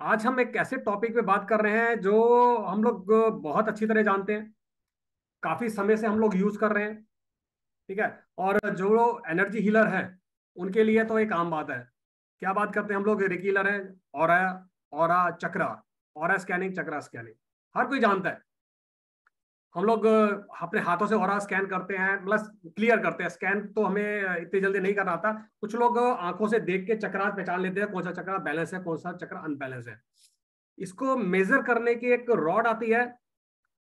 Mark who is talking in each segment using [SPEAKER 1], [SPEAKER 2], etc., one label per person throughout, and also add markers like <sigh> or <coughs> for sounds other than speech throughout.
[SPEAKER 1] आज हम एक ऐसे टॉपिक पे बात कर रहे हैं जो हम लोग बहुत अच्छी तरह जानते हैं। काफ़ी समय से हम लोग यूज़ कर रहे हैं, ठीक है? और जो एनर्जी हीलर है, उनके लिए तो एक आम बात है। क्या बात करते हैं हम लोग? रिकीलर है और चक्रा और स्कैनिंग चक्रा स्कैनिंग हर कोई जानता है। हम लोग अपने हाथों से और स्कैन करते हैं मतलब क्लियर करते हैं। स्कैन तो हमें इतनी जल्दी नहीं करना आता। कुछ लोग आँखों से देख के चक्रा पहचान लेते हैं, कौन सा चक्रा बैलेंस है, कौन सा चक्र अनबैलेंस है। इसको मेजर करने की एक रॉड आती है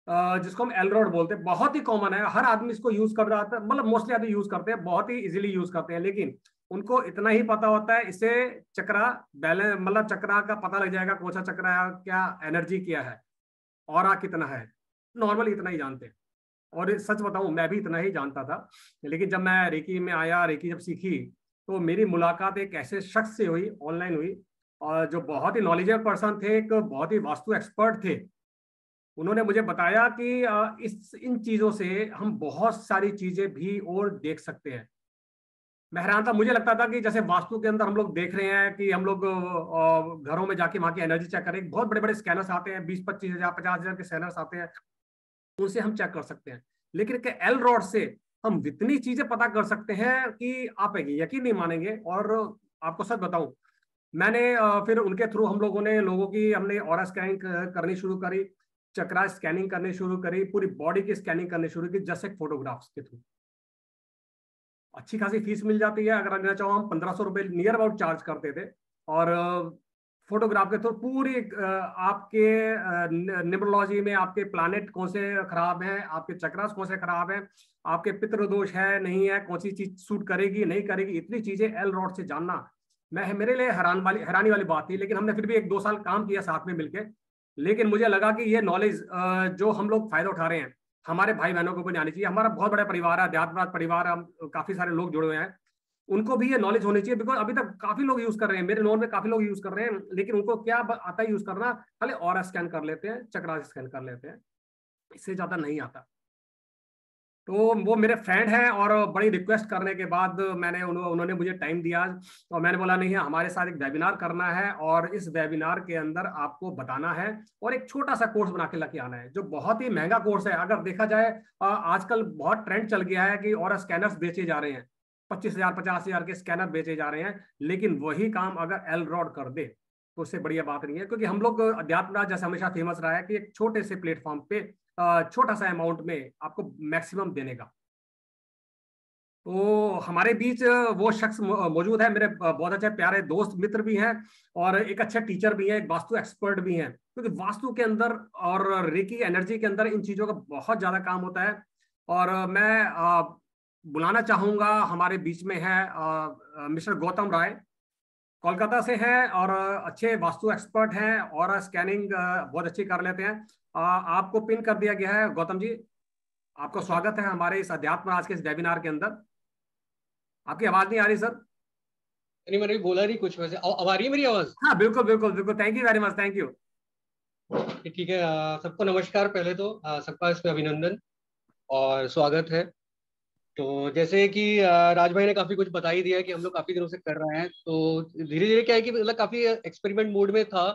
[SPEAKER 1] जिसको हम एल रॉड बोलते हैं। बहुत ही कॉमन है। हर आदमी इसको यूज़ कर रहा था मतलब मोस्टली आदमी यूज़ करते हैं, बहुत ही इजीली यूज़ करते हैं। लेकिन उनको इतना ही पता होता है इसे चक्रा बैलेंस मतलब चक्रा का पता लग जाएगा कौन सा चक्रा क्या एनर्जी क्या है, और कितना है। नॉर्मली इतना ही जानते हैं। और सच बताऊँ, मैं भी इतना ही जानता था। लेकिन जब मैं रेकी में आया, रेकी जब सीखी तो मेरी मुलाकात एक ऐसे शख्स से हुई, ऑनलाइन हुई, और जो बहुत ही नॉलेजेबल पर्सन थे, एक बहुत ही वास्तु एक्सपर्ट थे। उन्होंने मुझे बताया कि इस, इन चीज़ों से हम बहुत सारी चीज़ें भी और देख सकते हैं। मैं था, मुझे लगता था कि जैसे वास्तु के अंदर हम लोग देख रहे हैं कि हम लोग घरों में जाके वहाँ की एनर्जी चेक करें। बहुत बड़े बड़े स्कैनर्स आते हैं, बीस, पच्चीस हज़ार, पचास हज़ार के स्कैनर्स आते हैं। उनसे हम चेक कर सकते हैं। लेकिन एल रॉड से हम इतनी चीज़ें पता कर सकते हैं कि आप यकीन नहीं मानेंगे और आपको सच बताऊँ, मैंने फिर उनके थ्रू हम लोगों ने, लोगों की हमने और स्कैनिंग करनी शुरू करी, चक्रा स्कैनिंग करनी शुरू करी, पूरी बॉडी की स्कैनिंग करनी शुरू की एक फोटोग्राफ्स के थ्रू अच्छी खासी फ़ीस मिल जाती है, अगर लेना चाहो हम पंद्रह सौ रुपए नियर अबाउट चार्ज करते थे। और फोटोग्राफ के थ्रू पूरी आपके न्यूमरोलॉजी में आपके प्लानिट कौन से खराब हैं, आपके चक्रास कौन से खराब हैं, आपके पितृ दोष है, नहीं है, कौन सी चीज़ सूट करेगी, नहीं करेगी, इतनी चीज़ें एल रॉड से जानना। मैं, मेरे लिए हैरान वाली, हैरानी वाली बात थी, लेकिन हमने फिर भी एक दो साल काम किया साथ में मिलकर लेकिन मुझे लगा कि ये नॉलेज जो हम लोग फ़ायदा उठा रहे हैं, हमारे भाई बहनों को भी आनी चाहिए। हमारा बहुत बड़ा परिवार है अध्यात्मराज परिवार, हम काफ़ी सारे लोग जुड़े हुए हैं। उनको भी ये नॉलेज होनी चाहिए बिकॉज़ अभी तक काफ़ी लोग यूज़ कर रहे हैं, मेरे नोन में काफ़ी लोग यूज़ कर रहे हैं, लेकिन उनको क्या आता है यूज़ करना? खाली और स्कैन कर लेते हैं चक्रा स्कैन कर लेते हैं, इससे ज़्यादा नहीं आता। तो वो मेरे फ्रेंड हैं और बड़ी रिक्वेस्ट करने के बाद मैंने उन्होंने मुझे टाइम दिया और मैंने बोला, नहीं, हमारे साथ एक वेबिनार करना है, और इस वेबिनार के अंदर आपको बताना है, और एक छोटा सा कोर्स बना के लेके आना है, जो बहुत ही महँगा कोर्स है। अगर देखा जाए आजकल बहुत ट्रेंड चल गया है कि और स्कैनर्स बेचे जा रहे हैं। पच्चीस हज़ार, पचास हज़ार के स्कैनर बेचे जा रहे हैं, लेकिन वही काम अगर एल रॉड कर दे तो उससे बढ़िया बात नहीं है, क्योंकि हम लोग अध्यात्म जैसे हमेशा फ़ेमस रहा है कि एक छोटे से प्लेटफॉर्म पे छोटा सा अमाउंट में आपको मैक्सिमम देने का। तो हमारे बीच वो शख्स मौजूद है, मेरे बहुत अच्छे प्यारे दोस्त मित्र भी हैं, और एक अच्छे टीचर भी हैं, एक वास्तु एक्सपर्ट भी हैं, क्योंकि तो वास्तु के अंदर और रेकी एनर्जी के अंदर इन चीज़ों का बहुत ज़्यादा काम होता है, और मैं बुलाना चाहूँगा हमारे बीच में है मिस्टर गौतम राय। कोलकाता से हैं और अच्छे वास्तु एक्सपर्ट हैं और स्कैनिंग बहुत अच्छी कर लेते हैं। आपको पिन कर दिया गया है गौतम जी। आपका स्वागत है हमारे इस अध्यात्म आज के इस वेबिनार के अंदर। आपकी आवाज़ नहीं आ रही सर।
[SPEAKER 2] नहीं मैंने बोला नहीं कुछ वैसे। अब आ रही है मेरी आवाज़?
[SPEAKER 1] हाँ बिल्कुल बिल्कुल बिल्कुल। Thank you very much thank you
[SPEAKER 2] ठीक है। सबको नमस्कार पहले तो। सबका इसमें अभिनंदन और स्वागत है। तो जैसे कि राज भाई ने काफ़ी कुछ बता ही दिया कि हम लोग काफ़ी दिनों से कर रहे हैं। तो धीरे धीरे क्या है कि मतलब काफ़ी एक्सपेरिमेंट मोड में था।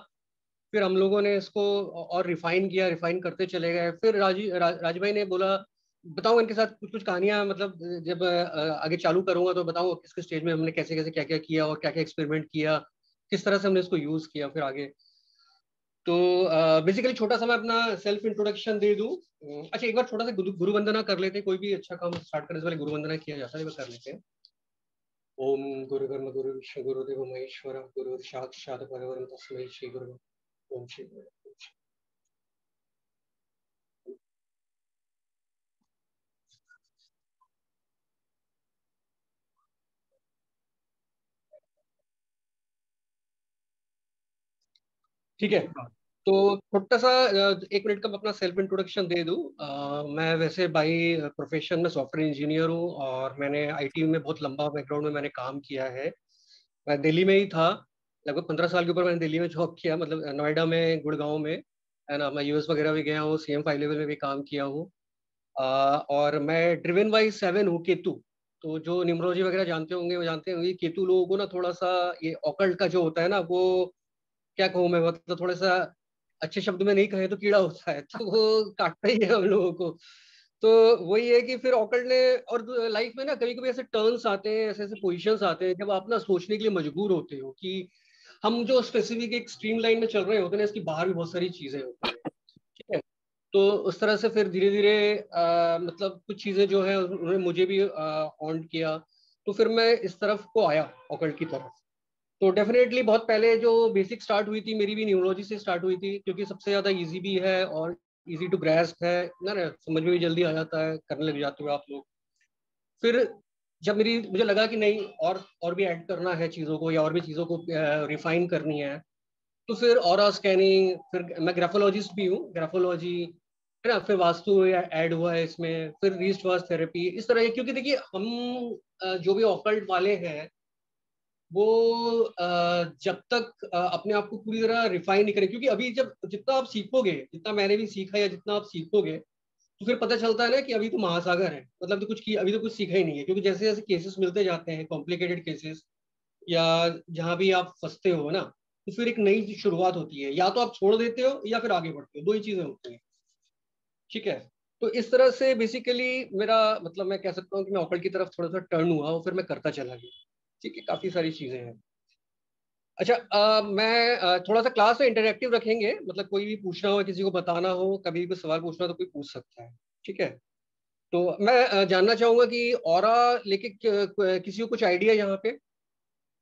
[SPEAKER 2] फिर हम लोगों ने इसको और रिफाइन किया रिफाइन करते चले गए। फिर राज़ी रा, राज भाई ने बोला बताओ इनके साथ कुछ कुछ कहानियाँ मतलब जब आगे चालू करूँगा तो बताओ किस किस स्टेज में हमने कैसे कैसे क्या क्या किया और क्या क्या एक्सपेरिमेंट किया? किस तरह से हमने इसको यूज़ किया फिर आगे? तो बेसिकली छोटा सा मैं अपना सेल्फ इंट्रोडक्शन दे दूँ। अच्छा एक बार छोटा सा गुरु वंदना कर लेते हैं, कोई भी अच्छा काम स्टार्ट करने से पहले गुरु वंदना किया जाता है कर लेते हैं। ओम गुरु कर्म गुरु विष्णु गुरुदेव महेश्वर गुरु साक्षात परवरम तस्मै श्री गुरु। ओम श्री गुरु। ठीक है। तो छोटा सा एक मिनट का अपना सेल्फ इंट्रोडक्शन दे दूँ। मैं वैसे बाई प्रोफेशन में सॉफ्टवेयर इंजीनियर हूँ और मैंने आईटी में बहुत लंबा बैकग्राउंड में मैंने काम किया है। मैं दिल्ली में ही था, लगभग पंद्रह साल के ऊपर मैंने दिल्ली में जॉब किया मतलब नोएडा में, गुड़गांव में एंड मैं यूएस वगैरह भी गया हूँ सी एम लेवल में भी काम किया हूँ। और मैं ड्रिवन वाई सेवन हूँ, केतु। तो जो निमरोजी वगैरह जानते होंगे, वो जानते होंगे केतु लोगों को ना थोड़ा सा ये ऑकल्ट का जो होता है ना, वो क्या कहूँ मैं मतलब थोड़ा सा अच्छे शब्द में नहीं कहे तो कीड़ा होता है तो वो काटता ही है हम लोगों को। तो वही है कि फिर ऑकल्ट ने और लाइफ में ना कभी कभी ऐसे टर्न्स आते हैं ऐसे ऐसे पोजिशन आते हैं, जब आप ना सोचने के लिए मजबूर होते हो कि हम जो स्पेसिफिक एक स्ट्रीम लाइन में चल रहे होते हैं इसकी बाहर भी बहुत सारी चीज़ें होती हैं। ठीक है? तो उस तरह से फिर धीरे धीरे मतलब कुछ चीज़ें जो है उन्होंने मुझे भी ऑन किया तो फिर मैं इस तरफ़ को आया ऑकल्ट की तरफ़। तो डेफिनेटली बहुत पहले जो बेसिक स्टार्ट हुई थी, मेरी भी न्यूरोलॉजी से स्टार्ट हुई थी, क्योंकि सबसे ज़्यादा इजी भी है और इजी टू ग्रेस्प है। ना ना, समझ में भी जल्दी आ जाता है, करने लग जाते हो आप लोग। फिर जब मेरी, मुझे लगा कि नहीं, और और भी ऐड करना है चीज़ों को, या और भी चीज़ों को रिफाइन करनी है तो फिर और स्कैनिंग फिर मैं ग्राफोलॉजिस्ट भी हूँ ग्राफोलॉजी है ना, फिर वास्तु ऐड हुआ है इसमें, फिर रीस्ट वास्ट थेरेपी इस तरह क्योंकि देखिए हम जो भी ऑकल्ट वाले हैं वो जब तक अपने आप को पूरी तरह रिफाइन नहीं करें, क्योंकि अभी जब, जितना आप सीखोगे, जितना मैंने भी सीखा या जितना आप सीखोगे तो फिर पता चलता है ना कि अभी तो महासागर है। मतलब तो कुछ की, अभी तो कुछ सीखा ही नहीं है, क्योंकि जैसे जैसे केसेस मिलते जाते हैं कॉम्प्लिकेटेड केसेस या जहाँ भी आप फंसते हो ना तो फिर एक नई शुरुआत होती है। या तो आप छोड़ देते हो, या फिर आगे बढ़ते हो, दो ही चीज़ें होती हैं। ठीक है? तो इस तरह से बेसिकली मेरा मतलब मैं कह सकता हूँ कि मैं ऑकल की तरफ़ थोड़ा सा टर्न हुआ और फिर मैं करता चला गया। ठीक है काफ़ी सारी चीज़ें हैं। अच्छा आ, मैं थोड़ा सा क्लास में इंटरेक्टिव रखेंगे मतलब कोई भी पूछना हो किसी को बताना हो कभी भी सवाल पूछना तो कोई पूछ सकता है ठीक है? तो मैं जानना चाहूँगा कि और लेके किसी को कुछ आइडिया यहाँ पे?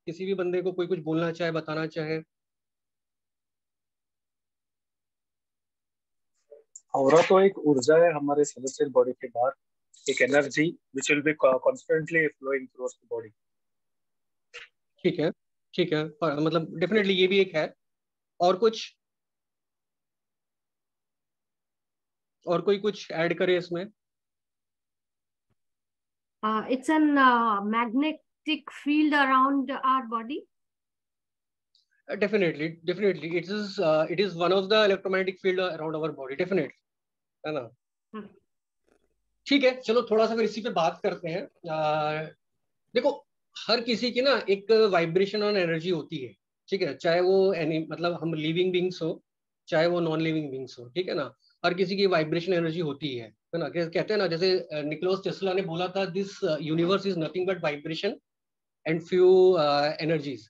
[SPEAKER 2] किसी भी बंदे को कोई कुछ बोलना चाहे बताना चाहे?
[SPEAKER 3] और तो एक ऊर्जा है हमारे सेलेस्टियल बॉडी के बाहर एक energy which will be constantly flowing through body
[SPEAKER 2] ठीक है ठीक है। और मतलब डेफिनेटली ये भी एक है। और कुछ और कोई कुछ ऐड करे इसमें?
[SPEAKER 4] It's an magnetic field around our body
[SPEAKER 2] definitely definitely it is it is one of the electromagnetic field around our body definitely है ना? हम्म। ठीक है चलो थोड़ा सा फिर इसी पे बात करते हैं। Uh, देखो हर किसी की ना एक वाइब्रेशन और एनर्जी होती है, ठीक है? चाहे वो एनी मतलब हम लिविंग बींग्स हो, चाहे वो नॉन लिविंग बींग्स हो, ठीक है ना? हर किसी की वाइब्रेशन एनर्जी होती है है ना? कहते हैं ना, जैसे निकोलस टेस्ला ने बोला था this universe is nothing but vibration and few energies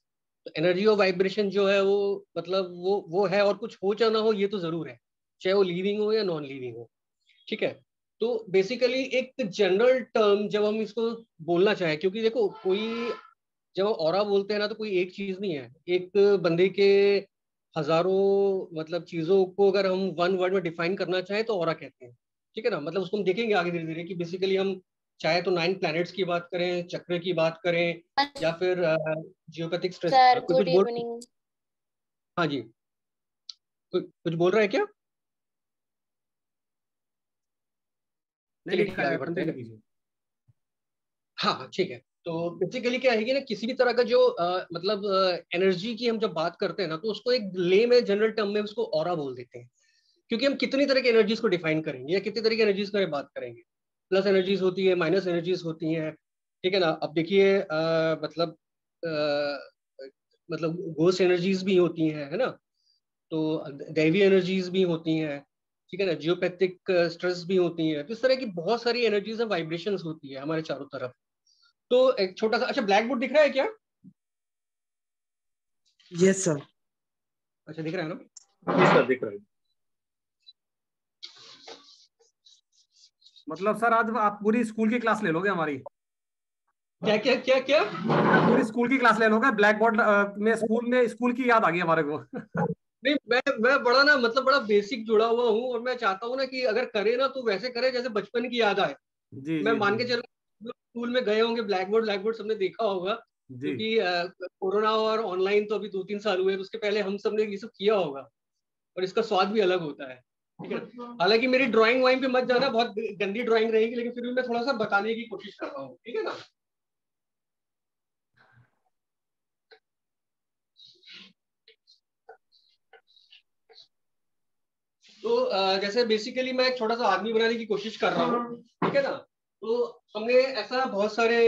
[SPEAKER 2] energy और वाइब्रेशन जो है वो मतलब वो वो है और कुछ हो चाहे ना हो, ये तो ज़रूर है, चाहे वो लिविंग हो या नॉन लिविंग हो, ठीक है? तो बेसिकली एक जनरल टर्म जब हम इसको बोलना चाहें क्योंकि देखो कोई जब और बोलते हैं ना तो कोई एक चीज़ नहीं है। एक बंदे के हज़ारों मतलब चीज़ों को अगर हम वन वर्ड में डिफाइन करना चाहें तो और कहते हैं। ठीक है ना? मतलब उसको हम देखेंगे आगे धीरे धीरे कि बेसिकली हम चाहे तो नाइन प्लैनेट्स की बात करें चक्र की बात करें या फिर जियोपैथिक स्ट्रेस कुछ बोल हाँ जी। कुछ बोल रहे हैं क्या? हाँ ठीक है। तो बेसिकली क्या है कि ना किसी भी तरह का जो आ, मतलब एनर्जी की हम जब बात करते हैं ना तो उसको एक ले में जनरल टर्म में उसको और बोल देते हैं। क्योंकि हम कितनी तरह की एनर्जीज को डिफाइन करेंगे या कितनी तरह की एनर्जीज की बात करेंगे। प्लस एनर्जीज होती है माइनस एनर्जीज होती हैं ठीक है ना? अब देखिए मतलब आ, मतलब गोस्ट एनर्जीज भी होती हैं है ना? तो दैवी एनर्जीज भी होती हैं ठीक है ना जियोपैथिक स्ट्रेस भी होती है। तो इस तरह की बहुत सारी एनर्जीज और वाइब्रेशन होती है हमारे चारों तरफ़। तो एक छोटा सा अच्छा ब्लैक बोर्ड दिख रहा है क्या?
[SPEAKER 5] यस सर
[SPEAKER 2] अच्छा दिख रहा है
[SPEAKER 3] ना? यस सर दिख रहा है।
[SPEAKER 1] मतलब सर आज आप पूरी स्कूल की क्लास ले लोगे हमारी?
[SPEAKER 2] क्या क्या क्या क्या?
[SPEAKER 1] पूरी स्कूल की क्लास ले लोगे? ब्लैक बोर्ड में स्कूल में स्कूल की याद आ गई हमारे को।
[SPEAKER 2] नहीं मैं मैं बड़ा ना मतलब बड़ा बेसिक जुड़ा हुआ हूँ और मैं चाहता हूँ ना कि अगर करे ना तो वैसे करे जैसे बचपन की याद आए। जी, मैं मान के चल स्कूल में गए होंगे ब्लैक बोर्ड ब्लैक बोर्ड सबने देखा होगा क्योंकि कोरोना और ऑनलाइन तो अभी दो तीन साल हुए उसके पहले हम सबने ये सब किया होगा और इसका स्वाद भी अलग होता है ठीक है? हालाँकि मेरी ड्राइंग वाइंग पे मत जाना बहुत गंदी ड्राइंग रहेगी लेकिन फिर भी मैं थोड़ा सा बताने की कोशिश कर रहा हूँ ठीक है ना? तो जैसे बेसिकली मैं एक छोटा सा आदमी बनाने की कोशिश कर रहा हूँ, ठीक है ना? तो हमने ऐसा बहुत सारे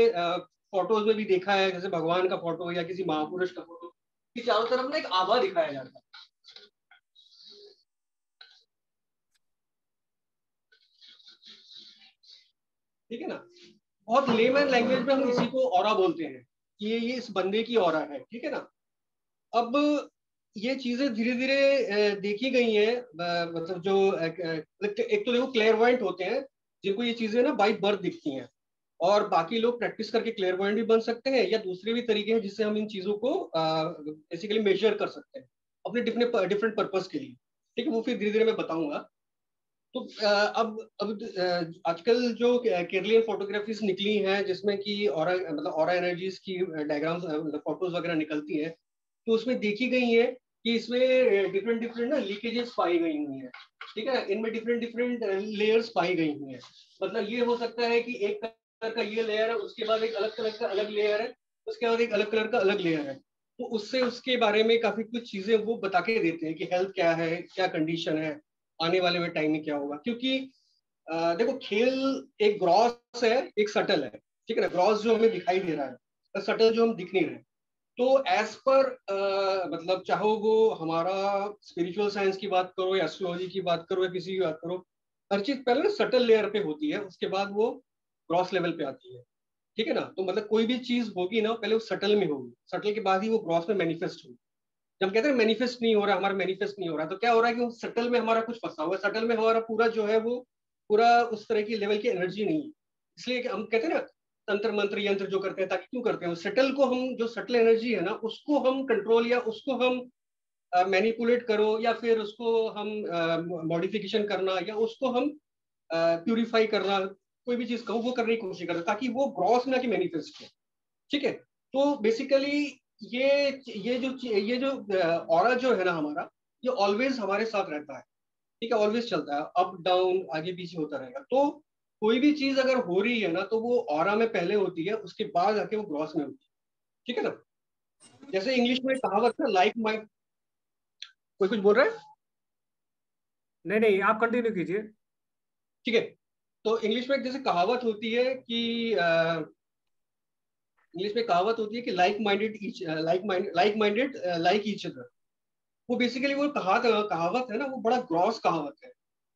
[SPEAKER 2] फ़ोटोज़ में भी देखा है, जैसे भगवान का फ़ोटो या किसी महापुरुष का फ़ोटो कि चारों तरफ़ ना एक आभा दिखाया जाता है। ठीक है ना? बहुत लेमैन लैंग्वेज में हम इसी को और बोलते हैं, कि ये ये इस बंदे की और है, ठीक है ना? अब ये चीज़ें धीरे धीरे देखी गई हैं मतलब जो एक तो देखो क्लेयर होते हैं, जिनको ये चीज़ें ना बाई बर्थ दिखती हैं, और बाकी लोग प्रैक्टिस करके क्लियर पॉइंट भी बन सकते हैं, या दूसरे भी तरीके हैं जिससे हम इन चीज़ों को बेसिकली मेजर कर सकते हैं, अपने डिफरेंट डिफरेंट पर्पज के लिए। ठीक है, वो फिर धीरे धीरे मैं बताऊँगा। तो अब अब आजकल जो केरलियन फोटोग्राफीज निकली हैं, जिसमें कि और मतलब और एनर्जीज की डायग्राम्स फ़ोटोज़ वगैरह निकलती हैं तो उसमें देखी गई है कि इसमें डिफरेंट डिफरेंट ना लीकेजेस पाई गई हुई है। ठीक है? इनमें डिफरेंट डिफरेंट लेयर्स पाई गई हुई है। मतलब ये हो सकता है कि एक कलर का ये लेयर है उसके बाद एक अलग कलर का अलग लेयर है उसके बाद एक अलग कलर का अलग लेयर है। तो उससे उसके बारे में काफ़ी कुछ चीज़ें वो बता के देते हैं कि हेल्थ क्या है क्या कंडीशन है आने वाले में टाइम में क्या होगा। क्योंकि आ, देखो खेल एक ग्रॉस है एक सटल है। ठीक है ना? ग्रॉस जो हमें दिखाई दे रहा है सटल जो हम दिख नहीं रहे। तो एज पर मतलब चाहो वो हमारा स्पिरिचुअल साइंस की बात करो या एस्ट्रोलॉजी की बात करो या किसी की बात करो, हर चीज़ पहले ना सटल लेयर पे होती है, उसके बाद वो ग्रॉस लेवल पे आती है। ठीक है ना? तो मतलब कोई भी चीज़ होगी ना, पहले वो सटल में होगी। सटल के बाद ही वो ग्रॉस में मैनिफेस्ट होगी। जब कहते हैं मैनिफेस्ट नहीं हो रहा, हमारा मैनिफेस्ट नहीं हो रहा तो क्या हो रहा है कि सटल में हमारा कुछ फंसा हुआ है। सटल में हमारा पूरा जो है वो, पूरा उस तरह की लेवल की एनर्जी नहीं है। इसलिए हम कहते हैं ना तंत्र मंत्र यंत्र जो करते हैं ताकि क्यों करते हैं? सटल को हम जो सटल एनर्जी है ना उसको हम कंट्रोल या उसको हम मैनिपुलेट uh, करो या फिर उसको हम मॉडिफिकेशन uh, करना या उसको हम प्यूरिफाई uh, करना कोई भी चीज़ कहो वो करने की कोशिश करते ताकि वो ग्रॉस ना कि मैनिफेस्ट हो। ठीक है? तो बेसिकली ये ये जो ये जो और जो है ना हमारा ये ऑलवेज हमारे साथ रहता है। ठीक है? ऑलवेज चलता है। अप डाउन आगे पीछे होता रहेगा। तो कोई भी चीज़ अगर हो रही है ना तो वो और में पहले होती है उसके बाद आके वो ग्रॉस में होती है। ठीक है ना? जैसे इंग्लिश में कहावत है लाइक माइंड कोई कुछ बोल रहा है?
[SPEAKER 1] नहीं नहीं आप कंटिन्यू कीजिए।
[SPEAKER 2] ठीक है तो इंग्लिश में जैसे कहावत होती है कि इंग्लिश में कहावत होती है कि like minded like mind like minded like each other वो बेसिकली वो कहावत कहावत है ना वो बड़ा ग्रॉस कहावत है।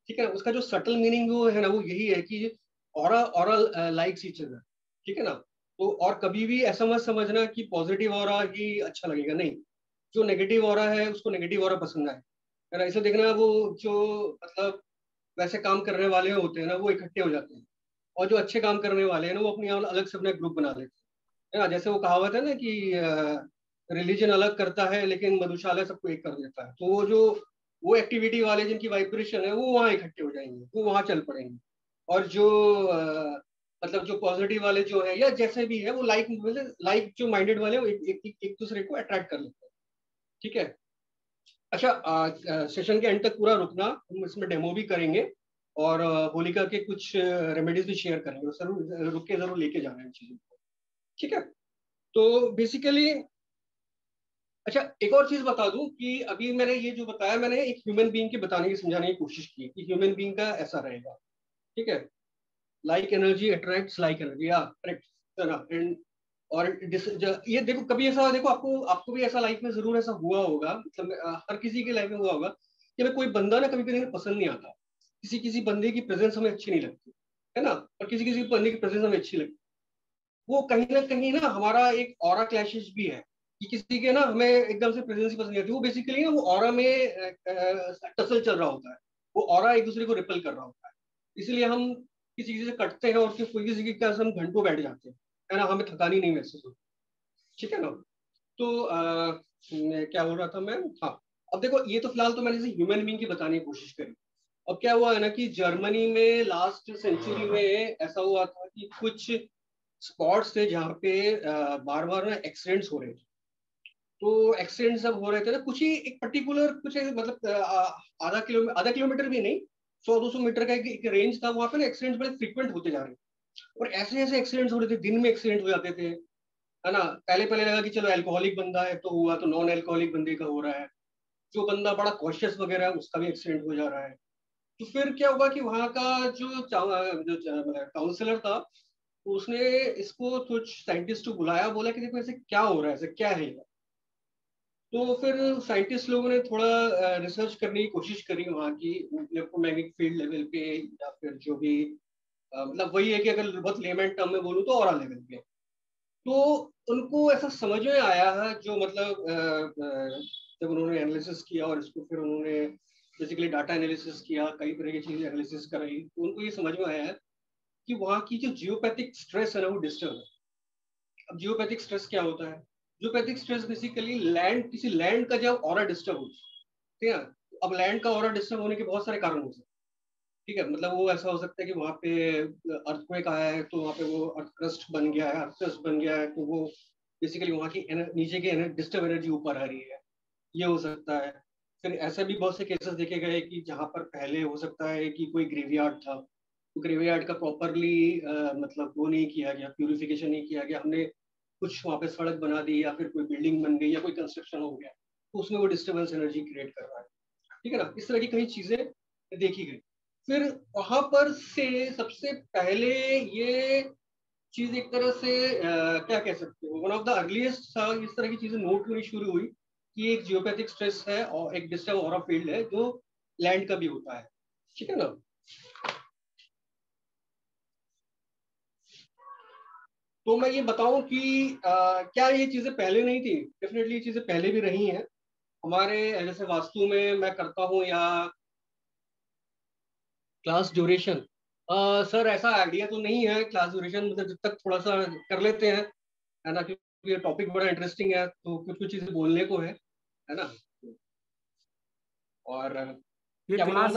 [SPEAKER 2] ठीक है, उसका जो सटल मीनिंग वो है ना, वो यही है कि और और लाइक्स अदर ठीक है ना? तो और कभी भी ऐसा मत समझना कि पॉजिटिव और ही अच्छा लगेगा, नहीं। जो नेगेटिव और है, उसको नेगेटिव और पसंद आए। है ना? इसे देखना वो जो मतलब वैसे काम करने वाले होते हैं ना, वो इकट्ठे हो जाते हैं। और जो अच्छे काम करने वाले हैं ना, वो अपनी अलग से अपना ग्रुप बना लेते हैं। है ना? जैसे वो कहावत है ना कि रिलीजन अलग करता है, लेकिन मधुशाला सबको एक कर देता है। तो वो जो वो एक्टिविटी वाले जिनकी वाइब्रेशन है वो वहाँ इकट्ठे हो जाएँगे वो वहाँ चल पड़ेंगे। और जो आ, मतलब जो पॉजिटिव वाले जो है या जैसे भी है वो लाइक लाइक जो माइंडेड वाले वो एक, एक, एक दूसरे को अट्रैक्ट कर लेते हैं। ठीक है? अच्छा सेशन के एंड तक पूरा रुकना हम इसमें डेमो भी करेंगे और होलिका के कुछ रेमेडीज भी शेयर करेंगे। ज़रूर रुक के ज़रूर लेके जाना है चीज़ों को। ठीक है? तो बेसिकली अच्छा एक और चीज़ बता दूँ कि अभी मैंने ये जो बताया, मैंने एक ह्यूमन बीइंग की बताने की, समझाने की कोशिश की कि ह्यूमन बीइंग का ऐसा रहेगा। ठीक है? Like energy attracts like energy and और ये देखो, कभी ऐसा, देखो, आपको आपको भी ऐसा लाइफ में ज़रूर ऐसा हुआ होगा मतलब हर किसी के लाइफ में हुआ होगा कि हमें कोई बंदा ना कभी कभी पसंद नहीं आता। किसी किसी बंदे की प्रेजेंस हमें अच्छी नहीं लगती, है ना? और किसी किसी बंदे की प्रेजेंस हमें अच्छी लगती। वो कहीं ना कहीं ना हमारा एक और क्लैशेज भी है। कि किसी के ना हमें एकदम से प्रेजेंस ही पसंद नहीं आती वो बेसिकली ना वो और में टसल चल रहा होता है। वो और एक दूसरे को रिपल कर रहा होता है। इसलिए हम किसी किसी से कटते हैं और कोई किसी के हम घंटों बैठ जाते हैं। है ना हमें थकानी नहीं महसूस होती। ठीक है ना? तो आ, क्या बोल रहा था मैं? हाँ। अब देखो ये तो फ़िलहाल तो मैंने ह्यूमन बींग की बताने की कोशिश करी। अब क्या हुआ है ना कि जर्मनी में लास्ट सेंचुरी में ऐसा हुआ था कि कुछ स्पॉट्स थे जहाँ पे बार बार ना एक्सीडेंट्स हो रहे थे। तो एक्सीडेंट सब हो रहे थे कुछ ही एक पर्टिकुलर कुछ मतलब आधा किलोमीटर आधा किलोमीटर भी नहीं सौ दो सौ मीटर का एक, एक रेंज था वहाँ पे ना एक्सीडेंट बड़े फ्रिक्वेंट होते जा रहे हैं और ऐसे ऐसे एक्सीडेंट हो रहे थे दिन में एक्सीडेंट हो जाते थे है ना? पहले पहले लगा कि चलो एल्कोहलिक बंदा है तो हुआ तो नॉन एल्कोहलिक बंदे का हो रहा है। जो बंदा बड़ा कॉशियस वगैरह है उसका भी एक्सीडेंट हो जा रहा है। तो फिर क्या होगा कि वहाँ का जो जो काउंसलर था तो उसने इसको कुछ साइंटिस्ट को बुलाया बोला कि देखो ऐसे क्या हो रहा है ऐसे क्या है? तो फिर साइंटिस्ट लोगों ने थोड़ा रिसर्च करने की कोशिश करी वहाँ की इलेक्ट्रोमैग्नेटिक फ़ील्ड लेवल पे या फिर जो भी मतलब वही है कि अगर बहुत लेमन टर्म में बोलूँ तो और लेवल पे। तो उनको ऐसा समझ में आया है जो मतलब जब उन्होंने एनालिसिस किया और इसको फिर उन्होंने बेसिकली डाटा एनालिसिस किया, कई तरह की चीज़ें एनालिसिस कराई तो उनको ये समझ में आया है कि वहाँ की जो जियोपैथिक स्ट्रेस है ना वो डिस्टर्ब है। अब जियोपैथिक स्ट्रेस क्या होता है? जियोपैथिक स्ट्रेस बेसिकली लैंड किसी लैंड का जब और डिस्टर्ब हो ठीक है? अब लैंड का और डिस्टर्ब होने के बहुत सारे कारण हो सकते हैं। ठीक है? मतलब वो ऐसा हो सकता है कि वहाँ पे अर्थक्वेक आया है तो वहाँ पे वो अर्थ क्रस्ट बन गया है अर्थ क्रस्ट बन गया है तो वो बेसिकली वहाँ की नीचे की डिस्टर्ब एनर्जी ऊपर आ रही है। ये हो सकता है। फिर ऐसे भी बहुत से केसेस देखे गए कि जहाँ पर पहले हो सकता है कि कोई ग्रेवयार्ड था। तो ग्रेवयार्ड का प्रॉपरली मतलब वो नहीं किया गया प्यूरिफिकेशन नहीं किया गया। हमने कुछ वहाँ पे सड़क बना दी या फिर कोई बिल्डिंग बन गई या कोई कंस्ट्रक्शन हो गया तो उसमें वो डिस्टर्बेंस एनर्जी क्रिएट कर रहा है। ठीक है ना? इस तरह की कई चीज़ें देखी गई। फिर वहाँ पर से सबसे पहले ये चीज़ एक तरह से आ, क्या कह सकते हो? वन ऑफ़ द अर्लीस्ट इस तरह की चीज़ें नोट होनी शुरू हुई कि एक जियोपैथिक स्ट्रेस है और एक डिस्टर्ब और फ़ील्ड है जो लैंड का भी होता है। ठीक है ना? तो मैं ये बताऊँ कि आ, क्या ये चीज़ें पहले नहीं थी? डेफिनेटली ये चीज़ें पहले भी रही हैं। हमारे जैसे वास्तु में मैं करता हूँ या क्लास ड्यूरेशन सर ऐसा आइडिया तो नहीं है क्लास ड्यूरेशन मतलब जब तक थोड़ा सा कर लेते हैं है ना क्योंकि ये टॉपिक बड़ा इंटरेस्टिंग है तो कुछ कुछ चीज़ें बोलने को है है ना? और
[SPEAKER 1] ये क्लास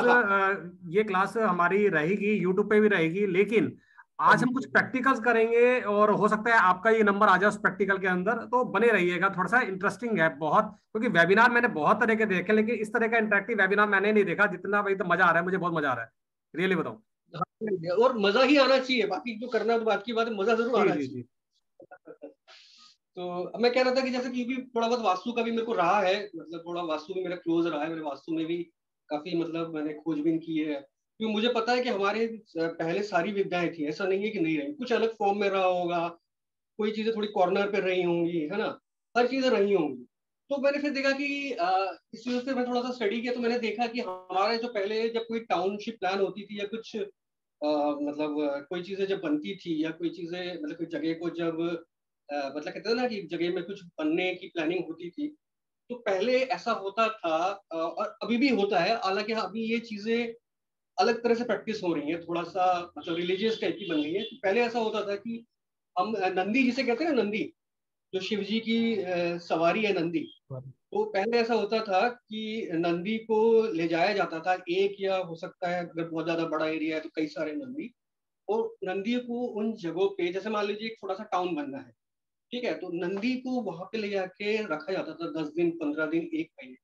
[SPEAKER 1] ये क्लास हमारी रहेगी यूट्यूब पे भी रहेगी लेकिन आज हम कुछ प्रैक्टिकल्स करेंगे और हो सकता है आपका ये नंबर आ जाए उस प्रैक्टिकल के अंदर तो बने रहिएगा थोड़ा सा इंटरेस्टिंग है बहुत क्योंकि वेबिनार मैंने बहुत तरह के देखे लेकिन इस तरह का इंटरेक्टिव वेबिनार मैंने नहीं देखा जितना भाई तो मज़ा आ रहा है मुझे बहुत मज़ा आ रहा है। रियली बताऊँ।
[SPEAKER 2] हाँ, और मज़ा ही आना चाहिए बाकी जो करना तो बात की बात है मज़ा ज़रूर आना चाहिए। तो मैं कह रहा था कि जैसे कि भी थोड़ा बहुत वास्तु का भी मेरे को रहा है मतलब थोड़ा वास्तु भी मेरा क्लोज रहा है मेरे वास्तु में भी काफ़ी मतलब मैंने खोजबीन की है क्योंकि मुझे पता है कि हमारे पहले सारी विद्याएँ थी। ऐसा नहीं है कि नहीं रही। कुछ अलग फॉर्म में रहा होगा। कोई चीज़ें थोड़ी कॉर्नर पे रही होंगी है ना? हर चीज़ें रही होंगी। तो मैंने फिर देखा कि इस वजह से मैं थोड़ा सा स्टडी किया तो मैंने देखा कि हमारे जो पहले जब कोई टाउनशिप प्लान होती थी या कुछ आ, मतलब कोई चीज़ें जब बनती थी या कोई चीज़ें मतलब कोई जगह को जब आ, मतलब कहते हैं ना कि जगह में कुछ बनने की प्लानिंग होती थी तो पहले ऐसा होता था और अभी भी होता है। हालाँकि अभी ये चीज़ें अलग तरह से प्रैक्टिस हो रही है थोड़ा सा मतलब रिलीजियस टाइप की बन गई है। तो पहले ऐसा होता था कि हम नंदी जिसे कहते हैं ना नंदी जो शिव जी की सवारी है नंदी तो पहले ऐसा होता था कि नंदी को ले जाया जाता था एक या हो सकता है अगर बहुत ज़्यादा बड़ा एरिया है तो कई सारे नंदी और नंदी को उन जगहों पे जैसे मान लीजिए एक छोटा सा टाउन बनना है ठीक है? तो नंदी को वहाँ पे ले जाके रखा जाता था दस दिन पंद्रह दिन एक महीने।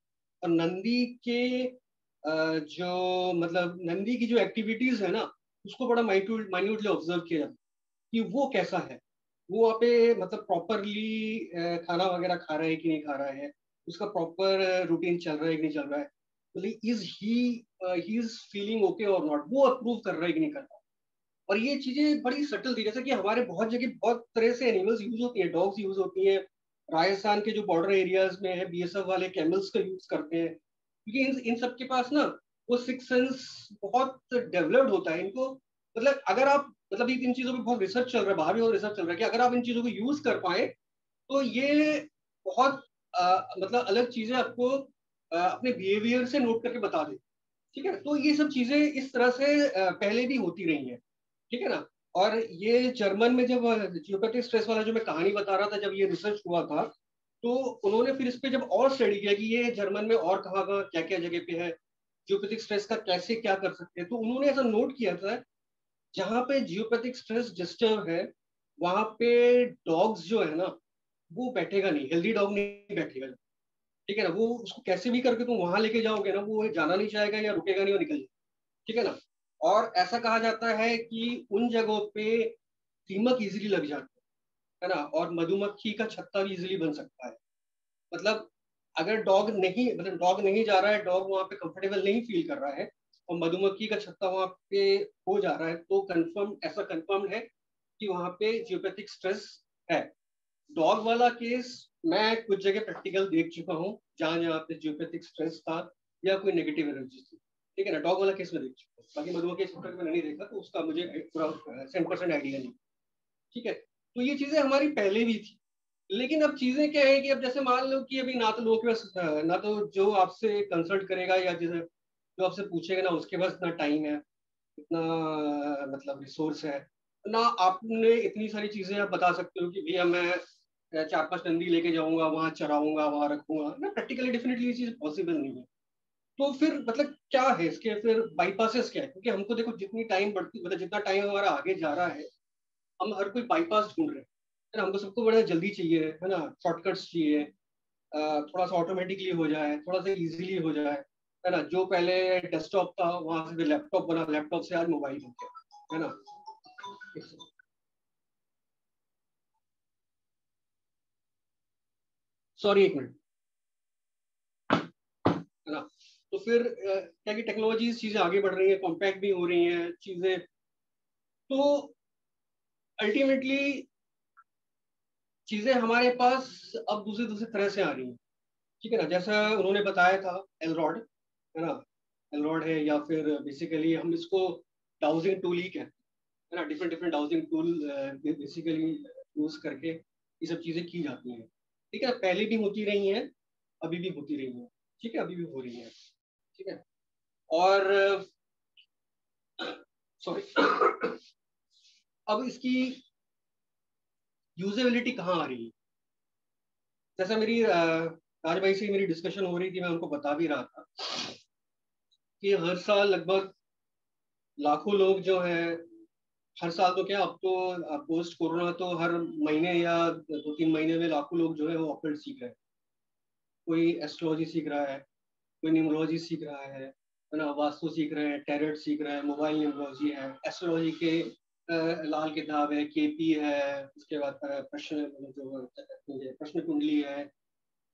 [SPEAKER 2] और नंदी के जो मतलब नंदी की जो एक्टिविटीज़ है ना, उसको बड़ा माइन्यूटली ऑब्ज़र्व किया जाता है कि वो कैसा है। वो वहाँ पे मतलब प्रॉपरली खाना वगैरह खा रहा है कि नहीं खा रहा है, उसका प्रॉपर रूटीन चल रहा है कि नहीं चल रहा है मतलब is he he is feeling okay और नॉट वो अप्रूव कर रहा है कि नहीं कर रहा और ये चीज़ें बड़ी सटल थी, जैसे कि हमारे बहुत जगह बहुत तरह से एनिमल्स यूज़ होती है डॉग्स यूज़ होती हैं, राजस्थान के जो बॉर्डर एरियाज़ में है बीएसएफ वाले कैमल्स का यूज़ करते हैं। क्योंकि इन इन सब के पास ना वो सिक्स सेंस बहुत डेवलप्ड होता है इनको। मतलब अगर आप मतलब इन चीज़ों पे बहुत रिसर्च चल रहा है बाहर भी बहुत रिसर्च चल रहा है कि अगर आप इन चीज़ों को यूज़ कर पाए तो ये बहुत आ, मतलब अलग चीज़ें आपको आ, अपने बिहेवियर से नोट करके बता दे। ठीक है? तो ये सब चीज़ें इस तरह से आ, पहले भी होती रही हैं। ठीक है ना? और ये जर्मन में जब जियोपैथिक स्ट्रेस वाला जो मैं कहानी बता रहा था जब ये रिसर्च हुआ था तो उन्होंने फिर इस पे जब और स्टडी किया कि ये जर्मन में और कहाँ कहाँ क्या क्या जगह पे है जियोपैथिक स्ट्रेस का कैसे क्या कर सकते हैं तो उन्होंने ऐसा नोट किया था, जहाँ पे जियोपैथिक स्ट्रेस डिस्टर्ब है, वहाँ पे डॉग्स जो है ना, वो बैठेगा नहीं हेल्दी डॉग नहीं बैठेगा। ठीक है ना, वो उसको कैसे भी करके तुम वहाँ लेके जाओगे ना, वो जाना नहीं चाहेगा या रुकेगा नहीं और निकल जाएगा। ठीक है ना? और ऐसा कहा जाता है कि उन जगहों पे दीमक इजीली लग जाता है ना? और मधुमक्खी का छत्ता भी इजिली बन सकता है। मतलब अगर डॉग नहीं मतलब डॉग नहीं जा रहा है डॉग वहाँ पे कंफर्टेबल नहीं फील कर रहा है और मधुमक्खी का छत्ता वहाँ पे हो जा रहा है तो कंफर्म ऐसा कंफर्म है कि वहाँ पे जियोपैथिक स्ट्रेस है। डॉग वाला केस मैं कुछ जगह प्रैक्टिकल देख चुका हूँ, जहाँ जहाँ पे जियोपैथिक स्ट्रेस था या कोई नेगेटिव एनर्जी थी। ठीक है ना? डॉग वाला केस में देख चुका हूँ। बाकी मधुमक्खी केस मैंने नहीं देखा तो उसका मुझे पूरा सेंट परसेंट आइडिया नहीं। ठीक है? तो ये चीज़ें हमारी पहले भी थी। लेकिन अब चीज़ें क्या है कि अब जैसे मान लो कि अभी ना तो लोगों ना तो जो आपसे कंसल्ट करेगा या जैसे जो आपसे पूछेगा ना, उसके पास इतना टाइम है, इतना मतलब रिसोर्स है, ना आपने इतनी सारी चीज़ें आप बता सकते हो कि भैया मैं चार पाँच नंदी लेके जाऊँगा, वहाँ चराऊँगा, वहाँ रखूँगा। ना प्रैक्टिकली डेफिनेटली ये चीज़ पॉसिबल नहीं है। तो फिर मतलब क्या है इसके, फिर बाईपासेस क्या है? क्योंकि हमको देखो जितनी टाइम बढ़ती मतलब जितना टाइम हमारा आगे जा रहा है हम हर कोई बाईपास ढूंढ रहे हैं। हमको सबको बड़ा जल्दी चाहिए, है ना शॉर्टकट्स चाहिए थोड़ा सा ऑटोमेटिकली हो जाए थोड़ा सा इजीली हो जाए, है ना, जो पहले डेस्कटॉप था, वहाँ से लैपटॉप बना लैपटॉप से आज मोबाइल हो गया, है ना। सॉरी एक मिनट है ना तो फिर क्या कि टेक्नोलॉजी चीज़ें आगे बढ़ रही है कॉम्पैक्ट भी हो रही हैं, चीज़ें तो अल्टीमेटली चीज़ें हमारे पास अब दूसरे दूसरे तरह से आ रही हैं। ठीक है ना? जैसा उन्होंने बताया था एलरॉड है ना? एलरॉड है या फिर बेसिकली हम इसको डाउजिंग टूल ही कहते हैं। ना? Different different dowsing tool basically use करके ये सब चीज़ें की जाती हैं। ठीक है? ना पहले भी होती रही हैं, अभी भी होती रही हैं। ठीक है? अभी भी हो रही है। ठीक है? और सॉरी अब इसकी यूजेबिलिटी कहाँ आ रही है? जैसा मेरी राज भाई से मेरी डिस्कशन हो रही थी, मैं उनको बता भी रहा था कि हर साल लगभग लाखों लोग जो है, हर साल तो क्या, अब तो पोस्ट कोरोना तो हर महीने या दो तीन महीने में लाखों लोग जो है वो ऑपरेट सीख रहे हैं। कोई एस्ट्रोलॉजी सीख रहा है, कोई न्यूमरोलॉजी सीख रहा है ना, वास्तु सीख रहे हैं टेरेट सीख रहे हैं मोबाइल न्यूमरोलॉजी है एस्ट्रोलॉजी के लाल किताब है, केपी है, उसके बाद प्रश्न, जो प्रश्न कुंडली है,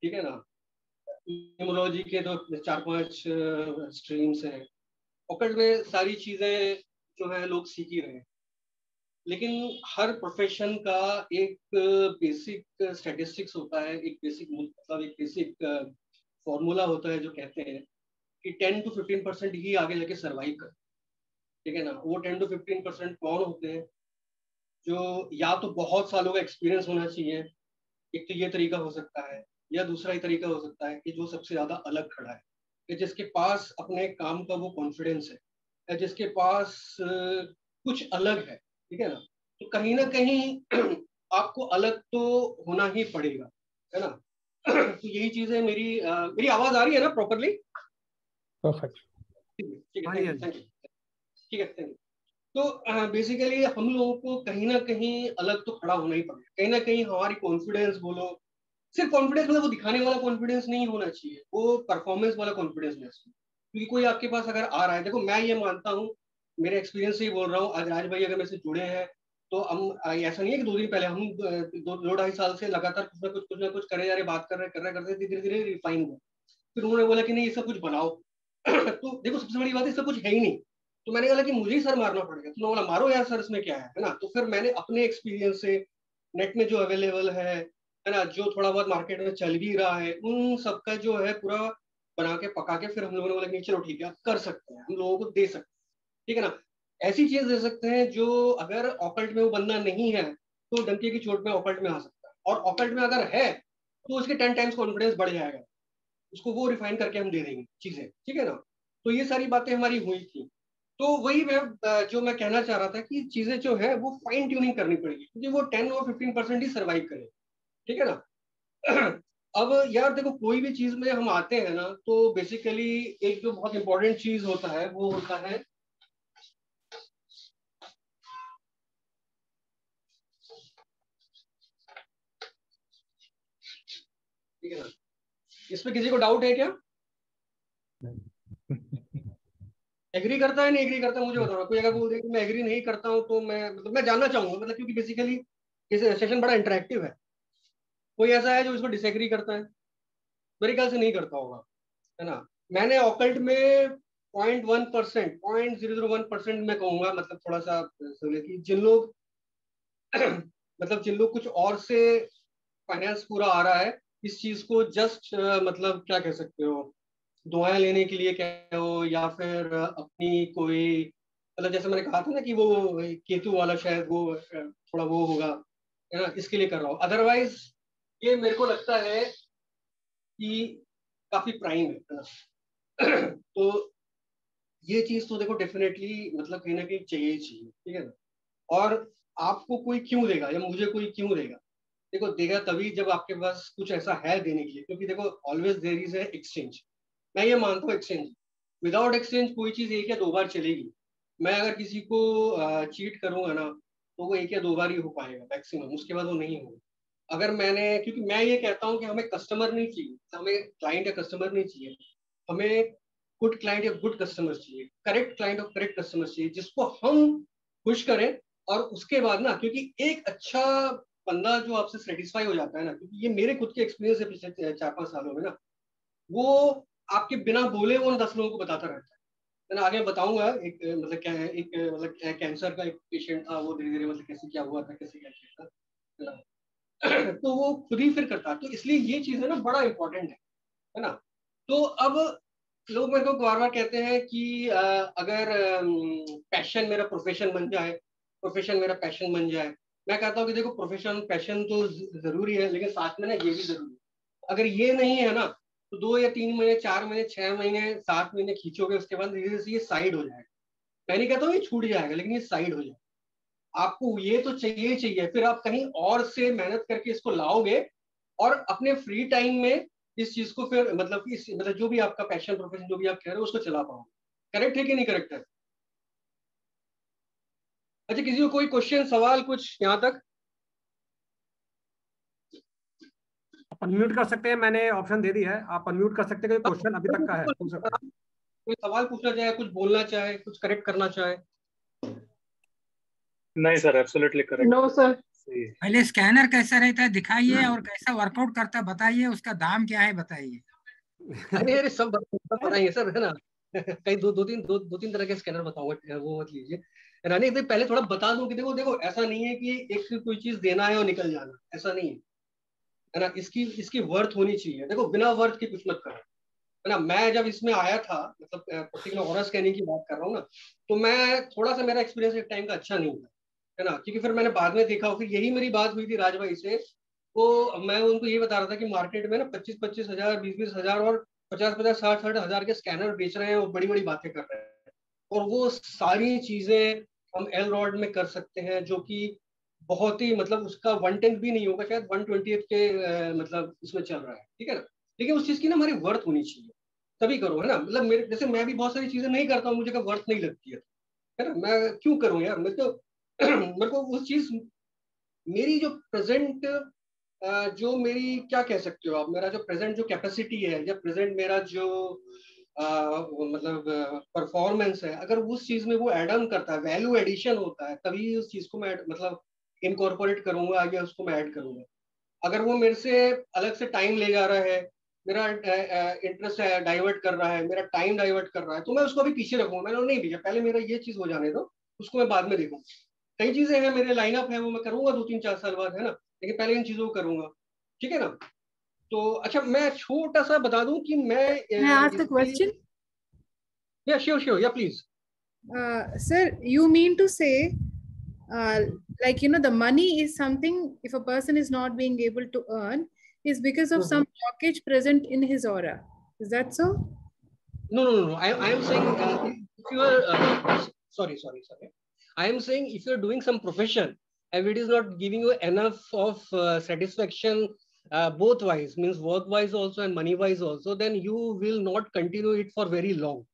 [SPEAKER 2] ठीक है ना? न्यूमोलॉजी के तो चार पाँच स्ट्रीम्स हैं। पकड़ में सारी चीज़ें जो है, लोग सीख ही रहे हैं। लेकिन हर प्रोफेशन का एक बेसिक स्टैटिस्टिक्स होता है, एक बेसिक मतलब एक बेसिक फॉर्मूला होता है, जो कहते हैं कि टेन टू फिफ्टीन परसेंट ही आगे जाके सरवाइव कर ठीक है ना? वो टेन टू फिफ्टीन परसेंट कौन होते हैं? जो या तो बहुत सालों का एक्सपीरियंस होना चाहिए एक तो ये तरीका हो सकता है या दूसरा ही तरीका हो सकता है कि जो सबसे ज़्यादा अलग खड़ा है कि जिसके पास अपने काम का वो कॉन्फिडेंस है या जिसके पास कुछ अलग है ठीक है ना? तो कहीं ना कहीं <clears throat> आपको अलग तो होना ही पड़ेगा है ना? <clears throat> तो यही चीज़ है मेरी आ, मेरी आवाज़ आ रही है ना प्रॉपरली
[SPEAKER 3] परफेक्ट
[SPEAKER 2] ठीक है थैंक यू ठीक है थैंक यू तो बेसिकली uh, हम लोगों को कहीं ना कहीं अलग तो खड़ा होना ही पड़ेगा। कहीं ना कहीं हमारी कॉन्फिडेंस बोलो सिर्फ़ कॉन्फिडेंस मतलब वो दिखाने वाला कॉन्फिडेंस नहीं होना चाहिए वो परफॉर्मेंस वाला कॉन्फिडेंस होना चाहिए। क्योंकि कोई आपके पास अगर आ रहा है देखो मैं ये मानता हूँ मेरे एक्सपीरियंस से ही बोल रहा हूँ आज राज भाई अगर मेरे से जुड़े हैं तो हम ऐसा नहीं है कि दो दिन पहले हम दो दो ढाई साल से लगातार कुछ ना कुछ कुछ ना कुछ करे जा रहे बात कर रहे कर रहे करते धीरे धीरे रिफाइन हुआ। फिर उन्होंने बोला कि नहीं ये सब कुछ बनाओ। <clears throat> तो देखो सबसे बड़ी बात है सब कुछ है ही नहीं। तो मैंने कहा कि मुझे ही सर मारना पड़ेगा। तो बोला, मारो यार सर, इसमें क्या है? है ना? तो फिर मैंने अपने एक्सपीरियंस से नेट में जो अवेलेबल है है ना, जो थोड़ा बहुत मार्केट में चल भी रहा है, उन सबका जो है पूरा बना के, पका के फिर हम लोगों ने बोला कि चलो ठीक है कर सकते हैं, हम लोगों को दे सकते हैं। ठीक है ना? ऐसी चीज़ दे सकते हैं जो अगर ऑकल्ट में वो बंदा नहीं है तो डंके की चोट में ऑकल्ट में आ सकता है। और ऑकल्ट में अगर है तो उसके टेन टाइम्स कॉन्फिडेंस बढ़ जाएगा। उसको वो रिफाइन करके हम दे देंगे चीज़ें। ठीक है ना? तो ये सारी बातें हमारी हुई थी। तो वही मैं जो मैं कहना चाह रहा था कि चीज़ें जो है, वो फाइन ट्यूनिंग करनी पड़ेगी, क्योंकि वो टेन और फिफ्टीन परसेंट ही सर्वाइव करे। ठीक है ना? <clears throat> अब यार देखो, कोई भी चीज़ में हम आते हैं ना तो बेसिकली एक जो बहुत इंपॉर्टेंट चीज़ होता है, वो होता है ठीक है ना? इसमें किसी को डाउट है क्या? <laughs> एग्री करता है, नहीं एग्री करता मुझे बताओ कोई अगर बोल दे कि मैं एग्री नहीं करता हूँ तो मैं मतलब मैं जानना चाहूँगा मतलब क्योंकि बेसिकली सेशन बड़ा इंटरेक्टिव है। कोई ऐसा है जो इसको डिसएग्री करता है? मेरे ख्याल से नहीं करता होगा, है ना? मैंने ऑकल्ट में point one percent point zero zero one percent मैं कहूँगा मतलब थोड़ा सा कि जिन लोग <clears throat> मतलब जिन लोग कुछ और से फाइनेंस पूरा आ रहा है, इस चीज़ को जस्ट मतलब क्या कह सकते हो? दुआएँ लेने के लिए कह हो, या फिर अपनी कोई मतलब जैसे मैंने कहा था ना कि वो केतु वाला शायद वो थोड़ा वो होगा, है ना, इसके लिए कर रहा हूँ। अदरवाइज़ ये मेरे को लगता है कि काफ़ी प्राइम है <clears throat> तो ये चीज़ तो देखो डेफिनेटली मतलब कहीं ना कहीं चाहिए चाहिए, ठीक है ना। और आपको कोई क्यों देगा, या मुझे कोई क्यों देगा? देखो, देगा तभी जब आपके पास कुछ ऐसा है देने के लिए, क्योंकि देखो ऑलवेज देर इज़ एक्सचेंज मैं ये मानता हूँ एक्सचेंज विदाउट एक्सचेंज कोई चीज़ एक या दो बार चलेगी। मैं अगर किसी को चीट करूँगा ना तो वो एक या दो बार ही हो पाएगा मैक्सिमम उसके बाद वो नहीं होगा। अगर मैंने, क्योंकि मैं ये कहता हूँ कि हमें कस्टमर नहीं चाहिए। हमें क्लाइंट या कस्टमर नहीं चाहिए। हमें गुड क्लाइंट या गुड कस्टमर चाहिए। करेक्ट क्लाइंट और करेक्ट कस्टमर चाहिए, जिसको हम खुश करें और उसके बाद ना, क्योंकि एक अच्छा बंदा जो आपसे सेटिस्फाई हो जाता है ना, क्योंकि ये मेरे खुद के एक्सपीरियंस है पिछले चार पाँच सालों में ना, वो आपके बिना बोले वो दस लोगों को बताता रहता है। मैं आगे बताऊँगा, एक मतलब क्या है, एक मतलब कैंसर का एक पेशेंट था, वो धीरे धीरे मतलब कैसे क्या हुआ था, कैसे क्या किया था <clears throat> तो वो खुद ही फिर करता तो इसलिए ये चीज़ है ना, बड़ा इंपॉर्टेंट है है ना? तो अब लोग मेरे को बार बार कहते हैं कि अगर पैशन मेरा प्रोफेशन बन जाए प्रोफेशन मेरा पैशन बन जाए, मैं कहता हूँ कि देखो प्रोफेशन पैशन तो ज़रूरी है, लेकिन साथ में ना ये भी ज़रूरी है। अगर ये नहीं है ना तो दो या तीन महीने, चार महीने, छह महीने, सात महीने खींचोगे उसके बाद धीरे धीरे ये साइड हो जाएगा। मैं नहीं कहता हूँ ये छूट जाएगा, लेकिन ये साइड हो जाएगा। आपको ये तो चाहिए ही चाहिए। फिर आप कहीं और से मेहनत करके इसको लाओगे और अपने फ्री टाइम में इस चीज़ को फिर मतलब इस मतलब जो भी आपका पैशन प्रोफेशन जो भी आप कह रहे हो, उसको चला पाओगे। करेक्ट है कि नहीं करेक्ट है? अच्छा किसी को कोई क्वेश्चन सवाल कुछ यहाँ तक?
[SPEAKER 1] अनम्यूट कर सकते हैं मैंने ऑप्शन दे दिया है। आप अनम्यूट कर सकते हैं क्वेश्चन अभी तक का है
[SPEAKER 2] कोई सवाल पूछना चाहे कुछ बोलना चाहे कुछ करेक्ट करना चाहे।
[SPEAKER 3] नहीं sir absolutely correct
[SPEAKER 5] no sir
[SPEAKER 6] पहले स्कैनर कैसा रहता है दिखाइए और कैसा वर्कआउट करता है बताइए उसका दाम क्या है बताइए।
[SPEAKER 2] अरे अरे सब बताइए सर है ना? कई दो दो तीन दो दो तीन तरह के स्कैनर बताऊँगा वो मत लीजिए। रानी पहले थोड़ा बता दूँ कि देखो देखो ऐसा नहीं है कि एक कोई चीज़ देना है और निकल जाना ऐसा नहीं है। है ना? इसकी इसकी वर्थ होनी चाहिए। देखो, बिना वर्थ की कुछ मत करो। है ना? मैं जब इसमें आया था मतलब पर्टिकुलर ऑरस स्कैनिंग की बात कर रहा हूँ ना तो मैं थोड़ा सा मेरा एक्सपीरियंस एक टाइम का अच्छा नहीं था है ना? क्योंकि फिर मैंने बाद में देखा फिर यही मेरी बात हुई थी राज भाई से तो मैं उनको ये बता रहा था कि मार्केट में ना पच्चीस पच्चीस हज़ार बीस बीस हज़ार और पचास पचास साठ साठ हज़ार के स्कैनर बेच रहे हैं और बड़ी बड़ी बातें कर रहे हैं। और वो सारी चीज़ें हम एल रॉड में कर सकते हैं, जो कि बहुत ही मतलब उसका वन टेंथ भी नहीं होगा शायद वन ट्वेंटी के मतलब इसमें चल रहा है ठीक है ना? लेकिन उस चीज़ की ना हमारी वर्थ होनी चाहिए। तभी करो है ना? मतलब मेरे जैसे मैं भी बहुत सारी चीज़ें नहीं करता हूँ मुझे वर्थ नहीं लगती है है ना? मैं क्यों करूँ यार? मैं तो <clears throat> मेरे को उस चीज़ मेरी जो प्रेजेंट जो मेरी क्या कह सकते हो आप? मेरा जो प्रेजेंट जो कैपेसिटी है या प्रेजेंट मेरा जो आ, मतलब परफॉर्मेंस है अगर उस चीज़ में वो एड करता है वैल्यू एडिशन होता है तभी उस चीज़ को मैं मतलब इनकॉर्पोरेट करूँगा या उसको मैं ऐड करूँगा। अगर वो मेरे से अलग से टाइम ले जा रहा है मेरा इंटरेस्ट डाइवर्ट कर रहा है मेरा टाइम डाइवर्ट कर रहा है तो मैं उसको अभी पीछे रखूँगा। मैंने नहीं भैया पहले मेरा ये चीज़ हो जाने दो उसको मैं बाद में देखूँगा। कई चीज़ें हैं मेरे लाइनअप है वो मैं करूँगा दो तीन चार साल बाद है ना? लेकिन पहले इन चीज़ों को करूँगा। ठीक है ना? तो अच्छा मैं छोटा सा बता दूँ कि मैं
[SPEAKER 5] क्वेश्चन
[SPEAKER 2] या श्योर श्योर या please
[SPEAKER 5] sir you mean to say uh, like you know the money is something if a person is not being able to earn is because of mm-hmm. some blockage present in his aura. Is that so?
[SPEAKER 2] No no no i, I am saying uh, if you are uh, sorry sorry sorry. I am saying if you're doing some profession and it is not giving you enough of uh, satisfaction uh, both wise means work wise also and money wise also then you will not continue it for very long.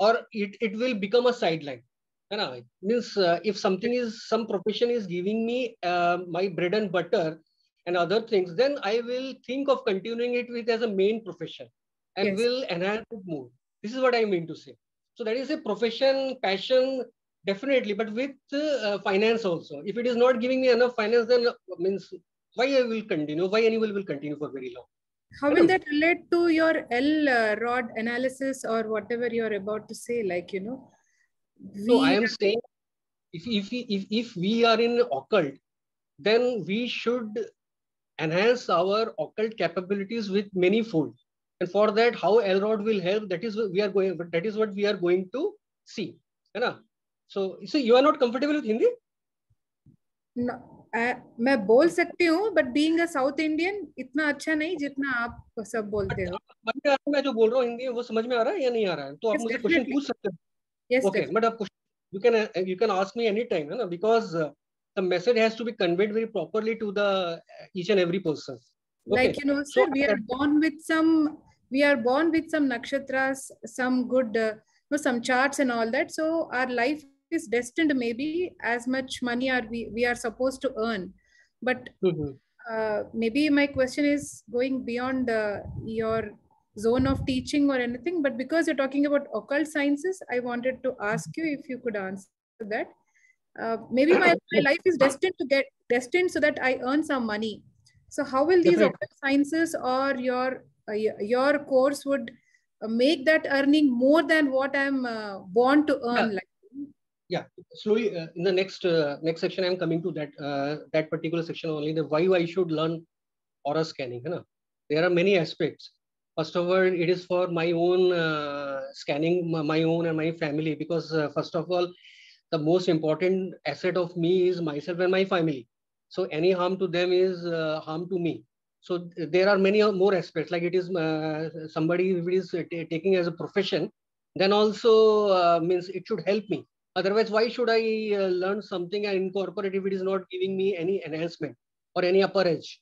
[SPEAKER 2] Or it, it will become a sideline and I means uh, if something is some profession is giving me uh, my bread and butter and other things, then I will think of continuing it with as a main profession and yes. will enhance it more. This is what I mean to say. So that is a profession, passion, definitely, but with uh, finance also. If it is not giving me enough finance, then uh, means why I will continue, why anyone will continue for very long.
[SPEAKER 5] How will that relate to your L uh, rod analysis or whatever you're about to say? Like, you know,
[SPEAKER 2] so I am saying if, if, if, if we are in occult, then we should enhance our occult capabilities with many fold. And for that, how Elrod will help, that is we are going, that is what we are going to see. है ना? So, so you are not comfortable with Hindi?
[SPEAKER 5] No, I, मैं बोल सकती हूँ but being a South Indian इतना अच्छा नहीं जितना आप सब बोलते हो
[SPEAKER 2] में है जो बोल रहा हूँ हिंदी वो समझ में आ रहा है या नहीं आ रहा है तो आप मुझे क्वेश्चन पूछ सकते हैं
[SPEAKER 5] Yes.
[SPEAKER 2] Okay, definitely. but you can uh, you can ask me anytime, you know, because uh, the message has to be conveyed very properly to the uh, each and every person. Okay.
[SPEAKER 5] Like you know, sir, so, we are born with some we are born with some nakshatras, some good, uh, you know, some charts and all that. So our life is destined maybe as much money are we we are supposed to earn, but.
[SPEAKER 2] Mm -hmm.
[SPEAKER 5] uh, maybe my question is going beyond uh, your zone of teaching or anything but because you're talking about occult sciences i wanted to ask you if you could answer that. Uh, maybe my, <coughs> my life is destined to get destined so that i earn some money. So how will these occult sciences or your uh, your course would uh, make that earning more than what i'm uh, born to earn
[SPEAKER 2] Yeah.
[SPEAKER 5] like?
[SPEAKER 2] Yeah. Slowly uh, in the next uh, next section i'm coming to that uh, that particular section only the why i should learn aura scanning है ना there are many aspects first of all it is for my own uh, scanning my, own and my family because uh, first of all the most important asset of me is myself and my family. So any harm to them is uh, harm to me. So th- there are many more aspects like it is uh, somebody it is uh, taking as a profession then also uh, means it should help me. Otherwise why should i uh, learn something and incorporate if it is not giving me any enhancement or any upper edge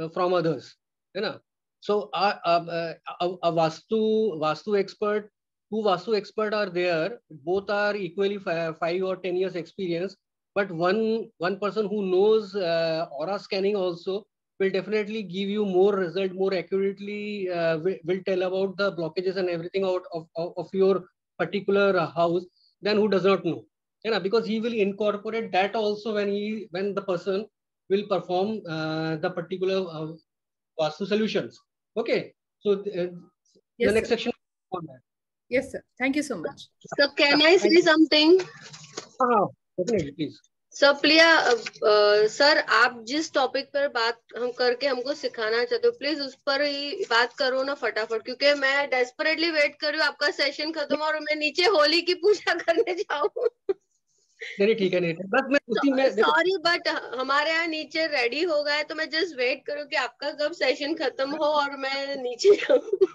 [SPEAKER 2] uh, from others you know so a, a, a, a vastu vastu expert two vastu expert are there. Both are equally fi- 5 or 10 years experience. But one one person who knows uh, aura scanning also will definitely give you more result more accurately uh, will, will tell about the blockages and everything out of, of, of your particular uh, house than who does not know. You know because he will incorporate that also when he when the person will perform uh, the particular uh, vastu solutions okay. So uh,
[SPEAKER 5] yes, the
[SPEAKER 2] next
[SPEAKER 5] sir.
[SPEAKER 2] section on that
[SPEAKER 5] yes sir. Thank you so much.
[SPEAKER 7] So can I say something?
[SPEAKER 2] ah, definitely please.
[SPEAKER 7] Sir plea sir आप जिस topic पर बात हम करके हमको सिखाना चाहते हो प्लीज़ उस पर ही बात करो ना फटाफट क्योंकि मैं डेस्परेटली वेट कर रही हूँ आपका सेशन खत्म हो और मैं नीचे होली की पूजा <laughs> करने जाऊँ।
[SPEAKER 2] नहीं ठीक है नहीं बस मैं उसी में
[SPEAKER 7] सॉरी बट हमारे यहाँ नीचे रेडी हो गया है तो मैं जस्ट वेट करूँ कि आपका कब सेशन खत्म हो और मैं नीचे जाऊँ।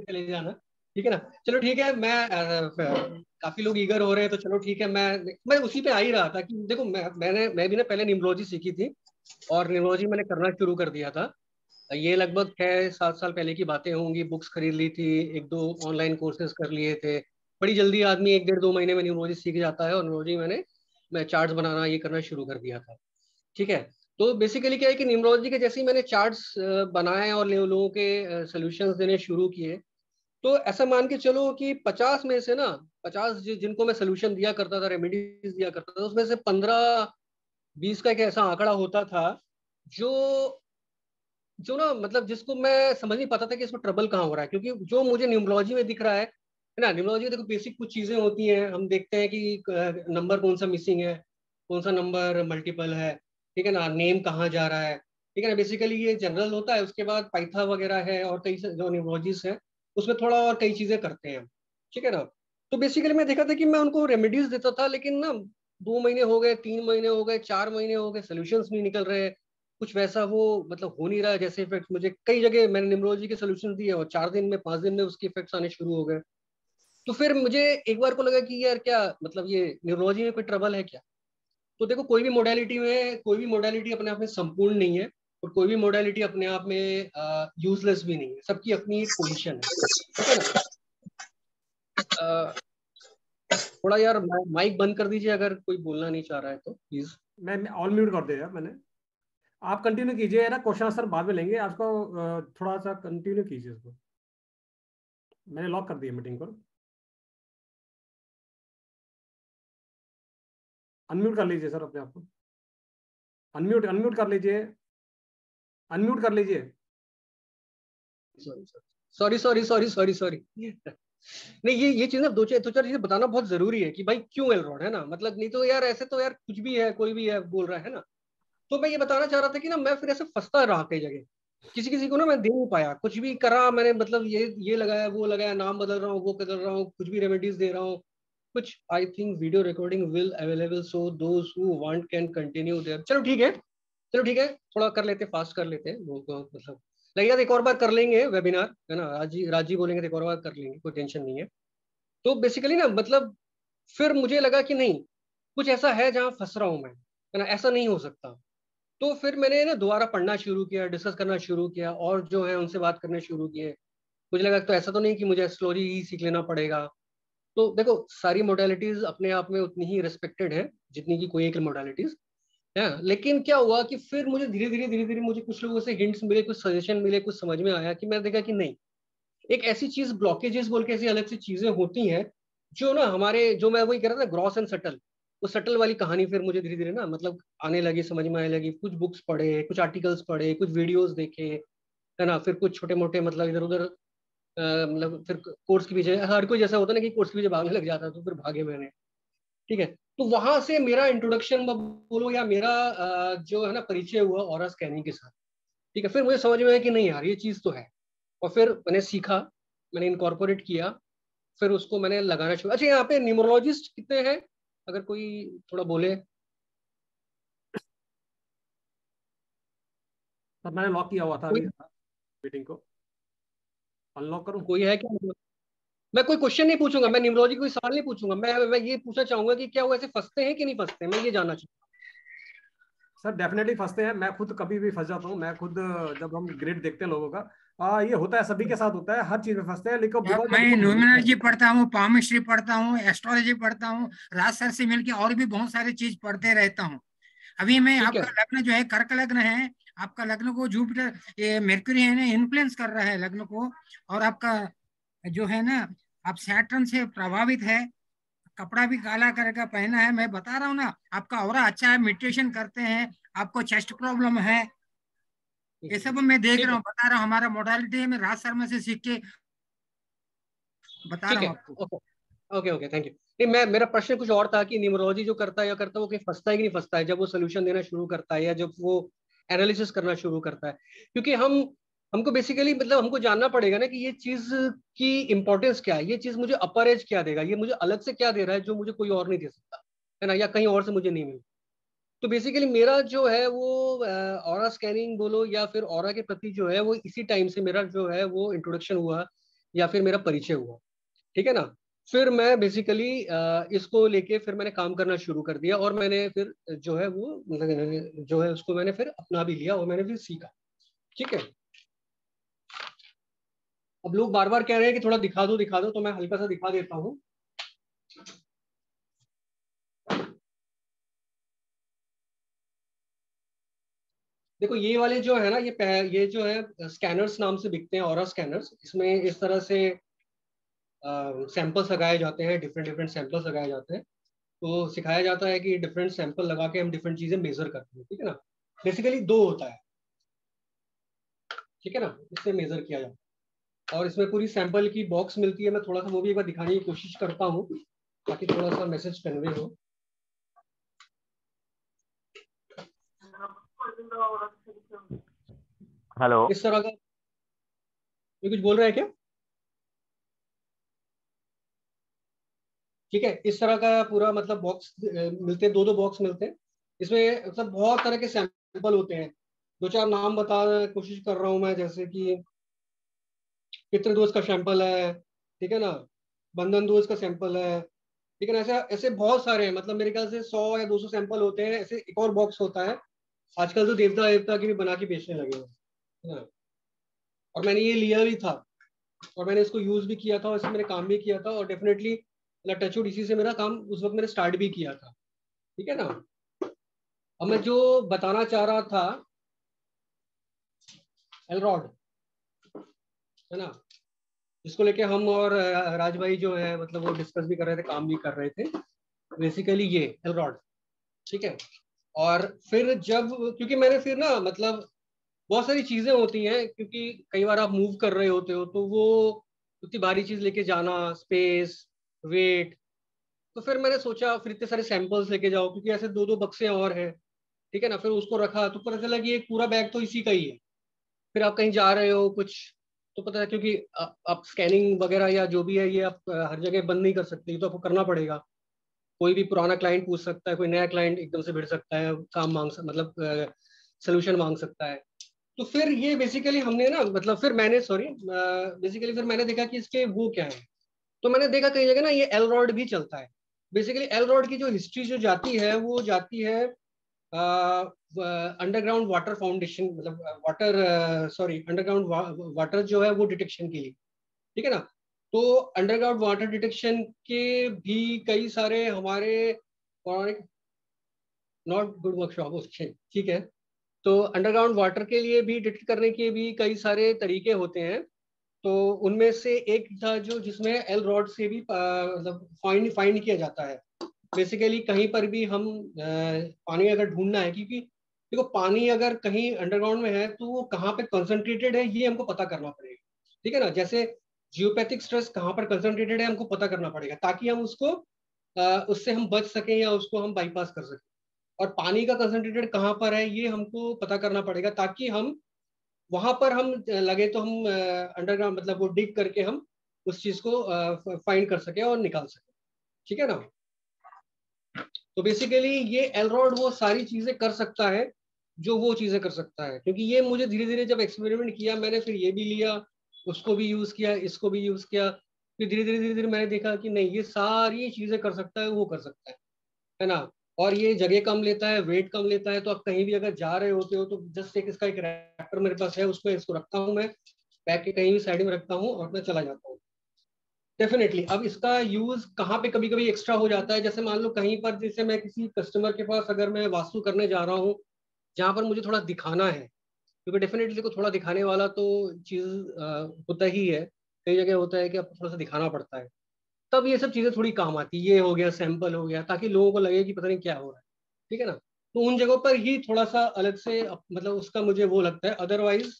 [SPEAKER 2] चले जाना ठीक है ना? चलो ठीक है मैं काफ़ी लोग ईगर हो रहे हैं तो चलो ठीक है मैं मैं उसी पे आ ही रहा था कि देखो मैं मैंने मैं भी ना पहले निम्रोलॉजी सीखी थी और निम्रोलॉजी मैंने करना शुरू कर दिया था। ये लगभग छह सात साल पहले की बातें होंगी बुक्स खरीद ली थी एक दो ऑनलाइन कोर्सेज कर लिए थे बड़ी जल्दी आदमी एक डेढ़ दो महीने में न्यूरोलॉजी सीख जाता है और न्यूरोलॉजी मैंने, मैं चार्ट्स बनाना ये करना शुरू कर दिया था। ठीक है? तो बेसिकली क्या है कि न्यूमरोलॉजी के जैसे ही मैंने चार्ट्स बनाए और लोगों के सोल्यूशन देने शुरू किए तो ऐसा मान के चलो कि 50 में से ना 50 जि- जिनको मैं सोल्यूशन दिया करता था रेमेडीज दिया करता था, उसमें से 15 20 का एक ऐसा आंकड़ा होता था, जो जो ना मतलब जिसको मैं समझ नहीं पाता था कि इसमें ट्रबल कहाँ हो रहा है, क्योंकि जो मुझे न्यूमरोलॉजी में दिख रहा है है ना? न्यूमरोलॉजी देखो बेसिक कुछ चीज़ें होती हैं। हम देखते हैं कि नंबर कौन सा मिसिंग है, कौन सा नंबर मल्टीपल है, ठीक है ना? नेम कहाँ जा रहा है, ठीक है ना? बेसिकली ये जनरल होता है, उसके बाद पाइथा वगैरह है और कई जो न्यूमरोलॉजीज है, उसमें थोड़ा और कई चीज़ें करते हैं ठीक है ना? तो बेसिकली मैं देखा था कि मैं उनको रेमेडीज देता था, लेकिन ना, दो महीने हो गए, तीन महीने हो गए, चार महीने हो गए सोल्यूशंस नहीं निकल रहे, कुछ वैसा वो मतलब हो नहीं रहा, जैसे इफ़ेक्ट मुझे कई जगह मैंने निम्रोलॉजी के सोल्यूशन दिए और चार दिन में, पाँच दिन में उसके इफेक्ट्स आने शुरू हो गए। तो फिर मुझे एक बार को लगा कि यार क्या मतलब ये न्यूरोलॉजी में कोई ट्रबल है क्या? तो देखो, कोई भी मोडेलिटी में, कोई भी मोडेलिटी अपने आप में संपूर्ण नहीं है और कोई भी मोडेलिटी अपने आप में यूजलेस भी नहीं है। सबकी अपनी एक पोजीशन है। ठीक है ना? थोड़ा यार माइक बंद कर दीजिए अगर कोई बोलना नहीं चाह रहा है तो प्लीज़
[SPEAKER 1] मैं ऑल म्यूट कर दिया मैंने। आप कंटिन्यू कीजिए ना? क्वेश्चन आंसर बाद में लेंगे। आपको थोड़ा सा कंटिन्यू कीजिए इसको। मैंने लॉक कर दिया मीटिंग को। अनम्यूट कर लीजिए सर अपने आप को। अनम्यूट अनम्यूट कर लीजिए। अनम्यूट कर लीजिए।
[SPEAKER 2] Sorry sorry sorry sorry sorry नहीं, ये ये चीज़ ना दो चार दो चार चीज़ें बताना बहुत ज़रूरी है कि भाई क्यों एलरॉड है ना? मतलब नहीं तो यार ऐसे तो यार कुछ भी है, कोई भी है, बोल रहा है ना? तो मैं ये बताना चाह रहा था कि ना मैं फिर ऐसे फंसता रहा कई जगह। किसी किसी को ना मैं दे नहीं पाया। कुछ भी करा, मैंने मतलब ये ये लगाया, वो लगाया, नाम बदल रहा हूँ, वो बदल रहा हूँ, कुछ भी रेमेडीज दे रहा हूँ कुछ I think video recording will available so want can continue there चलो ठीक है, चलो ठीक है, थोड़ा कर लेते फास्ट कर लेते हैं मतलब लगेगा एक और बार कर लेंगे वेबिनार है ना, राज़ी राज़ी बोलेंगे तो एक और बार कर लेंगे, कोई टेंशन नहीं है। तो बेसिकली ना मतलब फिर मुझे लगा कि नहीं, कुछ ऐसा है जहाँ फंस रहा हूँ मैं, है ना, ऐसा नहीं हो सकता। तो फिर मैंने ना दोबारा पढ़ना शुरू किया डिस्कस करना शुरू किया, और जो है उनसे बात करने शुरू किए। मुझे लगा तो ऐसा तो नहीं कि मुझे स्टोरी ही सीख लेना पड़ेगा। तो देखो, सारी मोडालिटीज अपने आप में उतनी ही रिस्पेक्टेड है, जितनी की कोई एक मोडालिटीज है। लेकिन क्या हुआ कि फिर मुझे धीरे धीरे धीरे धीरे मुझे कुछ लोगों से हिंट्स मिले, कुछ सजेशन मिले, कुछ समझ में आया कि मैंने देखा कि नहीं। एक ऐसी चीज़ ब्लॉकेजेस बोल के ऐसी अलग सी चीज़ें होती हैं, जो ना हमारे, जो मैं वही कह रहा था ग्रॉस एंड सटल वो सटल वाली कहानी फिर मुझे धीरे धीरे ना मतलब आने लगी, समझ में आने लगी। कुछ बुक्स पढ़े, कुछ आर्टिकल्स पढ़े, कुछ वीडियोस देखे, है ना? फिर कुछ छोटे मोटे मतलब इधर उधर मतलब फिर कोर्स के पीछे हर कोई जैसा होता ना कि कोर्स के पीछे भागने लग जाता तो फिर भागे मैंने। ठीक है? तो वहाँ से मेरा इंट्रोडक्शन बोलो या मेरा जो है ना परिचय हुआ और स्कैनिंग के साथ। ठीक है? फिर मुझे समझ में आया कि नहीं यार ये चीज़ तो है। और फिर मैंने सीखा मैंने इनकॉर्पोरेट किया फिर उसको मैंने लगाना शुरू अच्छा यहाँ पे न्यूमरोलॉजिस्ट कितने हैं? अगर कोई थोड़ा बोले।
[SPEAKER 1] सर मैंने लॉक किया हुआ था मीटिंग को। अनलॉक करूँ।
[SPEAKER 2] कोई है क्या? मैं कोई क्वेश्चन नहीं पूछूँगा मैं न्यूमरोलॉजी कोई सवाल नहीं पूछूँगा। मैं मैं ये पूछना चाहूँगा कि क्या वो ऐसे फंसते हैं कि नहीं फंसते? मैं ये जानना चाहूँगा।
[SPEAKER 1] सर डेफिनेटली फंसते हैं। मैं खुद कभी भी फंस जाता हूँ। मैं खुद जब हम ग्रेड देखते हैं लोगों का आ, ये होता है सभी के साथ होता है। हर चीज़ में फंसते हैं। लेकिन
[SPEAKER 6] मैं न्यूमरोलॉजी पढ़ता हूँ पामिस्ट्री पढ़ता हूँ एस्ट्रोलॉजी पढ़ता हूँ राज सर से मिलकर और भी बहुत सारी चीज़ पढ़ते रहता हूँ। अभी मैं आपका लग्न जो है कर्क लग्न है। आपका लग्न को जुपिटर ये मेरक्यूरी है ना इन्फ्लुएंस कर रहा है लग्न को और आपका जो है ना आप सैटर्न से प्रभावित है कपड़ा भी काला करके पहना है मैं बता रहा हूँ ना आपका और अच्छा है मेडिटेशन करते हैं आपको चेस्ट प्रॉब्लम है। ये सब मैं देख रहा हूँ बता रहा हूँ हमारा मोडालिटी में राज शर्मा से सीख के बता रहा हूँ आपको।
[SPEAKER 2] ओके ओके थैंक यू नहीं मैं मेरा प्रश्न कुछ और था कि न्यूमरोलॉजी जो करता है या करता है वो कहीं फंसता है कि नहीं फंसता है? जब वो सोल्यूशन देना शुरू करता है या जब वो एनालिसिस करना शुरू करता है। क्योंकि हम, हमको बेसिकली मतलब हमको जानना पड़ेगा ना कि ये चीज़ की इंपॉर्टेंस क्या है, ये चीज़ मुझे अपर एज क्या देगा, ये मुझे अलग से क्या दे रहा है जो मुझे कोई और नहीं दे सकता, है ना, या कहीं और से मुझे नहीं मिल तो बेसिकली मेरा जो है वो और स्कैनिंग बोलो या फिर और के प्रति जो है वो इसी टाइम से मेरा जो है वो इंट्रोडक्शन हुआ या फिर मेरा परिचय हुआ, ठीक है ना? फिर मैं बेसिकली इसको लेके फिर मैंने काम करना शुरू कर दिया और मैंने फिर, जो है वो मतलब जो है उसको मैंने फिर अपना भी लिया और मैंने फिर सीखा। ठीक है? अब लोग बार बार कह रहे हैं कि थोड़ा दिखा दो दिखा दो तो मैं हल्का सा दिखा देता हूँ। देखो, ये वाले जो है ना, ये ये जो है स्कैनर्स नाम से बिकते हैं और स्कैनर्स इसमें इस तरह से सैंपल्स लगाए जाते हैं डिफरेंट डिफरेंट सैंपल्स लगाए जाते हैं। तो सिखाया जाता है कि डिफरेंट सैंपल लगा के हम डिफरेंट चीज़ें मेजर करते हैं ठीक है ना? बेसिकली दो होता है। ठीक है ना? इससे मेजर किया जाता है। और इसमें पूरी सैंपल की बॉक्स मिलती है। मैं थोड़ा सा वो भी एक बार दिखाने की कोशिश करता हूँ ताकि थोड़ा सा मैसेज कन्वे हो।
[SPEAKER 8] हेलो
[SPEAKER 2] इस तरह का ये कुछ बोल रहे हैं क्या? ठीक है, इस तरह का पूरा मतलब बॉक्स मिलते हैं दो दो बॉक्स मिलते हैं। इसमें मतलब बहुत तरह के सैंपल होते हैं। दो चार नाम बता कोशिश कर रहा हूँ मैं, जैसे कि पितृदोष का सैंपल है, ठीक है ना? बंधन दोष का सैंपल है। ठीक है ना, ऐसे ऐसे बहुत सारे हैं। मतलब मेरे ख्याल से सौ या दो सौ सैंपल होते हैं। ऐसे एक और बॉक्स होता है। आजकल तो देवता देवता की भी बना के बेचने लगे हैं और मैंने ये लिया भी था, और मैंने इसको यूज़ भी किया था, और इसमें मैंने काम भी किया था, और डेफिनेटली टचवुड इसी से मेरा काम उस वक्त मैंने स्टार्ट भी किया था। ठीक है ना? अब मैं जो बताना चाह रहा था एलरॉड है ना? जिसको लेके हम और राज भाई जो है मतलब वो डिस्कस भी कर रहे थे, काम भी कर रहे थे। बेसिकली ये एलरॉड ठीक है? और फिर जब, क्योंकि मैंने फिर ना मतलब बहुत सारी चीज़ें होती हैं, क्योंकि कई बार आप मूव कर रहे होते हो तो वो उतनी भारी चीज़ लेके जाना स्पेस वेट। तो फिर मैंने सोचा, फिर इतने सारे सैंपल्स लेके जाओ, क्योंकि ऐसे दो दो बक्से और हैं, ठीक है ना? फिर उसको रखा तो पता चला कि एक पूरा बैग तो इसी का ही है। फिर आप कहीं जा रहे हो कुछ तो पता है, क्योंकि आप स्कैनिंग वगैरह या जो भी है, ये आप हर जगह बंद नहीं कर सकते तो आपको करना पड़ेगा। कोई भी पुराना क्लाइंट पूछ सकता है, कोई नया क्लाइंट एकदम से भिड़ सकता है, काम मांग मतलब सोल्यूशन मांग सकता है। तो फिर ये बेसिकली हमने ना मतलब फिर मैंने सॉरी बेसिकली फिर मैंने देखा कि इसके वो क्या है। तो मैंने देखा कई जगह ना ये एल रॉड भी चलता है। बेसिकली एल रॉड की जो हिस्ट्री जो जाती है, वो जाती है अंडरग्राउंड वाटर फाउंडेशन मतलब वाटर सॉरी अंडरग्राउंड वाटर जो है वो डिटेक्शन के लिए। ठीक है ना? तो अंडरग्राउंड वाटर डिटेक्शन के भी कई सारे हमारे नॉट गुड वर्कशॉप उसके ठीक है। तो अंडरग्राउंड वाटर के लिए भी डिटेक्ट करने के भी कई सारे तरीके होते हैं। तो उनमें से एक था जो जिसमें एल रॉड से भी मतलब फाइंड फाइंड किया जाता है। बेसिकली कहीं पर भी हम पानी अगर ढूंढना है, क्योंकि देखो पानी अगर कहीं अंडरग्राउंड में है तो वो कहाँ पे कंसंट्रेटेड है, ये हमको पता करना पड़ेगा। ठीक है ना? जैसे जियोपैथिक स्ट्रेस कहाँ पर कंसंट्रेटेड है, हमको पता करना पड़ेगा, ताकि हम उसको उससे हम बच सकें या उसको हम बाईपास कर सकें। और पानी का कंसंट्रेटेड कहाँ पर है, ये हमको पता करना पड़ेगा, ताकि हम वहाँ पर हम लगे तो हम अंडरग्राउंड मतलब वो डिग करके हम उस चीज़ को फाइंड कर सके और निकाल सके। ठीक है ना? तो बेसिकली ये एलरॉड वो सारी चीज़ें कर सकता है, जो वो चीज़ें कर सकता है। क्योंकि ये मुझे धीरे धीरे जब एक्सपेरिमेंट किया, मैंने फिर ये भी लिया, उसको भी यूज़ किया, इसको भी यूज़ किया, फिर धीरे धीरे धीरे धीरे मैंने देखा कि नहीं, ये सारी चीज़ें कर सकता है, वो कर सकता है। है ना? और ये जगह कम लेता है वेट कम लेता है तो आप कहीं भी अगर जा रहे होते हो तो जस्ट एक इसका एक रैक्टर मेरे पास है उसमें इसको रखता हूँ मैं, पैक के कहीं भी साइड में रखता हूँ और मैं चला जाता हूँ। डेफिनेटली अब इसका यूज़ कहाँ पे कभी कभी एक्स्ट्रा हो जाता है? जैसे मान लो कहीं पर जैसे मैं किसी कस्टमर के पास अगर मैं वास्तु करने जा रहा हूँ, जहाँ पर मुझे थोड़ा दिखाना है, क्योंकि डेफिनेटली को थोड़ा दिखाने वाला तो चीज़ होता ही है। कई जगह होता है कि आपको थोड़ा सा दिखाना पड़ता है। तब ये सब चीज़ें थोड़ी काम आती ये हो गया सैंपल हो गया ताकि लोगों को लगे कि पता नहीं क्या हो रहा है। ठीक है ना? तो उन जगहों पर ही थोड़ा सा अलग से मतलब उसका मुझे वो लगता है। अदरवाइज़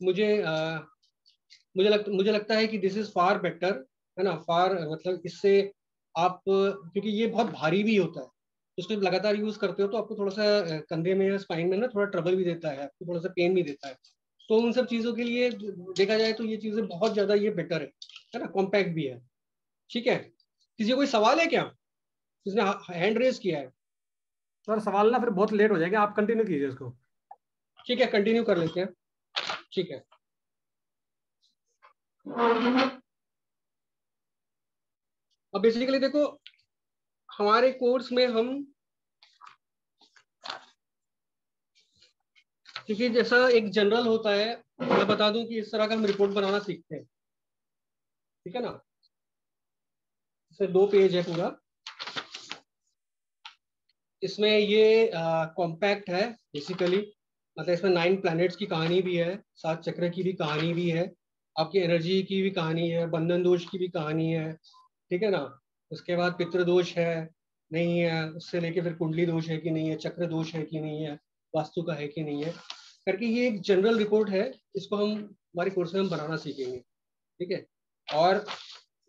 [SPEAKER 2] मुझे आ, मुझे लग, मुझे लगता है कि दिस इज़ फार बेटर है ना? फार मतलब इससे आप क्योंकि ये बहुत भारी भी होता है। तो उसको लगातार यूज़ करते हो तो आपको थोड़ा सा कंधे में या स्पाइन में ना थोड़ा ट्रबल भी देता है आपको थोड़ा सा पेन भी देता है। तो उन सब चीज़ों के लिए देखा जाए तो ये चीज़ें बहुत ज़्यादा ये बेटर है है ना? कॉम्पैक्ट भी है। ठीक है? किसी कोई सवाल है क्या? जिसने हैंड रेज किया है।
[SPEAKER 1] सर सवाल ना फिर बहुत लेट हो जाएगा आप कंटिन्यू कीजिए इसको।
[SPEAKER 2] ठीक है कंटिन्यू कर लेते हैं। ठीक है। अब बेसिकली देखो हमारे कोर्स में हम क्योंकि जैसा एक जनरल होता है मैं बता दूँ कि इस तरह का हम रिपोर्ट बनाना सीखते हैं। ठीक है ना? इसमें दो पेज है पूरा। इसमें ये कॉम्पैक्ट है बेसिकली मतलब इसमें नाइन प्लैनेट्स की कहानी भी है, सात चक्र की भी कहानी भी है, आपकी एनर्जी की भी कहानी है, बंधन दोष की भी कहानी है, ठीक है ना? उसके बाद पितृदोष है, नहीं है, उससे लेके फिर कुंडली दोष है कि नहीं है, चक्र दोष है कि नहीं है, वास्तु का है कि नहीं है। करके ये एक जनरल रिपोर्ट है, इसको हम, हमारे कोर्स में हम बनाना सीखेंगे, ठीक है? और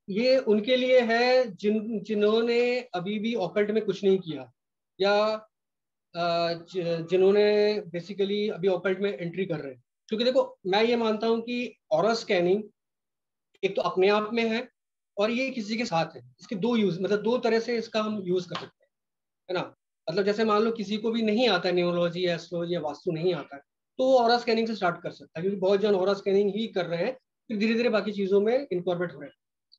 [SPEAKER 2] ये उनके लिए है जिन, जिन्होंने अभी भी ऑकल्ट में कुछ नहीं किया। या जिन्होंने बेसिकली अभी ऑकल्ट में एंट्री कर रहे हैं। क्योंकि देखो, मैं ये मानता हूँ कि और स्कैनिंग एक तो अपने आप में है और ये किसी के साथ है। इसके दो यूज़ मतलब दो तरह से इसका हम यूज़ कर सकते हैं, है ना? मतलब जैसे मान लो किसी को भी नहीं आता न्यूरोलॉजी एस्ट्रोलॉजी या वास्तु नहीं आता तो वो और स्कैनिंग से स्टार्ट कर सकता है। क्योंकि बहुत जन और स्कैनिंग ही कर रहे हैं, फिर धीरे धीरे बाकी चीज़ों में इनकॉर्पोरेट हो रहे हैं।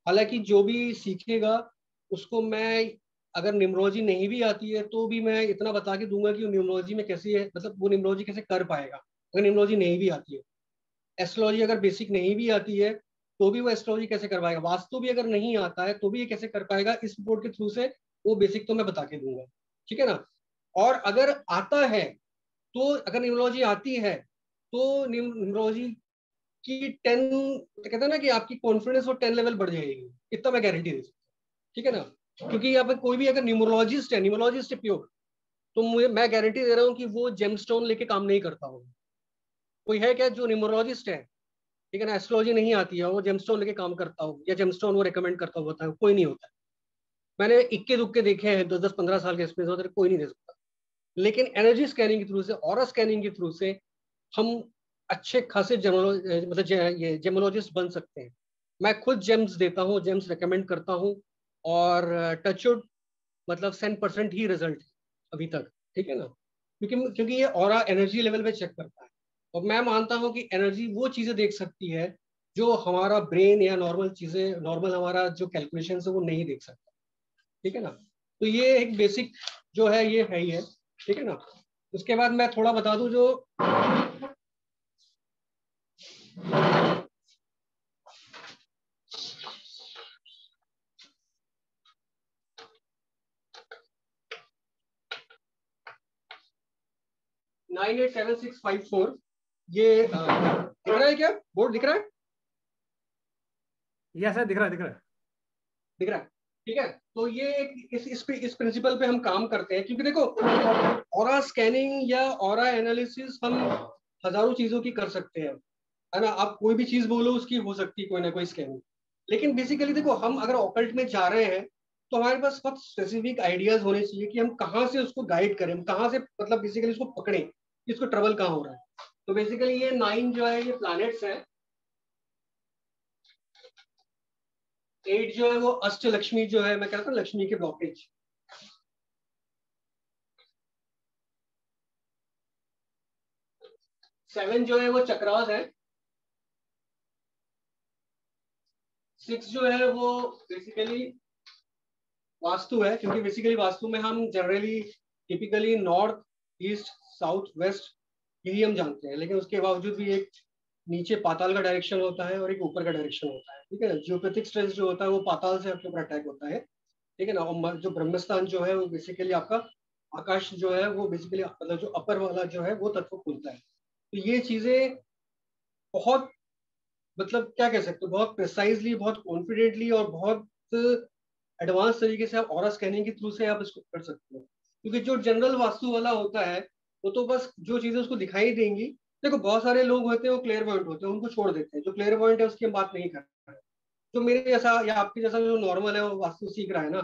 [SPEAKER 2] हालाँकि जो भी सीखेगा, उसको मैं अगर निमरोलॉजी नहीं भी आती है तो भी मैं इतना बता के दूँगा कि निमरोलॉजी में कैसी है मतलब वो निमरोलॉजी कैसे कर पाएगा। अगर निमरोलॉजी नहीं भी आती है एस्ट्रोलॉजी अगर बेसिक नहीं भी आती है तो भी वो एस्ट्रोलॉजी कैसे कर पाएगा? वास्तु भी अगर नहीं आता है तो भी ये कैसे कर पाएगा? इस रिपोर्ट के थ्रू से वो बेसिक तो मैं बता के दूँगा। ठीक है ना? और अगर आता है तो अगर न्यूमरोलॉजी आती है तो न्यूमरोलॉजी की टेन कहते हैं ना कि आपकी कॉन्फिडेंस और टेन लेवल बढ़ जाएगी। इतना मैं गारंटी दे सकता ठीक है ना? क्योंकि यहाँ पे कोई भी अगर न्यूमोलॉजिस्ट है न्यूमोलॉजिस्ट है प्योर तो मुझे, मैं गारंटी दे रहा हूँ कि वो जेमस्टोन लेके काम नहीं करता होगा। कोई है क्या जो न्यूमोलॉजिस्ट है? ठीक है ना? एस्ट्रोलॉजी नहीं आती है, वो जेमस्टोन लेके काम करता हो, या जेमस्टोन वो रिकमेंड करता होता है कोई नहीं होता। मैंने इक्के दुक्के देखे हैं, दस दस, पंद्रह साल के होते कोई नहीं दे सकता। लेकिन एनर्जी स्कैनिंग के थ्रू से और स्कैनिंग के थ्रू से, हम अच्छे खासे जेमोलो मतलब ये जेमोलॉजिस्ट बन सकते हैं। मैं खुद जेम्स देता हूँ जेम्स रिकमेंड करता हूँ और टचवुड मतलब सेंट परसेंट ही रिज़ल्ट अभी तक, ठीक है ना? क्योंकि क्योंकि ये और एनर्जी लेवल पे चेक करता है। और मैं मानता हूँ कि एनर्जी वो चीज़ें देख सकती है जो हमारा ब्रेन या नॉर्मल चीज़ें नॉर्मल हमारा जो कैलकुलेशन है वो नहीं देख सकता, ठीक है ना? तो ये एक बेसिक जो है, ये है ही है, ठीक है ना? उसके बाद मैं थोड़ा बता दूँ जो nine eight seven six five four ये दिख रहा है क्या बोर्ड दिख रहा है
[SPEAKER 1] यस है दिख रहा है दिख रहा है
[SPEAKER 2] दिख रहा है ठीक है तो ये इस इस इस प्रिंसिपल पे हम काम करते हैं क्योंकि देखो और स्कैनिंग या और एनालिसिस हम हज़ारों चीज़ों की कर सकते हैं है ना? आप कोई भी चीज़ बोलो, उसकी हो सकती है कोई ना कोई स्कैनिंग लेकिन बेसिकली देखो, हम अगर ऑकल्ट में जा रहे हैं तो हमारे पास बहुत स्पेसिफिक आइडियाज़ होने चाहिए कि हम कहाँ से उसको गाइड करें कहाँ से मतलब बेसिकली उसको पकड़ें इसको ट्रेवल कहाँ हो रहा है। तो बेसिकली ये नाइन जो है, ये प्लैनेट्स हैं। एट जो है, वो अष्ट लक्ष्मी जो है, मैं कहता हूँ लक्ष्मी के ब्लॉकेज सेवन जो है, वो चक्रास है। सिक्स जो है वो बेसिकली वास्तु है, क्योंकि बेसिकली वास्तु में हम generally typically north east south west यही हम जानते हैं, लेकिन उसके बावजूद भी एक नीचे पाताल का डायरेक्शन होता है और एक ऊपर का डायरेक्शन होता है, ठीक है ना? जियोपैथिक स्ट्रेस जो होता है वो पाताल से आपके ऊपर अटैक होता है, ठीक है ना? और जो ब्रह्मस्थान जो है वो बेसिकली आपका आकाश जो है वो बेसिकली मतलब जो अपर वाला जो है वो तत्व खुलता है। तो ये चीज़ें बहुत मतलब क्या कह सकते हो, बहुत प्रिसाइजली बहुत कॉन्फिडेंटली और बहुत एडवांस तरीके से आप और स्कैनिंग के थ्रू से आप इसको कर सकते हो। क्योंकि जो जनरल वास्तु वाला होता है, वो तो बस जो चीज़ें उसको दिखाई देंगी। देखो, बहुत सारे लोग होते हैं, वो क्लियर पॉइंट होते हैं, उनको छोड़ देते हैं। जो क्लियर पॉइंट है, उसकी हम बात नहीं कर रहे जो मेरे जैसा या आपके जैसा जो नॉर्मल है, वो वास्तु सीख रहा है ना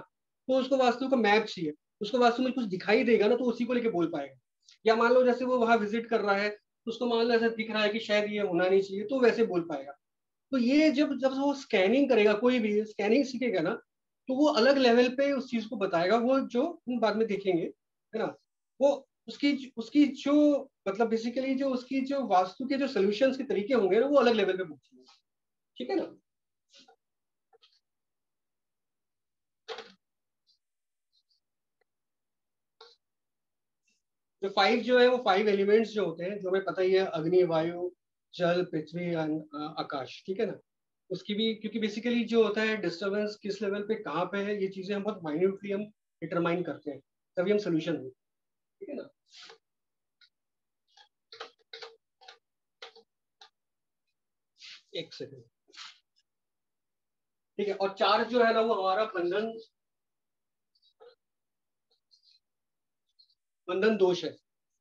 [SPEAKER 2] तो उसको वास्तु का मैप चाहिए। उसको वास्तु में कुछ दिखाई देगा ना तो उसी को लेके बोल पाएगा। या मान लो जैसे वो वहाँ विज़िट कर रहा है, उसको मान लो ऐसा दिख रहा है कि शायद ये होना नहीं चाहिए तो वैसे बोल पाएगा। तो ये जब जब वो स्कैनिंग करेगा, कोई भी स्कैनिंग सीखेगा ना तो वो अलग लेवल पे उस चीज़ को बताएगा, वो जो हम बाद में देखेंगे, है ना? वो उसकी उसकी जो मतलब बेसिकली जो उसकी जो वास्तु के जो सोल्यूशन के तरीके होंगे ना, वो अलग लेवल पे पहुँचेंगे ठीक है ना? जो फाइव जो है, वो फाइव एलिमेंट्स जो होते हैं, जो हमें पता ही है, अग्नि, वायु जल, पृथ्वी आकाश, ठीक है ना? उसकी भी, क्योंकि बेसिकली जो होता है डिस्टर्बेंस किस लेवल पे, कहाँ पे है, ये चीज़ें हम बहुत माइन्यूटली हम डिटरमाइन करते हैं, तभी हम सोल्यूशन ठीक है ना? एक सेकेंड ठीक है, और चार जो है ना, वो हमारा बंधन बंधन दोष है।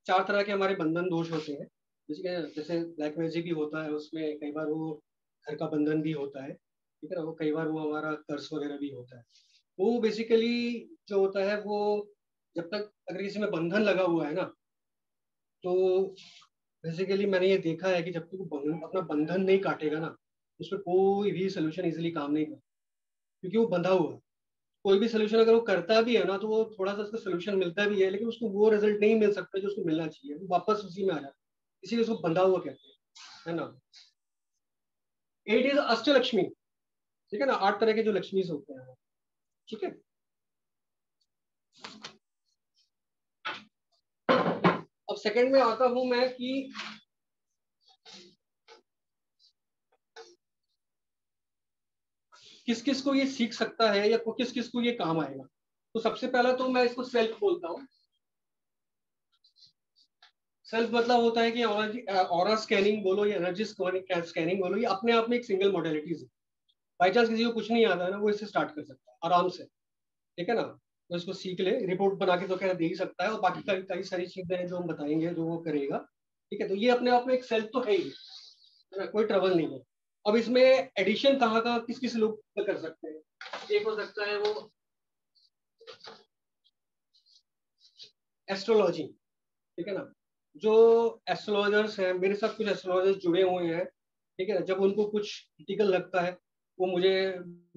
[SPEAKER 2] चार तरह के हमारे बंधन दोष होते हैं। जैसे जैसे ब्लैक मैजिक भी होता है, उसमें कई बार वो घर का बंधन भी होता है, ठीक है ना? वो कई बार वो हमारा कर्ज वगैरह भी होता है। वो बेसिकली जो होता है, वो जब तक अगर किसी में बंधन लगा हुआ है ना तो बेसिकली मैंने ये देखा है कि जब तक वो अपना बंधन नहीं काटेगा ना, उसमें कोई भी सोल्यूशन इजिली काम नहीं करता क्योंकि वो बंधा हुआ है। कोई भी सोल्यूशन अगर वो करता भी है ना तो वो थोड़ा सा उसका सोल्यूशन मिलता भी है, लेकिन उसको वो रिज़ल्ट नहीं मिल सकता जो उसको मिलना चाहिए, वो वापस उसी में आ जाता है। इसीलिए उसको बंधा हुआ कहते हैं, है ना? एट इज़ अष्टलक्ष्मी ठीक है ना? आठ तरह के जो लक्ष्मी होते हैं, ठीक है? अब सेकंड में आता हूँ मैं कि किस किस को ये सीख सकता है या किस किस को ये काम आएगा? तो सबसे पहला तो मैं इसको सेल्फ बोलता हूँ। सेल्फ मतलब होता है कि और स्कैनिंग बोलो या एनर्जी स्कैनिंग बोलो, ये अपने आप में एक सिंगल मॉडलिटीज है। बाई चांस किसी को कुछ नहीं आता है ना, वो इससे स्टार्ट कर सकता है, आराम से। ठीक है ना? तो इसको सीख ले रिपोर्ट बना के तो क्या दे ही सकता है और बाकी कई कई सारी चीज़ें जो हम बताएँगे, जो वो करेगा। ठीक है? तो ये अपने आप में एक सेल्फ तो है ही। कोई ट्रबल नहीं है। अब इसमें एडिशन कहाँ कहाँ, किस किस लोग कर सकते हैं? एक हो सकता है वो एस्ट्रोलॉजी ठीक है ना? जो एस्ट्रोलॉजर्स हैं, मेरे साथ कुछ एस्ट्रोलॉजर्स जुड़े हुए हैं, ठीक है, जब उनको कुछ क्रिटिकल लगता है, वो मुझे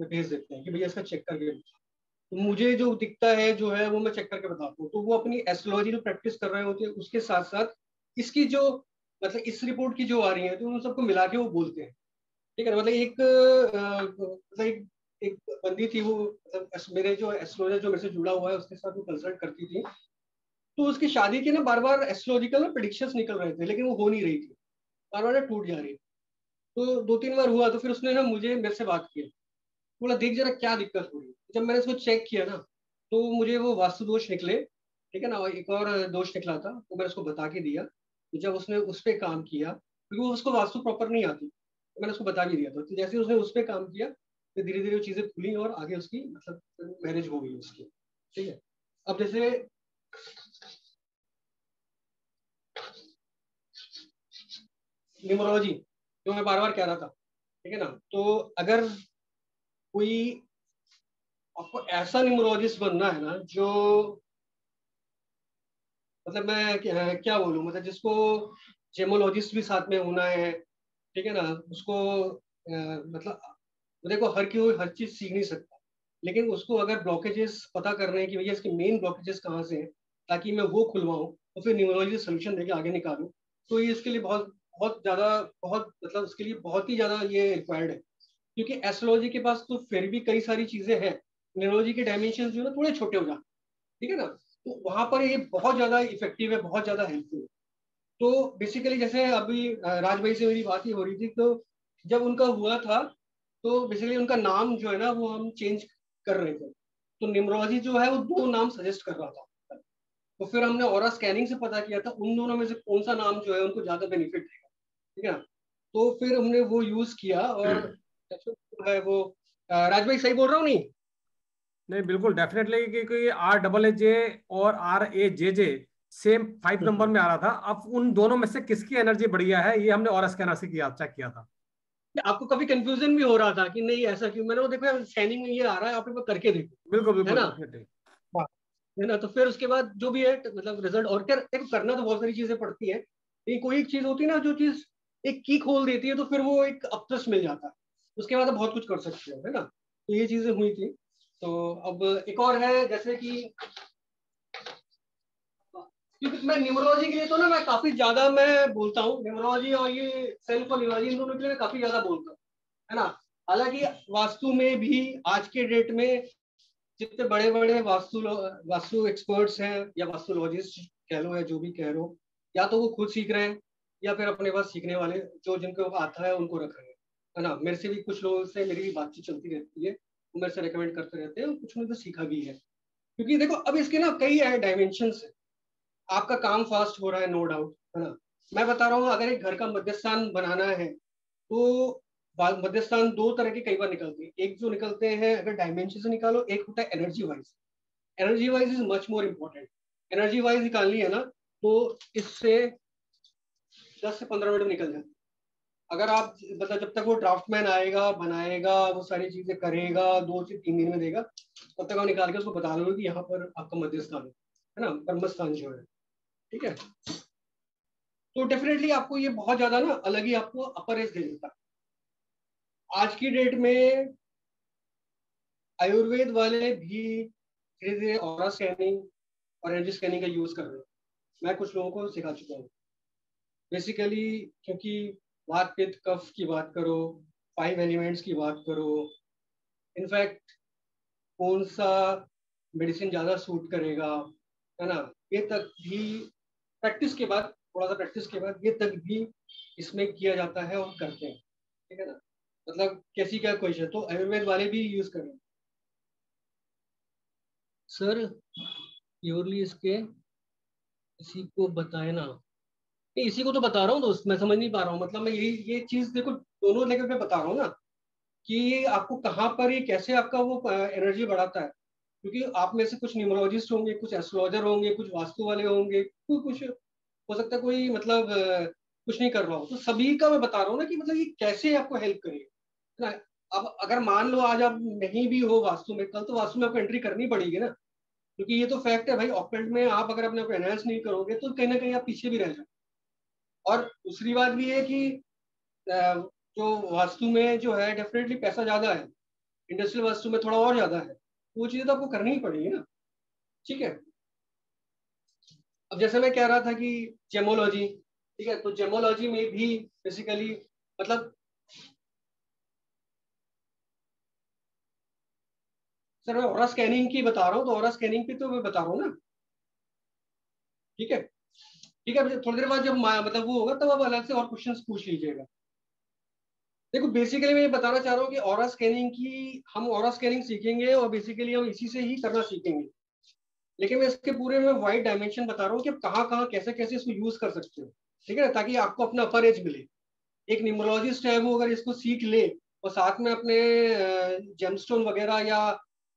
[SPEAKER 2] भेज देते हैं कि भैया इसका चेक करके तो मुझे जो दिखता है, जो है, वो मैं चेक करके बताता हूँ। तो वो अपनी एस्ट्रोलॉजी जो प्रैक्टिस कर रहे होते हैं, उसके साथ साथ इसकी जो मतलब इस रिपोर्ट की जो आ रही है तो उन सबको मिला के वो बोलते हैं। ठीक है मतलब एक मतलब एक एक बंदी थी वो मतलब मेरे जो एस्ट्रोलॉजर जो मेरे से जुड़ा हुआ है, उसके साथ वो कंसल्ट करती थी। तो उसकी शादी के ना बार बार एस्ट्रोलॉजिकल प्रिडिक्शन निकल रहे थे, लेकिन वो हो नहीं रही थी। बार बार टूट जा रही तो दो तीन बार हुआ तो फिर उसने ना मुझे, मेरे से बात किया। बोला, देख जरा क्या दिक्कत हो रही जब मैंने इसको चेक किया ना तो मुझे वो वास्तु दोष निकले। ठीक है ना, एक और दोष निकला था तो मैंने उसको बता के दिया। तो जब उसने उस पर काम किया, क्योंकि वो उसको वास्तु प्रॉपर नहीं आती तो मैंने उसको बता भी दिया था। तो जैसे उसने उस पर काम किया तो धीरे धीरे वो चीज़ें खुली और आगे उसकी मतलब मैरिज हो गई उसकी। ठीक है? अब जैसे न्यूमरोलॉजी जो मैं बार बार कह रहा था ठीक है ना? तो अगर कोई आपको ऐसा न्यूमरोलॉजिस्ट बनना है ना जो मतलब मैं क्या, क्या बोलूँ? मतलब जिसको जेमोलॉजिस्ट भी साथ में होना है ठीक है ना? उसको आ, मतलब देखो हर कोई हर चीज़ सीख नहीं सकता। लेकिन उसको अगर ब्लॉकेजेस पता कर रहे हैं कि भैया इसके मेन ब्लॉकेजेस कहाँ से हैं ताकि मैं वो खुलवाऊँ तो फिर न्यूमरोलॉजी सोल्यूशन देके आगे निकालूँ तो ये इसके लिए बहुत बहुत ज़्यादा, बहुत मतलब उसके लिए बहुत ही ज़्यादा ये रिक्वायर्ड है। क्योंकि एस्ट्रोलॉजी के पास तो फिर भी कई सारी चीज़ें हैं। न्यूरोलॉजी के डायमेंशन जो है ना थोड़े छोटे हो जाते ठीक है ना? तो वहाँ पर ये बहुत ज़्यादा इफ़ेक्टिव है, बहुत ज़्यादा हेल्पफुल है। तो बेसिकली जैसे अभी राज भाई से मेरी बात ही हो रही थी तो जब उनका हुआ था तो बेसिकली उनका नाम जो है ना, वो हम चेंज कर रहे थे। तो निमरोलॉजी जो है, वो दो नाम सजेस्ट कर रहा था। तो फिर हमने और स्कैनिंग से पता किया था, उन दोनों में से कौन सा नाम जो है, उनको ज़्यादा बेनिफिट देगा। ठीक है? तो फिर हमने वो यूज़ किया और है वो राज भाई सही बोल रहा हूँ नहीं?
[SPEAKER 1] नहीं बिल्कुल डेफिनेटली क्योंकि आर डबल ए जे और R A J J same five number में आ रहा था। अब उन दोनों में से किसकी एनर्जी बढ़िया है ये हमने और स्कैनर से किया चेक किया था।
[SPEAKER 2] आपको कभी कंफ्यूजन भी हो रहा था कि नहीं ऐसा क्यों? मैंने वो देखो स्कैनिंग में ये आ रहा है आप एक बार करके देखो।
[SPEAKER 1] बिल्कुल बिल्कुल है
[SPEAKER 2] ना? हाँ। है ना? तो फिर उसके बाद जो भी है मतलब रिज़ल्ट और क्या देखो करना तो बहुत सारी चीज़ें पड़ती है। लेकिन कोई एक चीज़ होती है ना जो चीज़ एक की खोल देती है तो फिर वो एक अपतस मिल जाता है। उसके बाद बहुत कुछ कर सकते हो, है ना? तो ये चीज़ें हुई थी। तो अब एक और है, जैसे कि क्योंकि मैं न्यूमरोलॉजी के लिए तो ना मैं काफ़ी ज़्यादा मैं बोलता हूँ। न्यूमरोलॉजी और ये सेल्फ और न्यूमरोलॉजी इन दोनों के लिए मैं काफ़ी ज़्यादा बोलता हूँ, है ना? हालाँकि वास्तु में भी आज के डेट में जितने बड़े बड़े वास्तु वास्तु एक्सपर्ट्स हैं या वास्तुलॉजिस्ट कह लो या जो भी कह लो या तो वो खुद सीख रहे हैं या फिर अपने पास सीखने वाले जो जिनको आता है उनको रख रहे हैं है ना? मेरे से भी कुछ लोगों से मेरी भी बातचीत चलती रहती है, वो मेरे से रिकमेंड करते रहते हैं कुछ ने तो सीखा भी है। क्योंकि देखो, अब इसके ना कई है डायमेंशन आपका काम फास्ट हो रहा है नो डाउट है ना? मैं बता रहा हूँ, अगर एक घर का मध्यस्थान बनाना है तो मध्यस्थान दो तरह के कई बार निकलते हैं। एक जो निकलते हैं, अगर डायमेंशन से निकालो, एक होता है energy wise energy wise is much more important energy wise निकालनी है ना तो इससे दस से पंद्रह मिनट में निकल जाते अगर आप मतलब जब तक वो ड्राफ्टमैन आएगा, बनाएगा, वो सारी चीज़ें करेगा, दो से तीन दिन में देगा, तब तक आप निकाल के उसको बता दोगे कि यहाँ पर आपका मध्य स्थान है ना? ब्रह्म स्थान जो है। ठीक है? तो डेफिनेटली आपको ये बहुत ज़्यादा ना अलग ही आपको अपर एज दे देता आज की डेट में आयुर्वेद वाले भी धीरे धीरे और स्कैनिंग और एनर्जी स्कैनिंग का यूज़ कर रहे हैं। मैं कुछ लोगों को सिखा चुका हूँ। बेसिकली क्योंकि वात पित्त कफ की बात करो फाइव एलिमेंट्स की बात करो इनफैक्ट कौन सा मेडिसिन ज़्यादा सूट करेगा, है ना? ये तक भी प्रैक्टिस के बाद, थोड़ा सा प्रैक्टिस के बाद ये तक भी इसमें किया जाता है और करते हैं, ठीक है ना? मतलब कैसी क्या क्वेश्चन तो आयुर्वेद वाले भी यूज़ कर रहे हैं। सर प्योरली इसके, किसी को बताए ना नहीं, इसी को तो बता रहा हूँ दोस्त, मैं समझ नहीं पा रहा हूँ। मतलब मैं यही, ये चीज़ देखो, दोनों लेकर पे बता रहा हूँ ना, कि आपको कहाँ पर, ये कैसे आपका वो एनर्जी बढ़ाता है? क्योंकि आप में से कुछ न्यूमरोलॉजिस्ट होंगे, कुछ एस्ट्रोलॉजर होंगे, कुछ वास्तु वाले होंगे, कोई कुछ, हो सकता है कोई मतलब कुछ नहीं कर रहा हो। तो सभी का मैं बता रहा हूँ ना कि मतलब ये कैसे आपको हेल्प करेगा अब अगर मान लो आज आप नहीं भी हो वास्तु में, कल तो वास्तु में आपको एंट्री करनी पड़ेगी ना। क्योंकि ये तो फैक्ट है भाई ऑक्टेट में आप अगर अपने को एनहेंस नहीं करोगे तो कहीं ना कहीं आप पीछे भी रह जाओ और दूसरी बात भी है कि जो वास्तु में जो है डेफिनेटली पैसा ज़्यादा है। इंडस्ट्रियल वास्तु में थोड़ा और ज़्यादा है। वो चीज़ें तो आपको करनी ही पड़ेगी ना। ठीक है? अब जैसे मैं कह रहा था कि जेमोलॉजी ठीक है? तो जेमोलॉजी में भी बेसिकली मतलब सर, मैं और स्कैनिंग की बता रहा हूँ तो और स्कैनिंग की तो मैं बता रहा हूँ ना। ठीक है? ठीक है थोड़ी देर बाद जब मतलब वो होगा, तब तो आप अलग से और क्वेश्चन पूछ लीजिएगा। देखो बेसिकली मैं ये बताना चाह रहा हूँ कि और स्कैनिंग की हम और स्कैनिंग सीखेंगे और बेसिकली हम इसी से ही करना सीखेंगे। लेकिन मैं इसके पूरे में वाइड डायमेंशन बता रहा हूँ कि आप कहाँ कहाँ कैसे कैसे इसको यूज़ कर सकते हो, ठीक है ना? ताकि आपको अपना अपर एज मिले। एक न्यूमोलॉजिस्ट है वो, अगर इसको सीख ले और साथ में अपने जेमस्टोन वगैरह या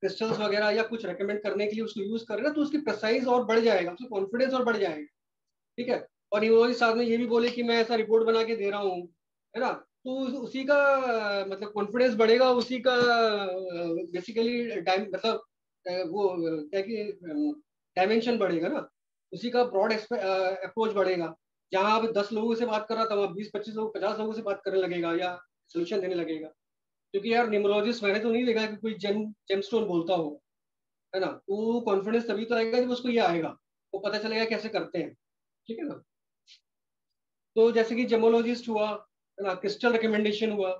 [SPEAKER 2] क्रिस्टल्स वगैरह या कुछ रिकमेंड करने के लिए उसको यूज़ करे ना तो उसकी प्रसाइज और बढ़ जाएगा, उसका कॉन्फिडेंस और बढ़ जाएगा। ठीक है? और न्यूमोलॉजिस्ट साथ में ये भी बोले कि मैं ऐसा रिपोर्ट बना के दे रहा हूँ, है ना? तो उसी का मतलब कॉन्फिडेंस बढ़ेगा, उसी का बेसिकली मतलब वो, क्या कि डायमेंशन बढ़ेगा ना? उसी का ब्रॉड अप्रोच बढ़ेगा। जहाँ आप दस लोगों से बात कर रहा था, वहाँ बीस, पच्चीस लोग, पचास लोगों से बात करने लगेगा या सोल्यूशन देने लगेगा। क्योंकि यार न्यूमोलॉजिस्ट मैंने तो नहीं देखा कि कोई जेम जेमस्टोन बोलता हो, है ना? वो कॉन्फिडेंस तभी तो आएगा जब उसको ये आएगा, वो पता चलेगा कैसे करते हैं। ठीक है ना? तो जैसे कि जेमोलॉजिस्ट हुआ, है ना क्रिस्टल रिकमेंडेशन हुआ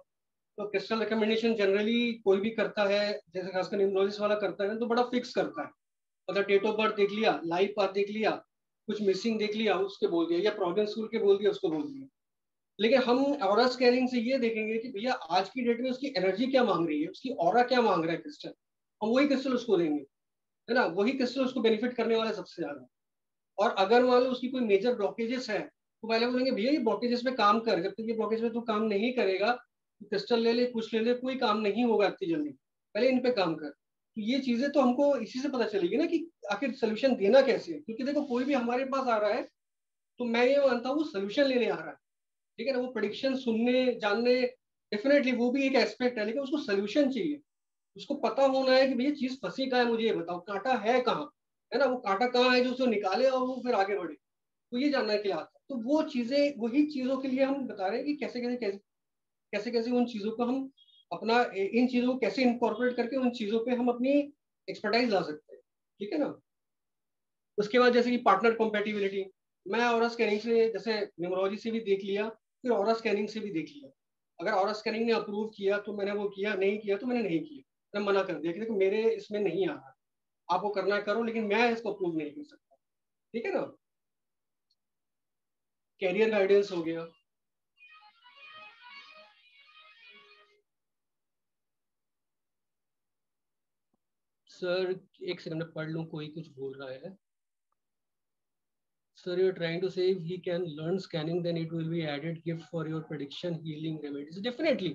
[SPEAKER 2] तो क्रिस्टल रिकमेंडेशन जनरली कोई भी करता है, जैसे खासकर न्यूमरोलॉजिस्ट वाला करता है तो बड़ा फिक्स करता है। मतलब डेट ऑफ़ बर्थ देख लिया लाइफ पाथ देख लिया, कुछ मिसिंग देख लिया, उसके बोल दिया, या प्रॉब्लम स्कूल के बोल दिया, उसको बोल दिया। लेकिन हम और स्कैनिंग से ये देखेंगे कि भैया, आज की डेट में उसकी एनर्जी क्या मांग रही है, उसकी और क्या मांग रहा है क्रिस्टल हम वही क्रिस्टल उसको देंगे, है ना? वही क्रिस्टल उसको बेनिफिट करने वाला सबसे ज़्यादा। और अगर मान लो उसकी कोई मेजर ब्लॉकेजेस है तो पहले बोलेंगे, भैया, ये ब्लॉकेजेस में काम कर जब तक ये ब्लॉकेज में तू काम नहीं करेगा क्रिस्टल ले ले, कुछ ले ले, कोई काम नहीं होगा इतनी जल्दी। पहले इन पे काम कर। तो ये चीज़ें तो हमको इसी से पता चलेगी ना कि आखिर सोल्यूशन देना कैसे है। क्योंकि देखो, कोई भी हमारे पास आ रहा है तो मैं ये मानता हूँ, वो सोल्यूशन लेने आ रहा है। ठीक है ना? वो प्रडिक्शन सुनने, जानने डेफिनेटली वो भी एक एस्पेक्ट है, लेकिन उसको सोल्यूशन चाहिए। उसको पता होना है कि, भैया, चीज़ फंसी कहाँ है मुझे ये बताओ? कांटा है कहाँ? है ना, वो कांटा कहाँ है जो उसको निकाले और वो फिर आगे बढ़े। तो ये जानना के लिए आता तो वो चीज़ें, वही चीज़ों के लिए हम बता रहे हैं कि कैसे कैसे कैसे कैसे कैसे उन चीज़ों को हम अपना इन चीज़ों को कैसे इंकॉर्पोरेट करके उन चीज़ों पे हम अपनी एक्सपर्टाइज ला सकते हैं। ठीक है ना? उसके बाद जैसे कि पार्टनर कॉम्पेटिबिलिटी मैं और स्कैनिंग से, जैसे न्यूमरोलॉजी से भी देख लिया, फिर और स्कैनिंग से भी देख लिया। अगर और स्कैनिंग ने अप्रूव किया तो मैंने वो किया, नहीं किया तो मैंने नहीं किया। मैं मना कर दिया कि देखो, मेरे इसमें नहीं आ रहा। आप वो करना करो, लेकिन मैं इसको अप्रूव नहीं कर सकता। ठीक है ना? कैरियर गाइडेंस हो गया। सर एक सेकंड में पढ़ लू, कोई कुछ बोल रहा है। Sir you trying to say he can learn scanning then it will be added gift for your prediction healing remedies definitely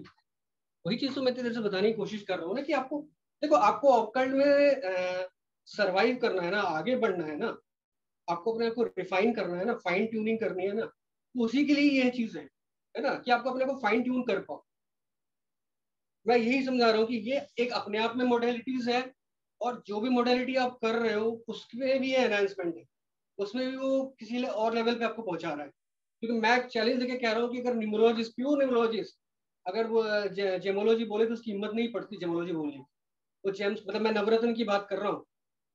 [SPEAKER 2] वही चीज़ तो मैं तेरे से बताने की कोशिश कर रहा हूँ ना कि आपको देखो, आपको ऑपकल्ट में सरवाइव करना है ना, आगे बढ़ना है ना, आपको अपने आप को रिफाइन करना है ना फाइन ट्यूनिंग करनी है ना तो उसी के लिए यह चीज़ है है ना, कि आपको अपने आप को फाइन ट्यून कर पाओ। मैं यही समझा रहा हूँ कि ये एक अपने आप में मोडेलिटीज है और जो भी मोडेलिटी आप कर रहे हो, उसमें भी ये एनहेंसमेंट है, उसमें भी वो किसी और लेवल पे आपको पहुँचा रहा है। क्योंकि मैं चैलेंज देके कह रहा हूँ कि अगर न्यूमरोलॉजिस्ट प्योर न्यूमरोलॉजिस्ट अगर वो जेमोलॉजी बोले तो उसकी हिम्मत नहीं पड़ती जेमोलॉजी बोलने वो जेम्स मतलब मैं नवरत्न की बात कर रहा हूँ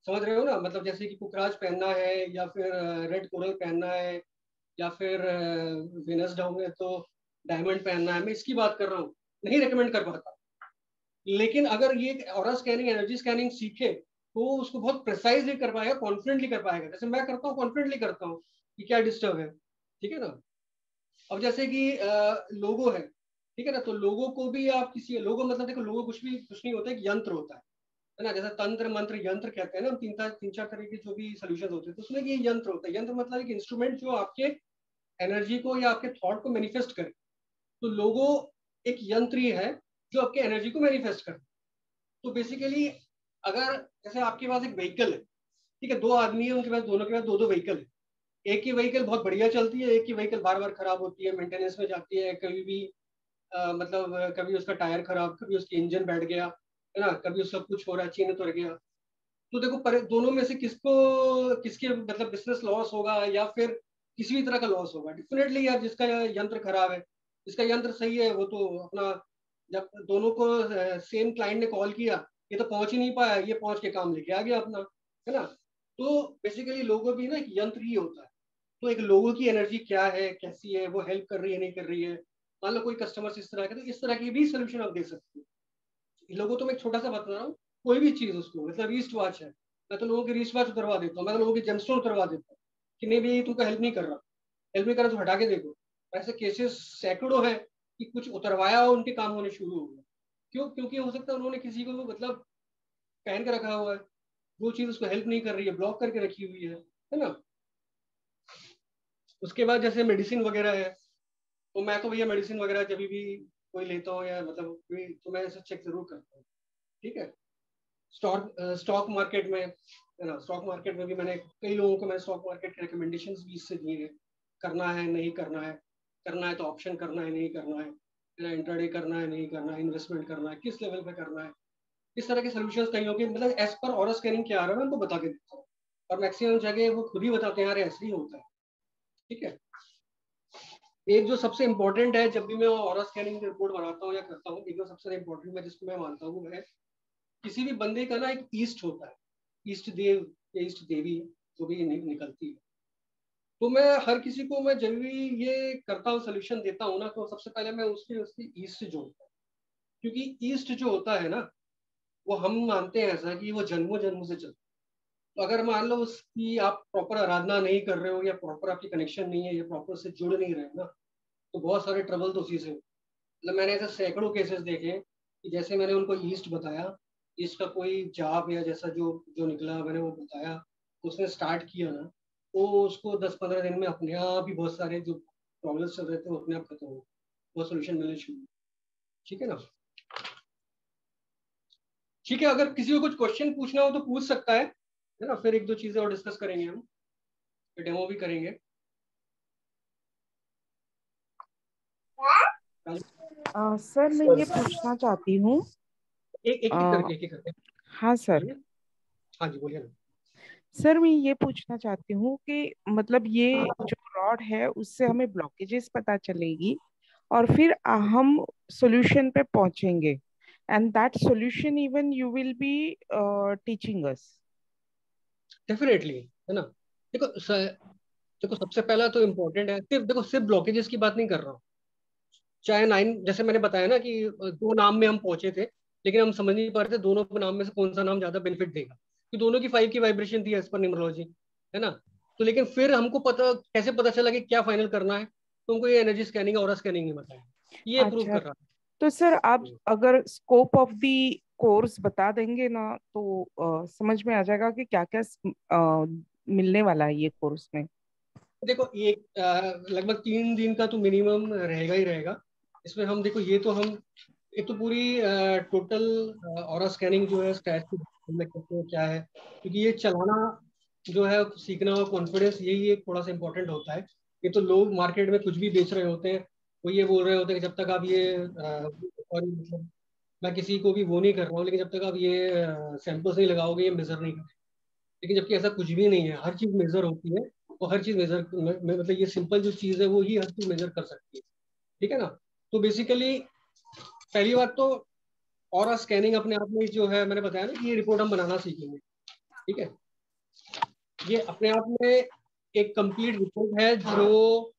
[SPEAKER 2] समझ रहे हो ना? मतलब जैसे कि कुकराज पहनना है या फिर रेड कोरल पहनना है या फिर विनस है तो डायमंड पहनना है। मैं इसकी बात कर रहा हूँ, नहीं रिकमेंड कर पाता। लेकिन अगर ये और स्कैनिंग एनर्जी स्कैनिंग सीखे तो उसको बहुत प्रिसाइजली कर पाएगा कॉन्फिडेंटली कर पाएगा। जैसे मैं करता हूँ कॉन्फिडेंटली करता हूँ कि क्या डिस्टर्ब है, ठीक है ना? अब जैसे कि लोगो है, ठीक है ना? तो लोगों को भी आप किसी, लोगो मतलब देखो, लोगो कुछ भी, कुछ नहीं होता है यंत्र होता है। है ना? जैसे तंत्र मंत्र यंत्र कहते हैं ना तीन तीन चार तरह के जो भी सोल्यूशन होते हैं तो उसमें ये यंत्र होता है। यंत्र मतलब एक इंस्ट्रूमेंट जो आपके एनर्जी को या आपके थॉट को मैनिफेस्ट करे। तो लोगो एक यंत्र ही है जो आपके एनर्जी को मैनिफेस्ट करे। तो बेसिकली अगर जैसे आपके पास एक व्हीकल है ठीक है दो आदमी है उनके पास दोनों के पास दो दो व्हीकल है। एक ही व्हीकल बहुत बढ़िया चलती है एक ही व्हीकल बार बार खराब होती है मेंटेनेंस में जाती है कभी भी आ, मतलब कभी उसका टायर खराब कभी उसकी इंजन बैठ गया है ना? कभी उसका कुछ हो रहा है, चीन तो गया। तो देखो, पर दोनों में से किसको, किसके मतलब बिज़नेस लॉस होगा या फिर किसी भी तरह का लॉस होगा? डेफिनेटली यार, जिसका यंत्र खराब है, जिसका यंत्र सही है, वो तो अपना जब दोनों को सेम क्लाइंट ने कॉल किया, ये तो पहुँच ही नहीं पाया, ये पहुँच के काम लेके आ गया अपना, है ना? तो बेसिकली लोगों भी ना एक यंत्र ही होता है। तो एक लोगों की एनर्जी क्या है, कैसी है, वो हेल्प कर रही है, नहीं कर रही है? मान लो कोई कस्टमर इस तरह के तो इस तरह की भी सोल्यूशन आप दे सकते हो। लोगों तो मैं छोटा सा बता रहा हूँ, कोई भी चीज़ उसको मतलब रीस्ट वॉच है, मैं तो लोगों की रीस्ट वॉच उतरवा देता हूँ, मैं तो लोगों की जेमस्टोन उतरवा देता हूँ कि नहीं भाई तुमको हेल्प नहीं कर रहा हेल्प नहीं कर रहा तो हटा के देखो। ऐसे केसेस सैकड़ों हैं कि कुछ उतरवाया और उनके काम होने शुरू हो गए। क्यों? क्योंकि हो सकता है उन्होंने किसी को मतलब पहन के रखा हुआ है, वो चीज़ उसको हेल्प नहीं कर रही है ब्लॉक करके रखी हुई है है ना? उसके बाद जैसे मेडिसिन वगैरह है तो मैं तो भैया मेडिसिन वगैरह जब भी कोई लेता हो या मतलब कोई तो मैं ऐसे चेक ज़रूर करता हूँ। ठीक है? स्टॉक स्टॉक मार्केट में, है ना? स्टॉक मार्केट में भी मैंने कई लोगों को मैंने स्टॉक मार्केट के रिकमेंडेशन भी इससे दिए हैं। करना है, नहीं करना है? करना है तो ऑप्शन करना है, नहीं करना है? इंटरडे करना है, नहीं करना है? इन्वेस्टमेंट करना है? किस लेवल पे करना है? इस तरह के सोल्यूशन कहीं होंगे मतलब एज पर और स्कैनिंग क्या आ रहा है, मैं उनको बता के देता हूँ। और मैक्सिमम जगह वो खुद ही बताते हैं, यार, ऐसे ही होता है। ठीक है? एक जो सबसे इम्पोर्टेंट है, जब भी मैं और स्कैनिंग रिपोर्ट बनाता हूँ या करता हूँ, एक जो सबसे इम्पोर्टेंट मैं जिसको मैं मानता हूँ है किसी भी बंदे का ना एक ईस्ट होता है। ईस्ट देव या ईस्ट देवी, जो भी निकलती है। तो मैं हर किसी को मैं जब भी ये करता हूँ सोल्यूशन देता हूँ ना तो सबसे पहले मैं उसके, उसकी ईस्ट जोड़ता हूँ। क्योंकि ईस्ट जो होता है ना, वो हम मानते हैं ऐसा कि वो जन्मों जन्मों से चलता तो अगर मान लो उसकी आप प्रॉपर आराधना नहीं कर रहे हो या प्रॉपर आपकी कनेक्शन नहीं है या प्रॉपर से जुड़ नहीं रहे हो ना तो बहुत सारे ट्रबल तो उसी से मतलब मैंने ऐसे सैकड़ों केसेस देखे कि जैसे मैंने उनको ईस्ट बताया ईस्ट का कोई जाप या जैसा जो जो निकला मैंने वो बताया, उसने स्टार्ट किया ना तो उसको दस पंद्रह दिन में अपने आप ही बहुत सारे जो प्रॉब्लम्स चल रहे थे वो अपने आप खत्म हो वो सोल्यूशन मिलने शुरू ठीक है ना? ठीक है, अगर किसी को कुछ क्वेश्चन पूछना हो तो पूछ सकता है। है ना फिर एक दो चीज़ें और डिस्कस करेंगे हम डेमो भी करेंगे।
[SPEAKER 8] आ, सर मैं ये पूछना चाहती हूँ।
[SPEAKER 2] एक एक करके एक करके।
[SPEAKER 8] हाँ सर।
[SPEAKER 2] हाँ जी बोलिए
[SPEAKER 8] सर मैं ये पूछना चाहती हूँ कि मतलब ये जो रॉड है उससे हमें ब्लॉकेजेस पता चलेगी और फिर हम सॉल्यूशन पे पहुँचेंगे। And that solution even you will be teaching us
[SPEAKER 2] definitely है ना? देखो देखो सबसे पहला तो इम्पोर्टेंट है सिर्फ़ देखो सिर्फ़ ब्लॉकेजेस की बात नहीं कर रहा हूँ। चाहे नाइन जैसे मैंने बताया ना कि दो नाम में हम पहुँचे थे लेकिन हम समझ नहीं पा रहे थे दोनों नाम में से कौन सा नाम ज़्यादा बेनिफिट देगा। कि दोनों की फाइव की वाइब्रेशन थी एज पर न्यूमरोलॉजी है ना? तो लेकिन फिर हमको पता कैसे पता चला कि क्या फाइनल करना है? तो हमको ये एनर्जी स्कैनिंग और स्कैनिंग नहीं बताया। ये अच्छा, प्रूव कर रहा है
[SPEAKER 8] तो सर आप। अगर स्कोप ऑफ़ दी कोर्स बता देंगे ना तो आ, समझ में आ जाएगा कि क्या क्या आ, मिलने वाला है ये कोर्स में।
[SPEAKER 2] देखो एक लगभग तीन दिन का तो मिनिमम रहेगा ही रहेगा। इसमें हम देखो ये तो हम एक तो पूरी टोटल और स्कैनिंग जो है करते हैं क्या है? क्योंकि ये चलाना जो है सीखना और कॉन्फिडेंस यही एक थोड़ा सा इम्पोर्टेंट होता है। ये तो लोग मार्केट में कुछ भी बेच रहे होते हैं वो ये बोल रहे होते हैं कि जब तक आप ये और मतलब मैं किसी को भी वो नहीं कर रहा हूँ, लेकिन जब तक आप ये सैंपल्स नहीं लगाओगे, ये मेजर नहीं करें लेकिन जबकि ऐसा कुछ भी नहीं है, हर चीज़ मेजर होती है और हर चीज़ मेजर मतलब ये सिंपल जो चीज़ है, वो ही हर चीज़ मेजर कर सकती है। ठीक है ना? तो बेसिकली पहली बात तो और स्कैनिंग अपने आप में जो है, मैंने बताया ना कि ये रिपोर्ट हम बनाना सीखेंगे। ठीक है? ये अपने आप में एक कंप्लीट रिपोर्ट है जो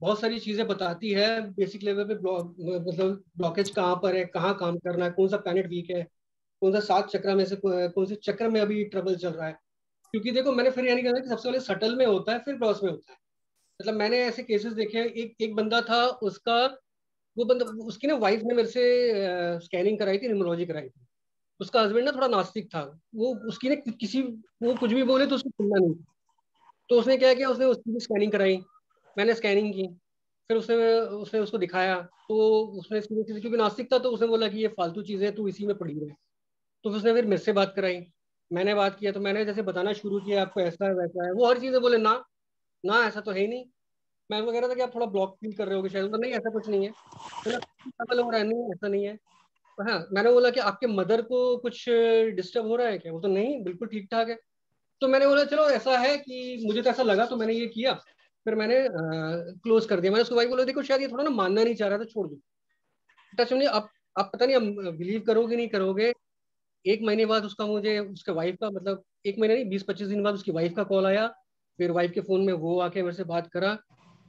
[SPEAKER 2] बहुत सारी चीज़ें बताती है बेसिक लेवल पे मतलब ब्लॉकेज कहाँ पर है, कहाँ काम करना है, कौन सा प्लानिट वीक है, कौन सा सात चक्र में से, कौन से चक्र में अभी ट्रबल चल रहा है। क्योंकि देखो, मैंने फिर यानी कहा कि सबसे पहले सटल में होता है, फिर क्रॉस में होता है। मतलब मैंने ऐसे केसेस देखे हैं, एक एक बंदा था, उसका, वो बंदा, उसकी ना वाइफ ने मेरे से स्कैनिंग कराई थी न्यूमोलॉजी कराई थी। उसका हस्बैंड ना थोड़ा नास्तिक था, वो, उसकी ना किसी, वो कुछ भी बोले तो उसको सुनना नहीं तो उसने क्या किया, उसने उसकी भी स्कैनिंग कराई। मैंने स्कैनिंग की। फिर उसने उसने उसको दिखाया। तो उसने क्योंकि नास्तिक था तो उसने बोला कि ये फालतू चीज़ है, तू इसी में पढ़ी रहे। तो फिर उसने फिर मेरे से बात कराई। मैंने बात किया तो मैंने जैसे बताना शुरू किया, आपको ऐसा है, वैसा है। वो हर चीज़ें बोले, ना ना, ऐसा तो है ही नहीं। मैं वो कह रहा था कि आप थोड़ा ब्लॉक फील कर रहे हो शायद। नहीं, ऐसा कुछ नहीं है। तो नहीं, ऐसा नहीं है। हाँ मैंने बोला कि आपके मदर को कुछ डिस्टर्ब हो रहा है क्या? वो तो नहीं, बिल्कुल ठीक ठाक है। तो मैंने बोला, चलो, ऐसा है कि मुझे तो ऐसा लगा तो मैंने ये किया। फिर मैंने क्लोज कर दिया। मैंने उसको भाई बोला, देखो, शायद ये थोड़ा ना मानना नहीं चाह रहा था, छोड़ दो। टच नहीं आप आप पता नहीं बिलीव करोगे नहीं करोगे, एक महीने बाद उसका मुझे, उसके वाइफ का मतलब एक महीने नहीं बीस पच्चीस दिन बाद उसकी वाइफ का कॉल आया। फिर वाइफ के फ़ोन में वो आके मेरे से बात करा।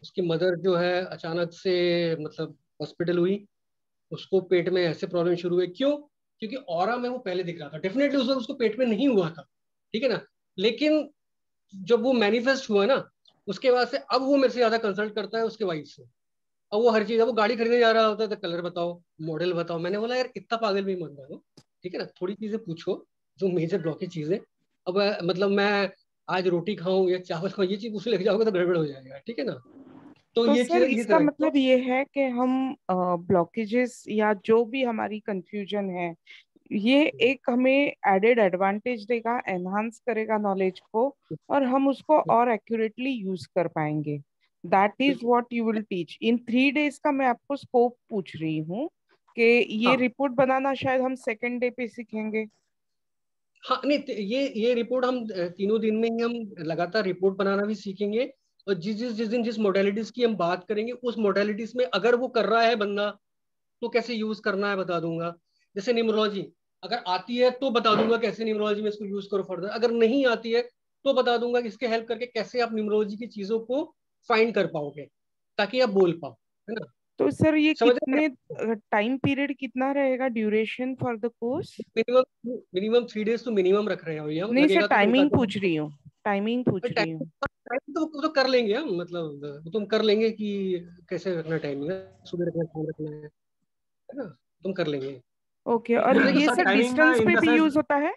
[SPEAKER 2] उसकी मदर जो है, अचानक से मतलब हॉस्पिटल हुई। उसको पेट में ऐसे प्रॉब्लम शुरू हुए। क्यों? क्योंकि और में वो पहले दिख रहा था। डेफिनेटली उस वक्त उसको पेट में नहीं हुआ था। ठीक है ना? लेकिन जब वो मैनिफेस्ट हुआ ना उसके बाद से अब वो मेरे से ज़्यादा कंसल्ट करता है उसके वाइफ से। अब वो हर चीज़ अब वो गाड़ी खरीदने जा रहा होता है तो कलर बताओ मॉडल बताओ। मैंने बोला यार इतना पागल भी मत बनो ठीक है ना? थोड़ी चीज़ें पूछो जो मेजर ब्लॉकेज चीज़ें। अब मतलब मैं आज रोटी खाऊं या चावल खाऊं ये चीज़ उसे लेके जाओगे तो गड़बड़ हो जाएगा ठीक है ना?
[SPEAKER 8] तो, तो ये सर इसका मतलब ये है कि हम ब्लॉकेजेस या जो भी हमारी कंफ्यूजन है ये एक हमें एडेड एडवांटेज देगा एनहांस करेगा नॉलेज को और हम उसको और एक्यूरेटली यूज़ कर पाएँगे। That is what you will teach in three days का मैं आपको स्कोप पूछ रही हूँ कि ये हाँ. रिपोर्ट बनाना शायद हम सेकेंड डे पे सीखेंगे।
[SPEAKER 2] हाँ नहीं ये ये रिपोर्ट हम तीनों दिन में ही हम लगातार रिपोर्ट बनाना भी सीखेंगे और जिस जिस जिस दिन जिस मोडेलिटीज की हम बात करेंगे उस मोडेलिटीज में अगर वो कर रहा है बंदा तो कैसे यूज़ करना है बता दूँगा। जैसे न्यूमरोलॉजी अगर आती है तो बता दूँगा कैसे न्यूमरोलॉजी में इसको यूज़ करो फर्दर अगर नहीं आती है तो बता दूँगा इसके हेल्प करके कैसे आप न्यूमरोलॉजी की चीज़ों को फाइंड कर पाओगे ताकि आप बोल पाओ है ना?
[SPEAKER 8] तो सर ये कितने टाइम पीरियड कितना रहेगा duration for the course
[SPEAKER 2] minimum minimum three days तो मिनिमम रख रहे हैं
[SPEAKER 8] नहीं सर टाइमिंग तो पूछ रही हूँ टाइमिंग पूछ रही हूँ।
[SPEAKER 2] टाइम तो तो कर लेंगे हम मतलब तुम कर लेंगे कि कैसे रखना टाइमिंग सुबह रखना शाम रखना है ना? तुम कर लेंगे।
[SPEAKER 8] ओके और ये सर डिस्टेंस पे भी यूज़ होता है?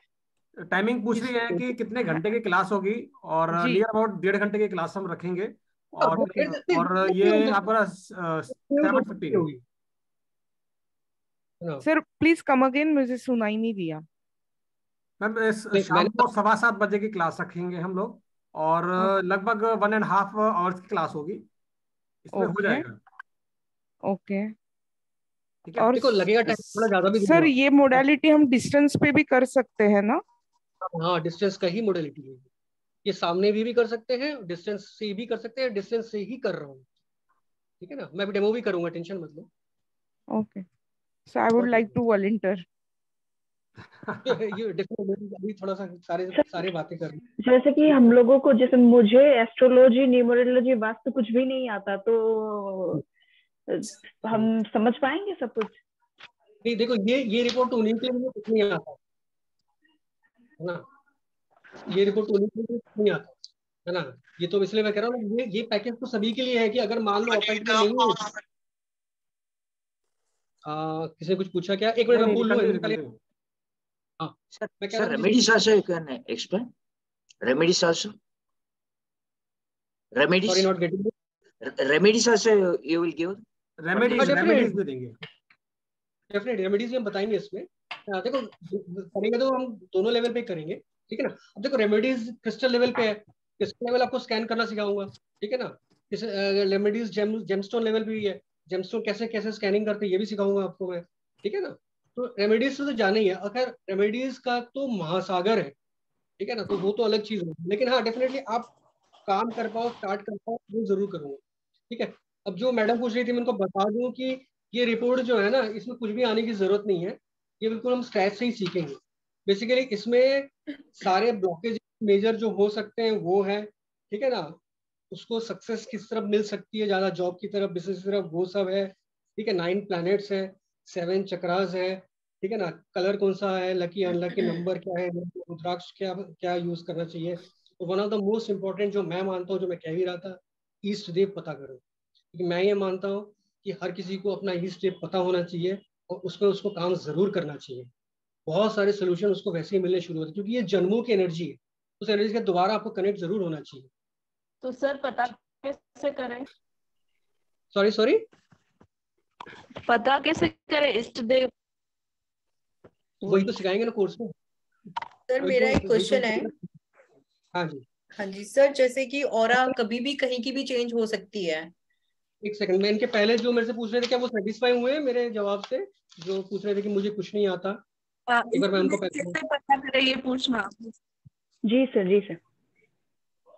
[SPEAKER 1] टाइमिंग पूछ रही है कि कितने घंटे की क्लास होगी और नियर अबाउट डेढ़ घंटे की क्लास हम रखेंगे और और ये आपका सेवन फिफ्टी होगी।
[SPEAKER 8] सर प्लीज़ कम अगेन मुझे सुनाई नहीं दिया।
[SPEAKER 1] मैम शाम को सवा सात बजे की क्लास रखेंगे हम लोग और लगभग वन एंड हाफ़ आवर्स की क्लास होगी। इसमें हो जाएगा।
[SPEAKER 8] ओके।
[SPEAKER 2] और लगेगा टाइम थोड़ा ज़्यादा भी
[SPEAKER 8] सर ये मोडालिटी हम डिस्टेंस पे भी कर सकते हैं ना?
[SPEAKER 2] हाँ डिस्टेंस का ही मोडालिटी है। ये सामने भी भी कर सकते हैं डिस्टेंस से भी कर सकते हैं डिस्टेंस से ही कर रहा हूँ। ठीक है ना? मैं भी डेमो भी करूँगा टेंशन मत लो।
[SPEAKER 8] Okay so I would like to volunteer
[SPEAKER 2] थोड़ा सा सारे सारे बातें कर
[SPEAKER 9] जैसे कि हम लोगों को जैसे मुझे एस्ट्रोलॉजी न्यूमरोलॉजी वास्तु कुछ भी नहीं आता तो हम समझ पाएँगे सब कुछ?
[SPEAKER 2] नहीं देखो ये ये रिपोर्ट उन्हीं के लिए कुछ नहीं आता। है ना? ये रिपोर्ट उन्हीं के लिए नहीं आता। है ना? ये तो इसलिए मैं कह रहा हूँ ये ये पैकेज तो सभी के लिए है कि अगर मान लो अपेंट में नहीं हो किसी ने कुछ पूछा क्या? एक मिनट बोल लो
[SPEAKER 10] हाँ sir can explain. Remedies also remedies
[SPEAKER 2] sorry not getting it
[SPEAKER 10] remedies also you will give?
[SPEAKER 1] Remedies remedies भी देंगे।
[SPEAKER 2] डेफिनेट रेमेडीज भी हम बताएँगे इसमें। देखो करेंगे तो हम दोनों लेवल पे करेंगे ठीक है ना? अब देखो रेमेडीज क्रिस्टल लेवल पे है। क्रिस्टल लेवल आपको स्कैन करना सिखाऊँगा ठीक है ना? रेमेडीज जेम जेमस्टोन लेवल भी है। जेमस्टोन कैसे कैसे स्कैनिंग करते हैं ये भी सिखाऊँगा आपको मैं ठीक है ना? तो रेमेडीज तो जाना ही है। अगर रेमेडीज का तो महासागर है ठीक है ना? तो वो तो अलग चीज़ है। लेकिन हाँ डेफिनेटली आप काम कर पाओ स्टार्ट कर पाओ वो ज़रूर करूँगा ठीक है? अब जो मैडम पूछ रही थी, मैं उनको बता दूँ कि ये रिपोर्ट जो है ना, इसमें कुछ भी आने की ज़रूरत नहीं है। ये बिल्कुल हम स्क्रैच से ही सीखेंगे। बेसिकली इसमें सारे ब्लॉकेज मेजर जो हो सकते हैं, वो है। ठीक है ना? उसको सक्सेस किस तरफ़ मिल सकती है? ज़्यादा जॉब की तरफ़ बिज़नेस की तरफ़, वो सब है। ठीक है? नाइन प्लैनेट्स है सेवन चक्रास है। ठीक है ना? कलर कौन सा है? लकी अनलकी नंबर क्या है? रुद्राक्ष क्या क्या यूज़ करना चाहिए? तो one of the most important जो मैं मानता हूँ, जो मैं कह भी रहा था ईस्ट देव पता करो। क्योंकि मैं ये मानता हूँ कि हर किसी को अपना ही स्टेप पता होना चाहिए और उस पर उसको काम ज़रूर करना चाहिए। बहुत सारे सोल्यूशन उसको वैसे ही मिलने शुरू होते क्योंकि ये जन्मों की एनर्जी है। उस एनर्जी के दोबारा आपको कनेक्ट ज़रूर होना चाहिए।
[SPEAKER 9] तो सर पता कैसे करें?
[SPEAKER 2] सॉरी सॉरी
[SPEAKER 9] पता कैसे करें इष्ट देव
[SPEAKER 2] वही तो सिखाएँगे ना कोर्स में
[SPEAKER 11] सर मेरा तो एक क्वेश्चन है।
[SPEAKER 2] हाँ जी।
[SPEAKER 11] हाँ जी सर जैसे कि और कभी भी कहीं की भी चेंज हो सकती है।
[SPEAKER 2] एक सेकंड में इनके पहले जो मेरे से पूछ रहे थे क्या वो सेटिस्फाई हुए मेरे जवाब से? जो पूछ रहे थे कि मुझे कुछ नहीं आता। एक बार मैं उनको
[SPEAKER 12] कैसे पता करे ये पूछना।
[SPEAKER 9] जी सर जी सर।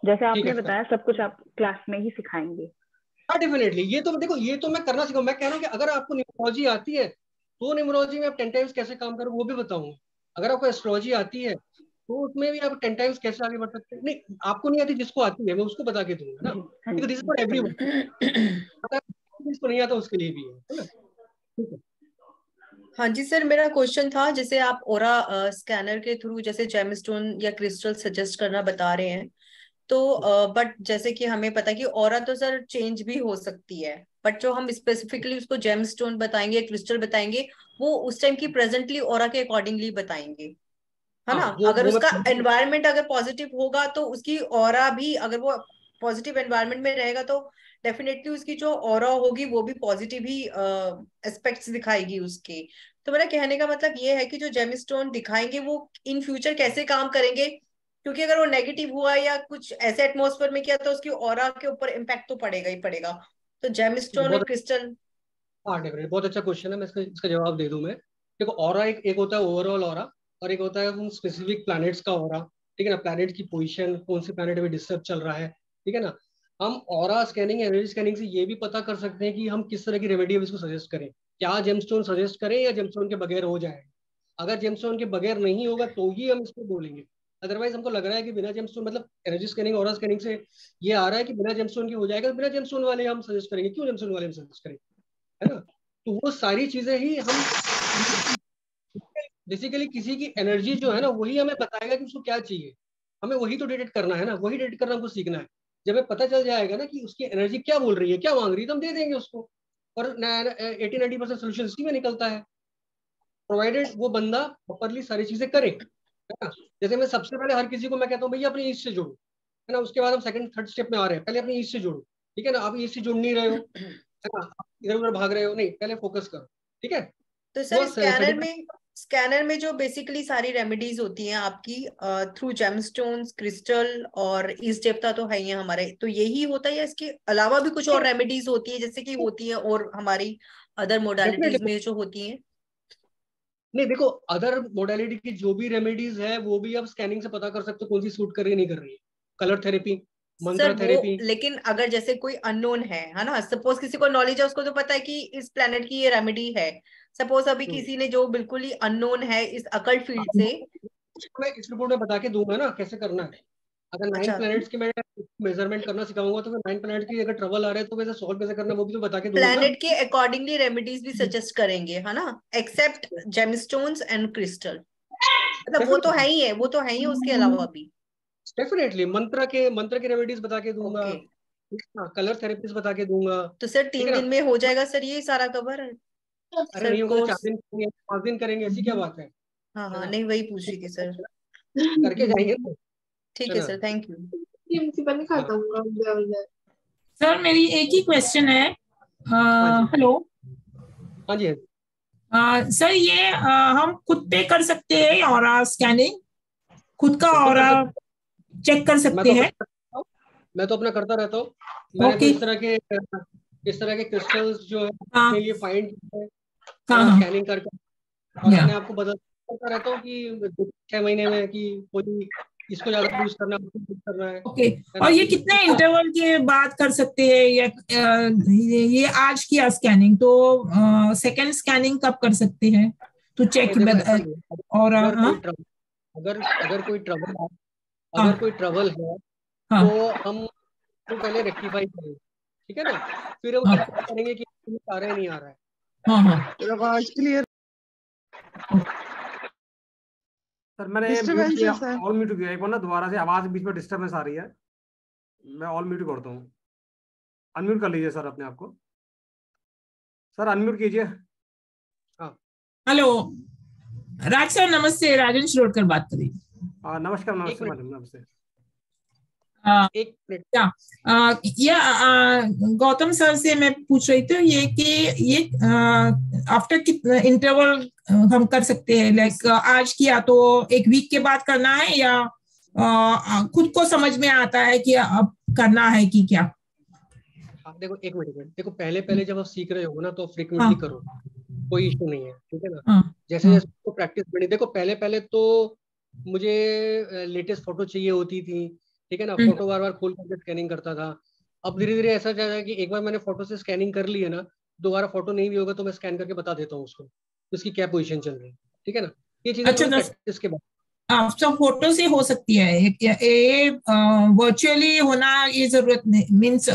[SPEAKER 9] जैसे आपने बताया सब कुछ आप क्लास में ही सिखाएँगे।
[SPEAKER 2] हाँ डेफिनेटली ये तो देखो ये तो मैं करना सीखा मैं कह रहा हूँ कि अगर आपको न्यूमरोलॉजी आती है तो न्यूमरोलॉजी में आप टेन टाइम्स कैसे काम करो वो भी बताऊँगा अगर आपको एस्ट्रोलॉजी आती है तो उसमें भी आप टेन टाइम्स कैसे आगे बढ़ सकते हैं? नहीं आपको नहीं आती जिसको आती है मैं उसको बता के दूँगा ना। दिस फॉर एवरी जिसको नहीं आता उसके लिए भी है
[SPEAKER 11] हाँ जी सर मेरा क्वेश्चन था जैसे आप ओरा स्कैनर के थ्रू जैसे जेमस्टोन या क्रिस्टल सजेस्ट करना बता रहे हैं तो बट जैसे कि हमें पता है कि और तो सर चेंज भी हो सकती है बट जो हम स्पेसिफिकली उसको जेम स्टोन बताएँगे क्रिस्टल बताएँगे वो उस टाइम की प्रेजेंटली और के अकॉर्डिंगली बताएँगे। है हाँ, ना वो, अगर वो उसका एनवायरमेंट अगर पॉजिटिव होगा तो उसकी और भी अगर वो पॉजिटिव एनवायरमेंट में रहेगा तो डेफिनेटली उसकी जो और होगी वो भी पॉजिटिव ही एस्पेक्ट्स दिखाएगी उसके। तो मेरा कहने का मतलब ये है कि जो जेमिस्टोन दिखाएँगे वो इन फ्यूचर कैसे काम करेंगे? क्योंकि अगर वो नेगेटिव हुआ या कुछ ऐसे एटमोसफेयर में किया तो उसकी और के ऊपर इम्पैक्ट तो पड़ेगा ही पड़ेगा। तो जेमस्टोन और क्रिस्टल
[SPEAKER 2] हाँ डेफिनेटली बहुत अच्छा क्वेश्चन है मैं इसका इसका जवाब दे दूँ मैं। देखो और एक एक होता है ओवरऑल और और एक होता है उन स्पेसिफिक प्लैनेट्स का और ठीक है ना? प्लैनेट की पोजीशन कौन से प्लैनेट में डिस्टर्ब चल रहा है, ठीक है ना? हम और स्कैनिंग एनर्जी स्कैनिंग से ये भी पता कर सकते हैं कि हम किस तरह की रेमेडी इसको सजेस्ट करें। क्या जेमस्टोन सजेस्ट करें या जेमस्टोन के बगैर हो जाएगा अगर जेमस्टोन के बगैर नहीं होगा तो ही हम इसको बोलेंगे। अदरवाइज़ हमको लग रहा है कि बिना जेमस्टोन मतलब एनर्जी स्कैनिंग और स्कैनिंग से ये आ रहा है कि बिना जेमस्टोन के हो जाएगा, बिना जेमस्टोन वाले हम सजेस्ट करेंगे। क्यों जेमस्टोन वाले हम सजेस्ट करेंगे है ना? तो वो सारी चीज़ें ही हम बेसिकली किसी की एनर्जी जो है ना वही हमें बताएगा कि उसको क्या चाहिए। हमें वही तो डिटेक्ट करना है ना वही डिटेक्ट करना हमको सीखना है। जब हमें पता चल जाएगा ना कि उसकी एनर्जी क्या बोल रही है क्या मांग रही है तो हम दे देंगे उसको। और एटी नाइनटी परसेंट सोल्यूशन इसी में निकलता है। प्रोवाइडेड वो बंदा प्रॉपरली सारी चीज़ें करे है ना? जैसे मैं सबसे पहले हर किसी को मैं कहता हूँ भैया अपनी ईस्ट से जोड़ो। है ना? उसके बाद हम सेकंड थर्ड स्टेप में आ रहे हैं। पहले अपनी ईस्ट से जोड़ो ठीक है ना? आप ईस्ट से जुड़ नहीं रहे हो है ना? इधर उधर भाग रहे हो नहीं पहले फोकस करो ठीक है?
[SPEAKER 11] तो सर स्कैनर में स्कैनर में जो बेसिकली सारी रेमेडीज होती हैं आपकी थ्रू जेमस्टोन्स क्रिस्टल और ईस्ट देवता तो है ही हमारे तो यही होता है या इसके अलावा भी कुछ और रेमेडीज होती है जैसे कि होती है और हमारी अदर मोडालिटीज में जो होती हैं?
[SPEAKER 2] नहीं देखो अदर मोडालिटी की जो भी रेमेडीज है वो भी आप स्कैनिंग से पता कर सकते हो कौन सी सूट कर रही नहीं कर रही है। कलर थेरेपी मंत्र थेरेपी
[SPEAKER 11] लेकिन अगर जैसे कोई अननोन है है ना? सपोज़ किसी को नॉलेज है उसको तो पता है कि इस प्लेनेट की ये रेमेडी है। सपोज़ अभी हम्म। किसी ने जो बिल्कुल ही अननोन है इस अकल्ट फ़ील्ड से
[SPEAKER 2] मैं इस रिपोर्ट में बता के दूँगा ना कैसे करना है। अगर नाइन अच्छा। प्लैनेट्स की मैं मेज़रमेंट करना सिखाऊँगा तो नाइन प्लैनेट की अगर ट्रबल आ रहे हैं तो वैसे सॉल्व कैसे करना वो भी तो बता के
[SPEAKER 11] दूँगा प्लैनेट के अकॉर्डिंगली रेमेडीज भी सजेस्ट करेंगे है ना? एक्सेप्ट जेमस्टोन्स एंड क्रिस्टल मतलब वो तो है ही है वो तो है ही उसके अलावा भी
[SPEAKER 2] डेफिनेटली मंत्र के मंत्र के रेमेडीज बता के दूँगा। कलर हाँ, थेरेपीज बता के दूँगा।
[SPEAKER 11] तो सर तीन दिन में हो जाएगा सर ये सारा कवर
[SPEAKER 2] अरे नहीं होगा चार दिन करेंगे पाँच दिन करेंगे ऐसी क्या बात है?
[SPEAKER 11] हाँ हाँ नहीं वही पूछ रही थी सर।
[SPEAKER 2] करके जाएँगे
[SPEAKER 11] ठीक है सर थैंक यू प्रिंसिपल नहीं खाता
[SPEAKER 12] हूँ
[SPEAKER 13] सर मेरी एक ही क्वेश्चन है। हेलो
[SPEAKER 2] हाँ जी।
[SPEAKER 13] हाँ सर ये आ, हम खुद पे कर सकते हैं और स्कैनिंग खुद का और चेक कर सकते हैं?
[SPEAKER 2] मैं तो अपना करता रहता हूँ। मैं okay. तो इस तरह के इस तरह के क्रिस्टल्स जो है हाँ. ये फाइंड स्कैनिंग करके और अपने आपको बदलता रहता हूँ कि छह महीने में कि कोई इसको ज़्यादा यूज़ करना करना है।
[SPEAKER 13] Okay okay. और ये कितने इंटरवल के बाद कर सकते हैं? या ये आज किया स्कैनिंग तो सेकंड स्कैनिंग कब कर सकते हैं? तो चेक और
[SPEAKER 2] अगर हाँ? अगर अगर कोई ट्रबल है अगर हाँ। कोई ट्रबल है हाँ. तो हम तो पहले रेक्टिफाई करेंगे। ठीक है ना? फिर हम हाँ. करेंगे कि आ रहा है नहीं आ रहा है हाँ हाँ।
[SPEAKER 12] आवाज़ क्लियर
[SPEAKER 1] सर मैंने ऑल म्यूट किया। एक बार ना दोबारा से आवाज़ बीच में डिस्टरबेंस आ रही है। मैं ऑल म्यूट करता हूँ। अनम्यूट कर लीजिए सर अपने आप को। सर अनम्यूट कीजिए।
[SPEAKER 13] हाँ। हेलो। राज सर नमस्ते। राजेंद्र शिरोडकर बात करिए।
[SPEAKER 1] नमस्कार नमस्ते मैडम नमस्ते।
[SPEAKER 13] या गौतम सर से मैं पूछ रही थी ये कि ये आफ्टर कितना इंटरवल हम कर सकते हैं? लाइक आज किया तो एक वीक के बाद करना है या खुद को समझ में आता है कि अब करना है कि क्या?
[SPEAKER 2] देखो एक मिनट मिनट। देखो पहले पहले जब आप सीख रहे हो ना तो फ्रिक्वेंटली
[SPEAKER 13] हाँ।
[SPEAKER 2] करो। कोई इशू नहीं है ठीक है ना?
[SPEAKER 13] हाँ,
[SPEAKER 2] जैसे। जैसे तो प्रैक्टिस बनी देखो पहले पहले तो मुझे लेटेस्ट फ़ोटो चाहिए होती थी। ठीक है ना
[SPEAKER 13] हम्म।
[SPEAKER 2] फ़ोटो बार बार खोल करके स्कैनिंग करता था। अब धीरे धीरे ऐसा है कि एक बार मैंने फ़ोटो से स्कैनिंग कर ली है ना दोबारा फ़ोटो नहीं भी होगा तो मैं स्कैन करके बता देता हूँ उसको उसकी क्या पोजीशन चल रही है ठीक है ना? ये चीज़ें
[SPEAKER 13] अच्छा, दस-
[SPEAKER 2] बाद।
[SPEAKER 13] आप सब फ़ोटो से हो सकती है ये- वर्चुअली होना ये ज़रूरत नहीं मीन्स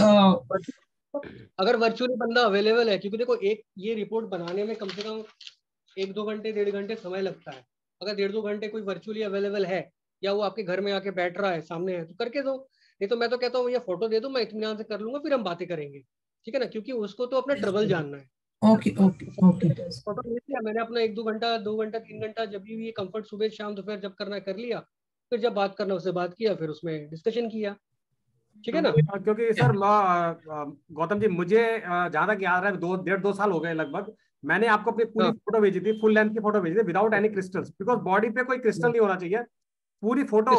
[SPEAKER 2] अगर वर्चुअली बंदा अवेलेबल है क्योंकि देखो एक ये रिपोर्ट बनाने में कम से कम एक दो घंटे डेढ़ घंटे समय लगता है। अगर डेढ़ दो घंटे कोई वर्चुअली अवेलेबल है या वो आपके घर में आके बैठ रहा है सामने है तो करके दो। नहीं तो मैं तो कहता हूँ ये फ़ोटो दे दो मैं इत्मीनान से कर लूँगा फिर हम बातें करेंगे। ठीक है ना? क्योंकि उसको तो अपना ट्रबल जानना है।
[SPEAKER 13] Okay okay okay.
[SPEAKER 2] फ़ोटो ले लिया मैंने अपना एक दो घंटा दो घंटा तीन घंटा जब भी ये कंफर्ट सुबह शाम दोपहर जब करना कर लिया। फिर जब बात करना उससे बात किया फिर उसमें डिस्कशन किया। ठीक है ना?
[SPEAKER 1] क्योंकि सर गौतम जी मुझे जहाँ तक याद है दो डेढ़ दो साल हो गए लगभग। मैंने आपको अपनी पूरी
[SPEAKER 2] हाँ।
[SPEAKER 1] फ़ोटो भेजी थी फुल लेंथ की फ़ोटो भेजी थी without any crystals because body पे कोई क्रिस्टल नहीं होना चाहिए। पूरी फ़ोटो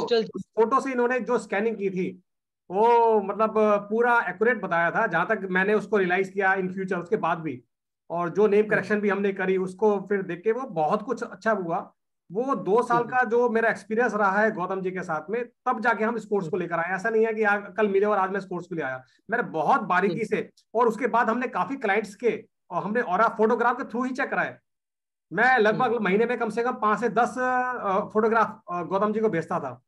[SPEAKER 1] फ़ोटो से इन्होंने जो स्कैनिंग की थी वो मतलब पूरा एक्यूरेट बताया था जहाँ तक मैंने उसको रियलाइज़ किया इन फ्यूचर उसके बाद भी। और जो नेम करेक्शन भी हमने करी उसको फिर देख के वो बहुत कुछ अच्छा हुआ। वो दो साल का जो मेरा एक्सपीरियंस रहा है गौतम जी के साथ में तब जाके हम स्पोर्ट्स को लेकर आए। ऐसा नहीं है कि आ, कल मिले और आज मैं स्पोर्ट्स को ले आया। मैंने बहुत बारीकी से और उसके बाद हमने काफ़ी क्लाइंट्स के और हमने और फोटोग्राफ के थ्रू ही चेक कराए। मैं लगभग महीने में कम से कम पाँच से दस फोटोग्राफ गौतम जी को भेजता था।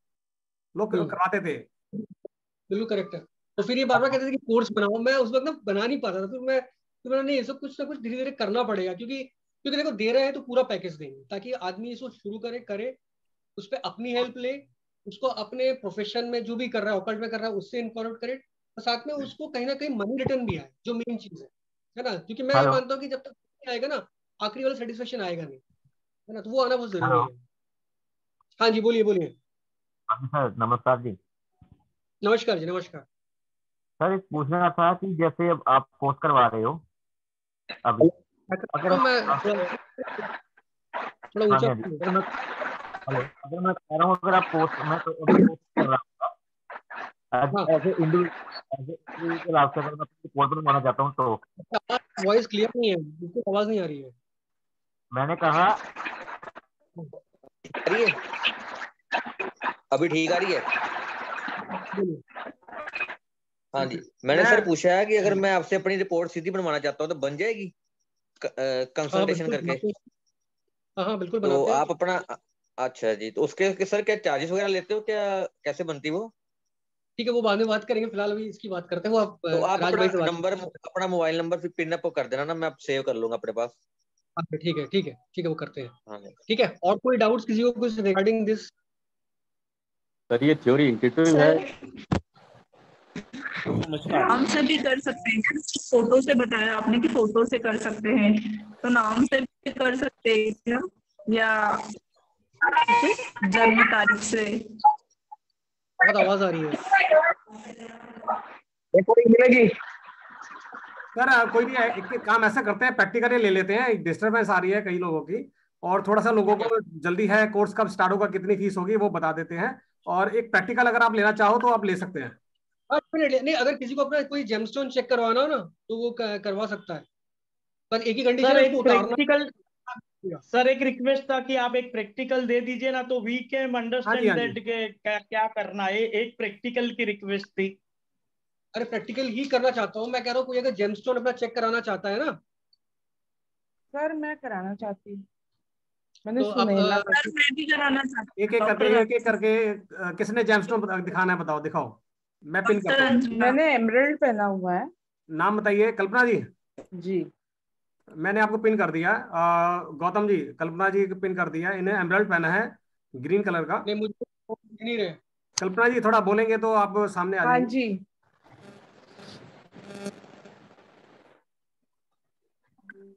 [SPEAKER 1] लोग
[SPEAKER 2] हम्म।
[SPEAKER 1] करवाते थे।
[SPEAKER 2] बिल्कुल करेक्ट है। तो फिर ये बार बार कहते थे कि कोर्स बनाओ। मैं उस वक्त ना बना नहीं पाता था फिर मैं फिर मैंने नहीं ये सब कुछ ना कुछ धीरे धीरे करना पड़ेगा क्योंकि क्योंकि देखो दे रहे हैं तो पूरा पैकेज देंगे ताकि आदमी इसको शुरू करे करे उस पर अपनी हेल्प ले उसको अपने प्रोफेशन में जो भी कर रहा है ऑकल्ट में कर रहा है उससे इनकॉर्पोरेट करे और साथ में उसको कहीं ना कहीं मनी रिटर्न भी आए जो मेन चीज़ है। है ना? क्योंकि मैं मानता हूँ कि जब तक आएगा ना आखिरी वाला सेटिस्फेक्शन आएगा नहीं है ना? तो वो आना बहुत ज़रूरी है। हाँ जी बोलिए बोलिए।
[SPEAKER 14] हाँ सर नमस्कार जी।
[SPEAKER 2] नमस्कार जी नमस्कार।
[SPEAKER 14] सर एक पूछना था कि जैसे अब आप कोर्स करवा रहे हो अभी अगर
[SPEAKER 2] थोड़ा
[SPEAKER 14] हाँ
[SPEAKER 2] ऊँचा
[SPEAKER 14] अगर मैं अगर मैं कह रहा हूँ अगर आप कोर्स मैं तो अभी कोर्स कर रहा हूँ। चाहता हूँ तो
[SPEAKER 2] वॉइस क्लियर नहीं है आवाज़ नहीं आ रही है।
[SPEAKER 14] मैंने कहा
[SPEAKER 15] रही है अभी ठीक आ रही है? हाँ जी। मैंने सर पूछा है कि अगर मैं आपसे अपनी रिपोर्ट सीधी बनवाना चाहता हूँ तो बन जाएगी? कंसल्टेशन करके।
[SPEAKER 2] हाँ। हाँ बिल्कुल
[SPEAKER 15] तो आप अपना अच्छा जी तो उसके के सर क्या चार्जेस वगैरह लेते हो? क्या कैसे बनती वो?
[SPEAKER 2] ठीक है वो बाद में बात करेंगे फ़िलहाल अभी इसकी बात करते हैं वो आप
[SPEAKER 15] तो आप अपना नंबर अपना मोबाइल नंबर फिर पिन अप कर देना ना मैं आप सेव कर लूँगा अपने पास।
[SPEAKER 2] ठीक है ठीक है ठीक है वो करते हैं।
[SPEAKER 15] हाँ
[SPEAKER 2] ठीक है और कोई डाउट्स किसी को कुछ रिगार्डिंग दिस
[SPEAKER 16] सर ये थ्योरी इंट्यूटिव है।
[SPEAKER 12] नाम से भी कर सकते हैं। फ़ोटो से बताया आपने कि फ़ोटो से कर सकते हैं। तो नाम से भी कर सकते हैं या जन्म तारीख से?
[SPEAKER 2] बहुत आवाज़ आ रही है। <laughs>
[SPEAKER 1] मिलेगी? सर कोई नहीं एक काम ऐसा करते हैं प्रैक्टिकली ले लेते हैं। डिस्टर्बेंस आ रही है कई लोगों की और थोड़ा सा लोगों को जल्दी है कोर्स कब स्टार्ट होगा कितनी फ़ीस होगी वो बता देते हैं। और एक प्रैक्टिकल अगर आप लेना चाहो तो आप ले सकते हैं।
[SPEAKER 2] हाँ, नहीं अगर किसी को अपना कोई जेमस्टोन चेक करवाना हो ना तो वो करवा सकता है। पर एक ही कंडीशन है
[SPEAKER 17] एक
[SPEAKER 2] उसको उतारना।
[SPEAKER 17] प्रैक्टिकल सर एक रिक्वेस्ट था कि आप एक प्रैक्टिकल दे दीजिए ना तो वी कैन
[SPEAKER 2] हाँ
[SPEAKER 17] अंडरस्टैंड
[SPEAKER 2] हाँ
[SPEAKER 17] दैट के क्या क्या करना है। एक प्रैक्टिकल की रिक्वेस्ट थी।
[SPEAKER 2] अरे प्रैक्टिकल ही करना चाहता हूँ। मैं कह रहा हूँ कोई अगर जेमस्टोन अपना चेक कराना चाहता है ना?
[SPEAKER 8] सर मैं कराना चाहती हूँ। मैंने
[SPEAKER 2] तो आप,
[SPEAKER 8] सुनेला
[SPEAKER 2] अ,
[SPEAKER 12] सर मैं भी कराना चाहती
[SPEAKER 1] एक एक करके एक एक करके किसने जेमस्टोन दिखाना है बताओ दिखाओ। मैं पिन करता
[SPEAKER 8] मैंने एमरल्ड पहना हुआ है।
[SPEAKER 1] नाम बताइए कल्पना जी।
[SPEAKER 8] जी।
[SPEAKER 1] मैंने आपको पिन कर दिया। गौतम जी कल्पना जी को पिन कर दिया। इन्हें एमरल्ड पहना है ग्रीन कलर का।
[SPEAKER 2] नहीं मुझे नहीं रहे।
[SPEAKER 1] कल्पना जी थोड़ा बोलेंगे तो आप सामने आ
[SPEAKER 8] हाँ जी।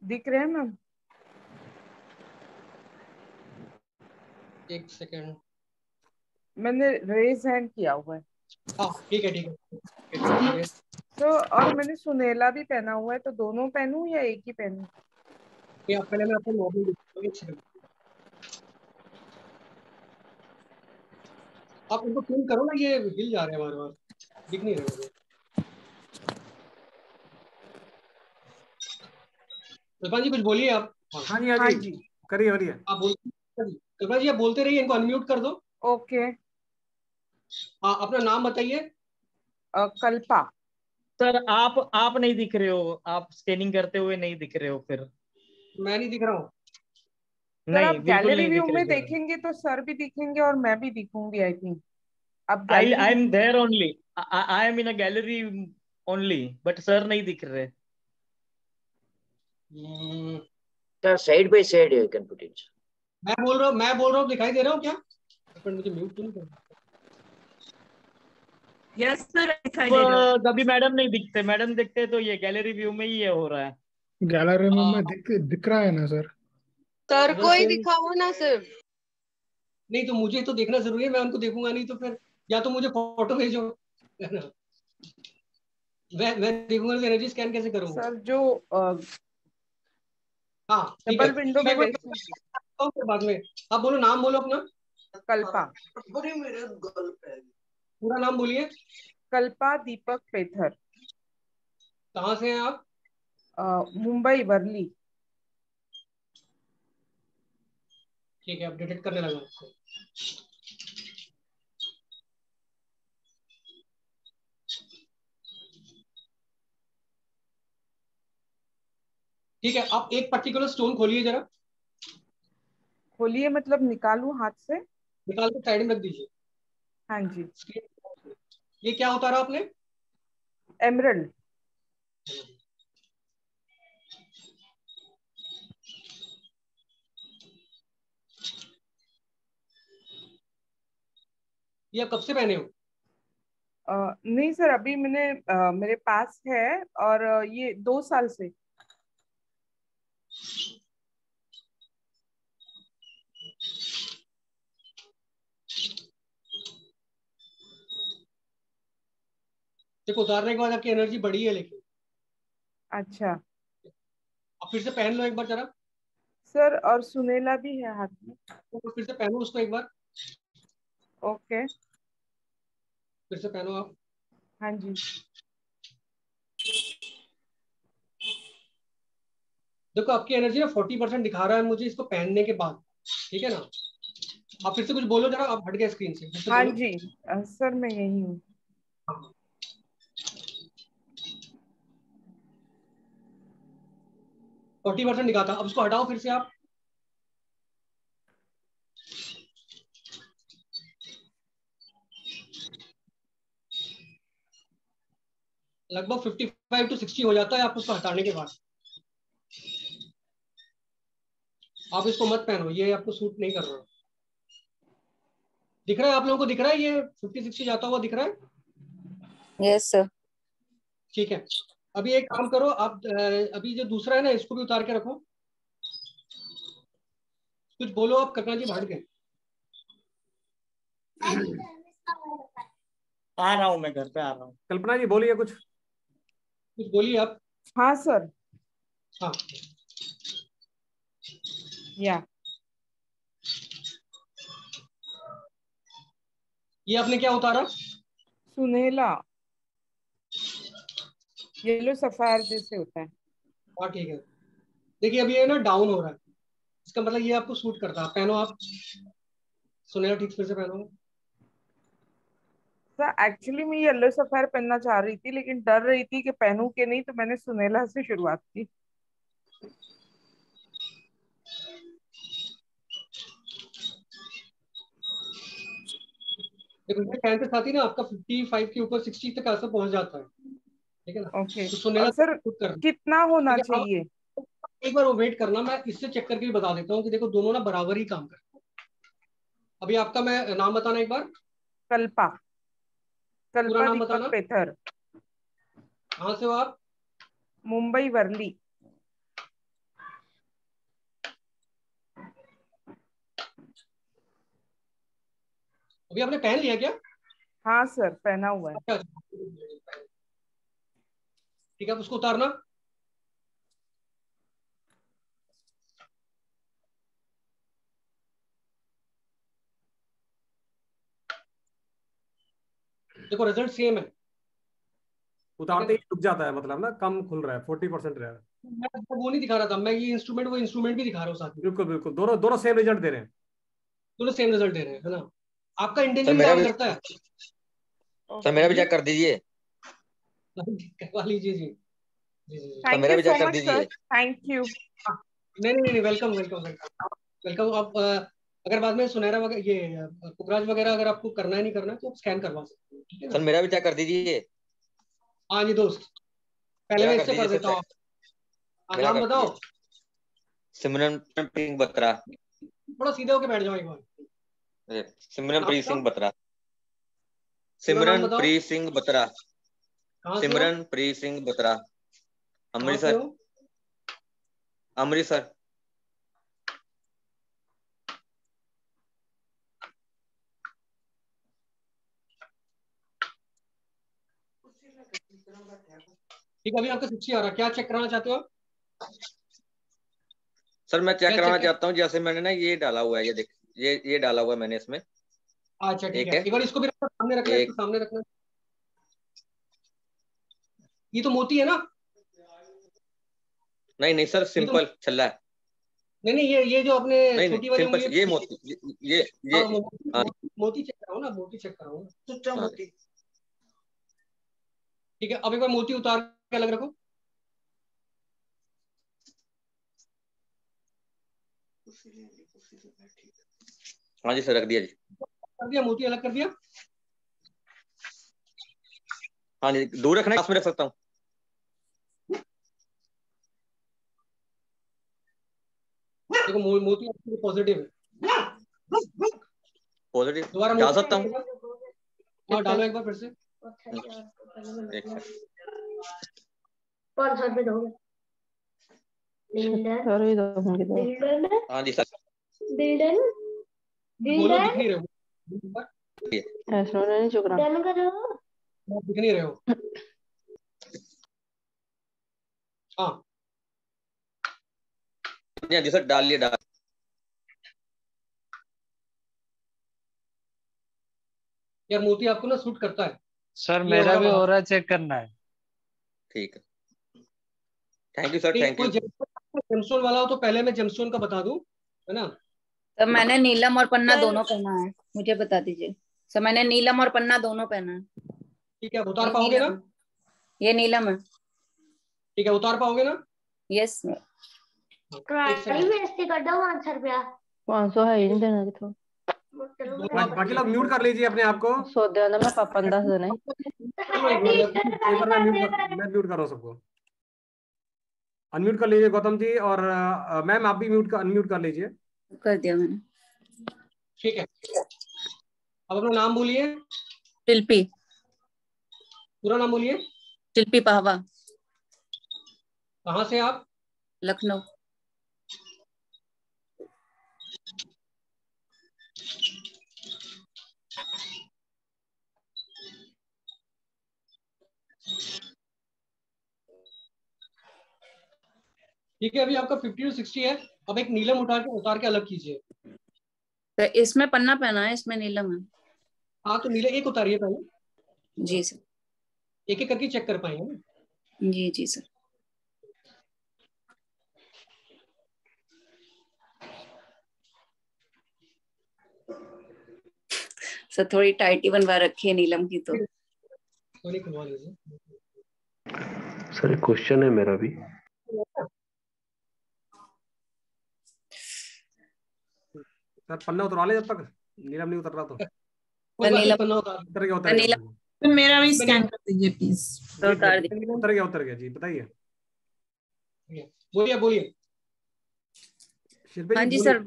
[SPEAKER 8] दिख रहे हैं मैम
[SPEAKER 2] एक सेकंड।
[SPEAKER 8] मैंने रेज हैंड किया हुआ है।
[SPEAKER 2] हाँ ठीक है ठीक है।
[SPEAKER 8] तो और मैंने सुनेला भी पहना हुआ है तो दोनों पहनूं या एक ही पहनूं?
[SPEAKER 2] ये पहले मैं आपको सेकंड आप उनको पिन करो ना ये हिल जा रहे हैं बार बार दिख नहीं रहे कल्पना जी कुछ बोलिए आप।
[SPEAKER 1] हाँ जी हाँ जी। करिए करिए।
[SPEAKER 2] आप बोल कल्पना जी आप बोलते रहिए इनको अनम्यूट कर दो।
[SPEAKER 8] ओके।
[SPEAKER 2] हाँ अपना नाम बताइए।
[SPEAKER 8] कल्पा।
[SPEAKER 17] सर आप आप नहीं दिख रहे हो। आप स्कैनिंग करते हुए नहीं दिख रहे हो फिर।
[SPEAKER 2] मैं नहीं दिख रहा हूँ।
[SPEAKER 17] नहीं
[SPEAKER 8] गैलरी
[SPEAKER 17] नहीं
[SPEAKER 8] व्यू में देखेंगे तो सर भी दिखेंगे और मैं भी दिखूँगी आई थिंक अब
[SPEAKER 17] I am there only I am in a gallery only but sir नहीं दिख रहे।
[SPEAKER 10] Side by side you can put it
[SPEAKER 2] मैं बोल रहा हूँ मैं बोल रहा हूँ दिखाई दे रहा हूँ क्या? मिनट मुझे म्यूट तो नहीं करना
[SPEAKER 12] यस सर दिखाई दे रहा है
[SPEAKER 17] तभी मैडम नहीं दिखते मैडम दिखते तो ये गैलरी व्यू में ही ये हो रहा है।
[SPEAKER 18] गैलरी में मैं दिख दिख रहा है ना सर
[SPEAKER 7] सर को ही दिखाओ ना सिर्फ़
[SPEAKER 2] नहीं तो मुझे तो देखना ज़रूरी है मैं उनको देखूँगा नहीं तो फिर या तो मुझे फ़ोटो भेजो। <laughs> मैं मैं देखूँगा एनर्जी स्कैन कैसे करूँगा
[SPEAKER 8] सर जो
[SPEAKER 2] हाँ
[SPEAKER 8] डबल विंडो
[SPEAKER 2] में फिर बाद में। आप बोलो नाम बोलो अपना।
[SPEAKER 8] कल्पा।
[SPEAKER 2] पूरा नाम बोलिए।
[SPEAKER 8] कल्पा दीपक पेथर।
[SPEAKER 2] कहा से हैं आप?
[SPEAKER 8] मुंबई वर्ली।
[SPEAKER 2] ठीक है अपडेटेड करने लगा उसको ठीक है आप एक पर्टिकुलर स्टोन खोलिए जरा।
[SPEAKER 8] खोलिए मतलब निकालू हाथ से?
[SPEAKER 2] निकाल के साइड में रख दीजिए।
[SPEAKER 8] हाँ जी।
[SPEAKER 2] ये क्या उतारा आपने?
[SPEAKER 8] एमरल्ड
[SPEAKER 2] ये आप कब से पहने हो?
[SPEAKER 8] नहीं सर अभी मैंने मेरे पास है और ये दो साल से।
[SPEAKER 2] देखो उतारने के बाद आपकी एनर्जी बढ़ी है लेकिन।
[SPEAKER 8] अच्छा।
[SPEAKER 2] आप फिर से पहन लो एक बार जरा।
[SPEAKER 8] सर और सुनेला भी है हाथ में।
[SPEAKER 2] तो फिर से पहनो उसको एक बार।
[SPEAKER 8] ओके।
[SPEAKER 2] फिर से पहनो आप।
[SPEAKER 8] हाँ जी।
[SPEAKER 2] देखो आपकी एनर्जी ना फोर्टी परसेंट दिखा रहा है मुझे इसको पहनने के बाद। ठीक है ना? आप फिर से कुछ बोलो जरा आप हट गए स्क्रीन से।
[SPEAKER 8] हाँ जी। सर मैं यही हूँ।
[SPEAKER 2] फोर्टी परसेंट दिखाता अब उसको हटाओ फिर से आप। लगभग फिफ्टी फाइव टू सिक्सटी हो जाता है आप उसको हटाने के बाद। आप इसको मत पहनो ये आपको सूट नहीं कर रहा। दिख रहा है आप लोगों को? दिख रहा है ये? फिफ्टी सिक्सटी जाता हुआ दिख रहा है?
[SPEAKER 19] यस सर
[SPEAKER 2] ठीक है। अभी एक काम करो आप अभी जो दूसरा है ना इसको भी उतार के रखो। कुछ बोलो आप कल्पना जी भाड़ गए।
[SPEAKER 17] आ रहा हूँ मैं घर पे आ रहा हूँ।
[SPEAKER 1] कल्पना जी बोलिए कुछ।
[SPEAKER 2] कुछ बोलिए आप।
[SPEAKER 8] हाँ सर।
[SPEAKER 2] हाँ।
[SPEAKER 8] या।
[SPEAKER 2] ये आपने क्या उतारा?
[SPEAKER 8] सुनेला। येलो सफायर जैसे होता है।
[SPEAKER 2] हाँ ठीक है। देखिए अभी ये ना डाउन हो रहा है। इसका मतलब ये आपको सूट करता है। पहनो आप। सुनेगा ठीक से पहनो।
[SPEAKER 8] सर एक्चुअली मैं येलो सफायर पहनना चाह रही थी लेकिन डर रही थी कि पहनूं के नहीं तो मैंने सुनेला से शुरुआत की।
[SPEAKER 2] देखो पहनते साथ ही ना आपका 55 के ऊपर 60 तक ऐसा पहुँच जाता है। ठीक है ना?
[SPEAKER 8] ओके
[SPEAKER 2] तो
[SPEAKER 8] सर कितना होना चाहिए?
[SPEAKER 2] एक बार वो वेट करना मैं इससे चेक करके भी बता देता हूँ कि देखो दोनों ना बराबर ही काम करते हैं। अभी आपका मैं नाम बताना एक बार।
[SPEAKER 8] कल्पा। कल्पा
[SPEAKER 2] नाम बताना।
[SPEAKER 8] पेथर।
[SPEAKER 2] कहाँ से हो आप?
[SPEAKER 8] मुंबई वर्ली।
[SPEAKER 2] अभी आपने पहन लिया क्या?
[SPEAKER 8] हाँ सर पहना हुआ है।
[SPEAKER 2] अच्छा, ठीक है उसको उतारना। देखो रिज़ल्ट सेम है।
[SPEAKER 1] उतारते ही रुक जाता है मतलब ना कम खुल रहा है फोर्टी परसेंट रह रहा है।
[SPEAKER 2] मैं वो नहीं दिखा रहा था मैं ये इंस्ट्रूमेंट वो इंस्ट्रूमेंट भी दिखा रहा हूँ साथ में।
[SPEAKER 1] बिल्कुल बिल्कुल। दोनों दोनों सेम रिज़ल्ट दे रहे हैं।
[SPEAKER 2] दोनों सेम रिज़ल्ट दे रहे हैं है ना? आपका इंटेंशन
[SPEAKER 15] मेरा
[SPEAKER 2] काम करता है।
[SPEAKER 15] सर मेरा भी चेक कर दीजिए। <laughs>
[SPEAKER 2] करवा लीजिए जी। जी जी जी।
[SPEAKER 15] मेरा
[SPEAKER 8] यू
[SPEAKER 15] भी
[SPEAKER 8] सो
[SPEAKER 15] चेक कर दीजिए।
[SPEAKER 8] थैंक यू
[SPEAKER 2] नहीं नहीं नहीं वेलकम वेलकम वेलकम वेलकम आप अगर बाद में सुनहरा वगैरह ये पुखराज वगैरह अगर आपको करना है नहीं करना है तो आप स्कैन करवा सकते हो ठीक है
[SPEAKER 15] सर मेरा भी चेक कर दीजिए।
[SPEAKER 2] हाँ जी दोस्त। पहले मैं इससे कर देता हूँ नाम बताओ।
[SPEAKER 15] सिमरन सिंह बत्रा।
[SPEAKER 2] थोड़ा सीधे होके बैठ जाओ एक बार।
[SPEAKER 15] सिमरन प्रीत सिंह बत्रा। सिमरन प्रीत सिंह बत्रा। सिमरन प्रीत सिंह बत्रा। अमृतसर। अमृतसर।
[SPEAKER 2] ठीक है अभी आपका सिक्सटी आ रहा क्या चेक कराना चाहते हो?
[SPEAKER 15] सर मैं चेक कराना चाहता हूँ। जैसे मैंने ना ये डाला हुआ है ये देख ये ये डाला हुआ है मैंने इसमें।
[SPEAKER 2] अच्छा ठीक है।
[SPEAKER 15] है।
[SPEAKER 2] एक बार इसको भी सामने रखना सामने रखना ये तो मोती है ना?
[SPEAKER 15] नहीं नहीं सर
[SPEAKER 2] तो
[SPEAKER 15] सिंपल छल्ला है।
[SPEAKER 2] नहीं नहीं ये ये जो अपने
[SPEAKER 15] नहीं
[SPEAKER 2] छोटी
[SPEAKER 15] नहीं
[SPEAKER 2] वाली
[SPEAKER 15] सिंपल ये मोती ये ये
[SPEAKER 2] हाँ मोती
[SPEAKER 15] हाँ।
[SPEAKER 2] मोती चेक कराओ ना मोती चेक कराओ ना।
[SPEAKER 15] टुच्चा
[SPEAKER 2] हाँ।
[SPEAKER 15] मोती।
[SPEAKER 2] ठीक है अब एक बार मोती उतार के अलग रखो।
[SPEAKER 15] हाँ जी सर रख दिया जी।
[SPEAKER 2] कर दिया मोती अलग कर दिया।
[SPEAKER 15] हाँ जी दूर रखना है पास में रख सकता हूँ।
[SPEAKER 2] देखो मोती पॉजिटिव है।
[SPEAKER 15] पॉजिटिव
[SPEAKER 2] दोबारा
[SPEAKER 15] डाल
[SPEAKER 2] मोती
[SPEAKER 15] सकता हूँ।
[SPEAKER 2] हाँ। डालो एक बार फिर से।
[SPEAKER 4] बिल्डर।
[SPEAKER 19] होंगे तो।
[SPEAKER 4] बिल्डर
[SPEAKER 15] हाँ जी सर।
[SPEAKER 4] बिल्डर
[SPEAKER 2] बोलो
[SPEAKER 4] बिल्डर?
[SPEAKER 2] नहीं रहे? हो
[SPEAKER 19] ऐसा नहीं चुक रहा
[SPEAKER 4] डन करो
[SPEAKER 2] आप दिख नहीं रहे हो। हाँ।
[SPEAKER 15] जी सर डाल लिया डाल।
[SPEAKER 2] यार मोती आपको ना सूट करता है।
[SPEAKER 20] सर मेरा भी हो रहा चेक करना है।
[SPEAKER 15] ठीक है। Thank you sir thank you
[SPEAKER 2] gemstone वाला हो तो पहले मैं जेमस्टोन का बता दूँ है ना?
[SPEAKER 21] सर मैंने नीलम और पन्ना दोनों पहना है मुझे बता दीजिए। सर मैंने नीलम और पन्ना दोनों पहना है।
[SPEAKER 2] ठीक है उतार पाओगे ना?
[SPEAKER 21] ये नीलम है।
[SPEAKER 2] ठीक है उतार पाओगे ना?
[SPEAKER 21] यस
[SPEAKER 4] पाँच सौ
[SPEAKER 19] है ही देना कितो
[SPEAKER 1] बाकी लोग म्यूट कर लीजिए अपने आप को।
[SPEAKER 19] सौ मैं पापा दस देने।
[SPEAKER 1] मैं म्यूट कर मैं म्यूट कर रहा सबको? अनम्यूट कर लीजिए गौतम जी और मैम आप भी म्यूट अनम्यूट कर लीजिए।
[SPEAKER 21] कर दिया मैंने।
[SPEAKER 2] ठीक है। अब अपना नाम बोलिए।
[SPEAKER 21] शिल्पी।
[SPEAKER 2] पूरा नाम बोलिए।
[SPEAKER 21] शिल्पी पाहवा।
[SPEAKER 2] कहाँ से आप?
[SPEAKER 21] लखनऊ।
[SPEAKER 2] ठीक है अभी आपका फिफ्टी टू सिक्सटी है। अब एक नीलम उठा के उतार के अलग कीजिए।
[SPEAKER 21] तो इसमें पन्ना पहना है इसमें नीलम है।
[SPEAKER 2] हाँ तो नीले एक उतारिए पहले।
[SPEAKER 21] जी सर।
[SPEAKER 2] एक एक करके चेक कर पाएँगे ना?
[SPEAKER 21] जी जी सर सर थोड़ी टाइटी बनवा रखी है नीलम की तो।
[SPEAKER 2] सोनी खुलवा लीजिए।
[SPEAKER 22] सर एक क्वेश्चन है मेरा भी।
[SPEAKER 1] सर पन्ना उतरवा ले जब तक। नीलम नहीं उतर रहा तो
[SPEAKER 21] नीलम
[SPEAKER 2] पन्ना उतार।
[SPEAKER 1] उतर गया उतर
[SPEAKER 21] नीलम
[SPEAKER 13] तो मेरा भी स्कैन कर दीजिए प्लीज़
[SPEAKER 21] उतार
[SPEAKER 1] उतर गया उतर गया जी बताइए।
[SPEAKER 2] बोलिए बोलिए।
[SPEAKER 21] हाँ जी सर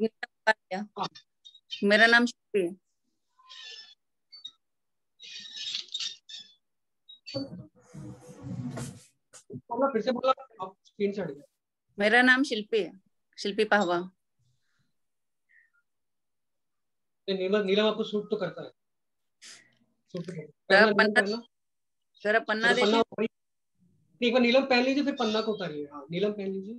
[SPEAKER 21] मेरा नाम शिल्पी। है
[SPEAKER 2] फिर से बोला स्क्रीन से
[SPEAKER 21] मेरा नाम शिल्पी है शिल्पी पाहवा।
[SPEAKER 2] नीलम नीलम आपको सूट तो करता है। सर
[SPEAKER 21] पन्ना सर पन्ना देखिए
[SPEAKER 2] एक बार नीलम पहन लीजिए फिर पन्ना को उतारिए। हाँ नीलम पहन लीजिए।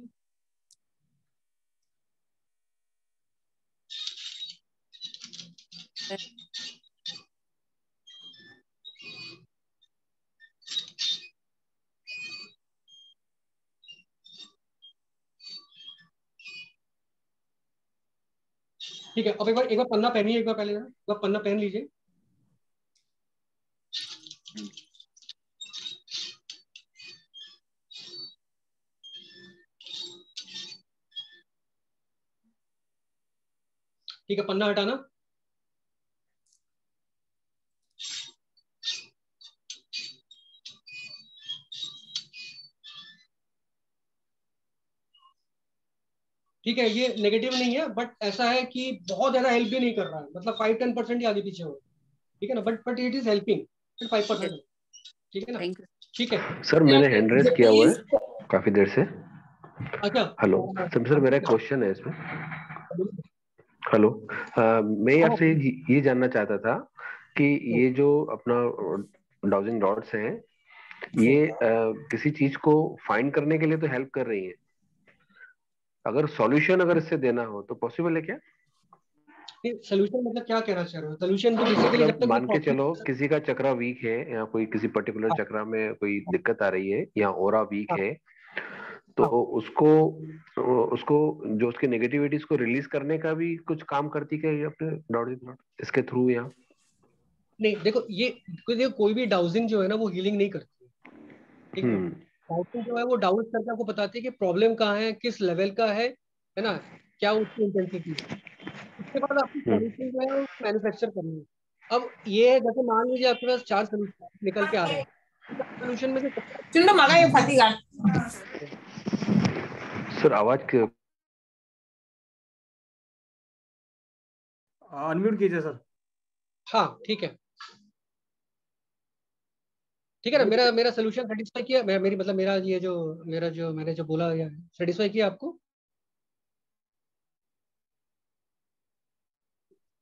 [SPEAKER 2] ठीक है अब एक बार एक बार पन्ना पहनिए एक बार पहले एक बार पन्ना पहन लीजिए। ठीक है पन्ना हटाना। ठीक है ये नेगेटिव नहीं है बट ऐसा है कि बहुत ज़्यादा हेल्प भी नहीं कर रहा है। मतलब फाइव टेन परसेंट आगे पीछे हो। ठीक है ना? But but it is helping five percent ठीक है ना? ठीक है।
[SPEAKER 22] सर मैंने हैंड रेस किया हुआ है काफ़ी देर से।
[SPEAKER 2] अच्छा।
[SPEAKER 22] हेलो सर सर मेरा क्वेश्चन है इसमें। हेलो। मैं आपसे ये जानना चाहता था कि ये जो अपना डाउजिंग रॉड्स हैं ये आ, किसी चीज़ को फाइंड करने के लिए तो हेल्प कर रही है। अगर सॉल्यूशन अगर इससे देना हो तो पॉसिबल है क्या?
[SPEAKER 2] सोल्यूशन मतलब क्या कहना चाह रहे हो? सोल्यूशन तो बेसिकली जब तक
[SPEAKER 22] मान के चलो किसी का चक्रा वीक है या कोई किसी पर्टिकुलर चक्रा में कोई दिक्कत आ रही है या ओरा वीक है तो उसको उसको जो उसके नेगेटिविटीज को रिलीज़ करने का भी कुछ काम करती है अपने डाउजिंग इसके थ्रू या?
[SPEAKER 2] नहीं देखो ये देखो कोई भी डाउजिंग जो है ना वो हीलिंग नहीं करती। ठीक है? डाउटिंग जो है वो डाउट करके आपको बताती है कि प्रॉब्लम कहाँ है किस लेवल का है है ना? क्या उसकी इंटेंसिटी है? उसके बाद आपकी सोल्यूशन जो है मैन्युफैक्चर करनी है अब ये है जैसे मान लीजिए आपके पास चार सोल्यूशन निकल के आ रहे हैं। सोल्यूशन में से
[SPEAKER 13] चुंडो मगा ये फटीगा
[SPEAKER 22] सर आवाज़ के
[SPEAKER 1] अनम्यूट कीजिए सर।
[SPEAKER 2] हाँ ठीक है। ठीक है ना मेरा मेरा सोल्यूशन सेटिस्फाई किया? मैं मेरी मतलब मेरा ये जो मेरा जो मैंने जो बोला सेटिस्फाई किया आपको?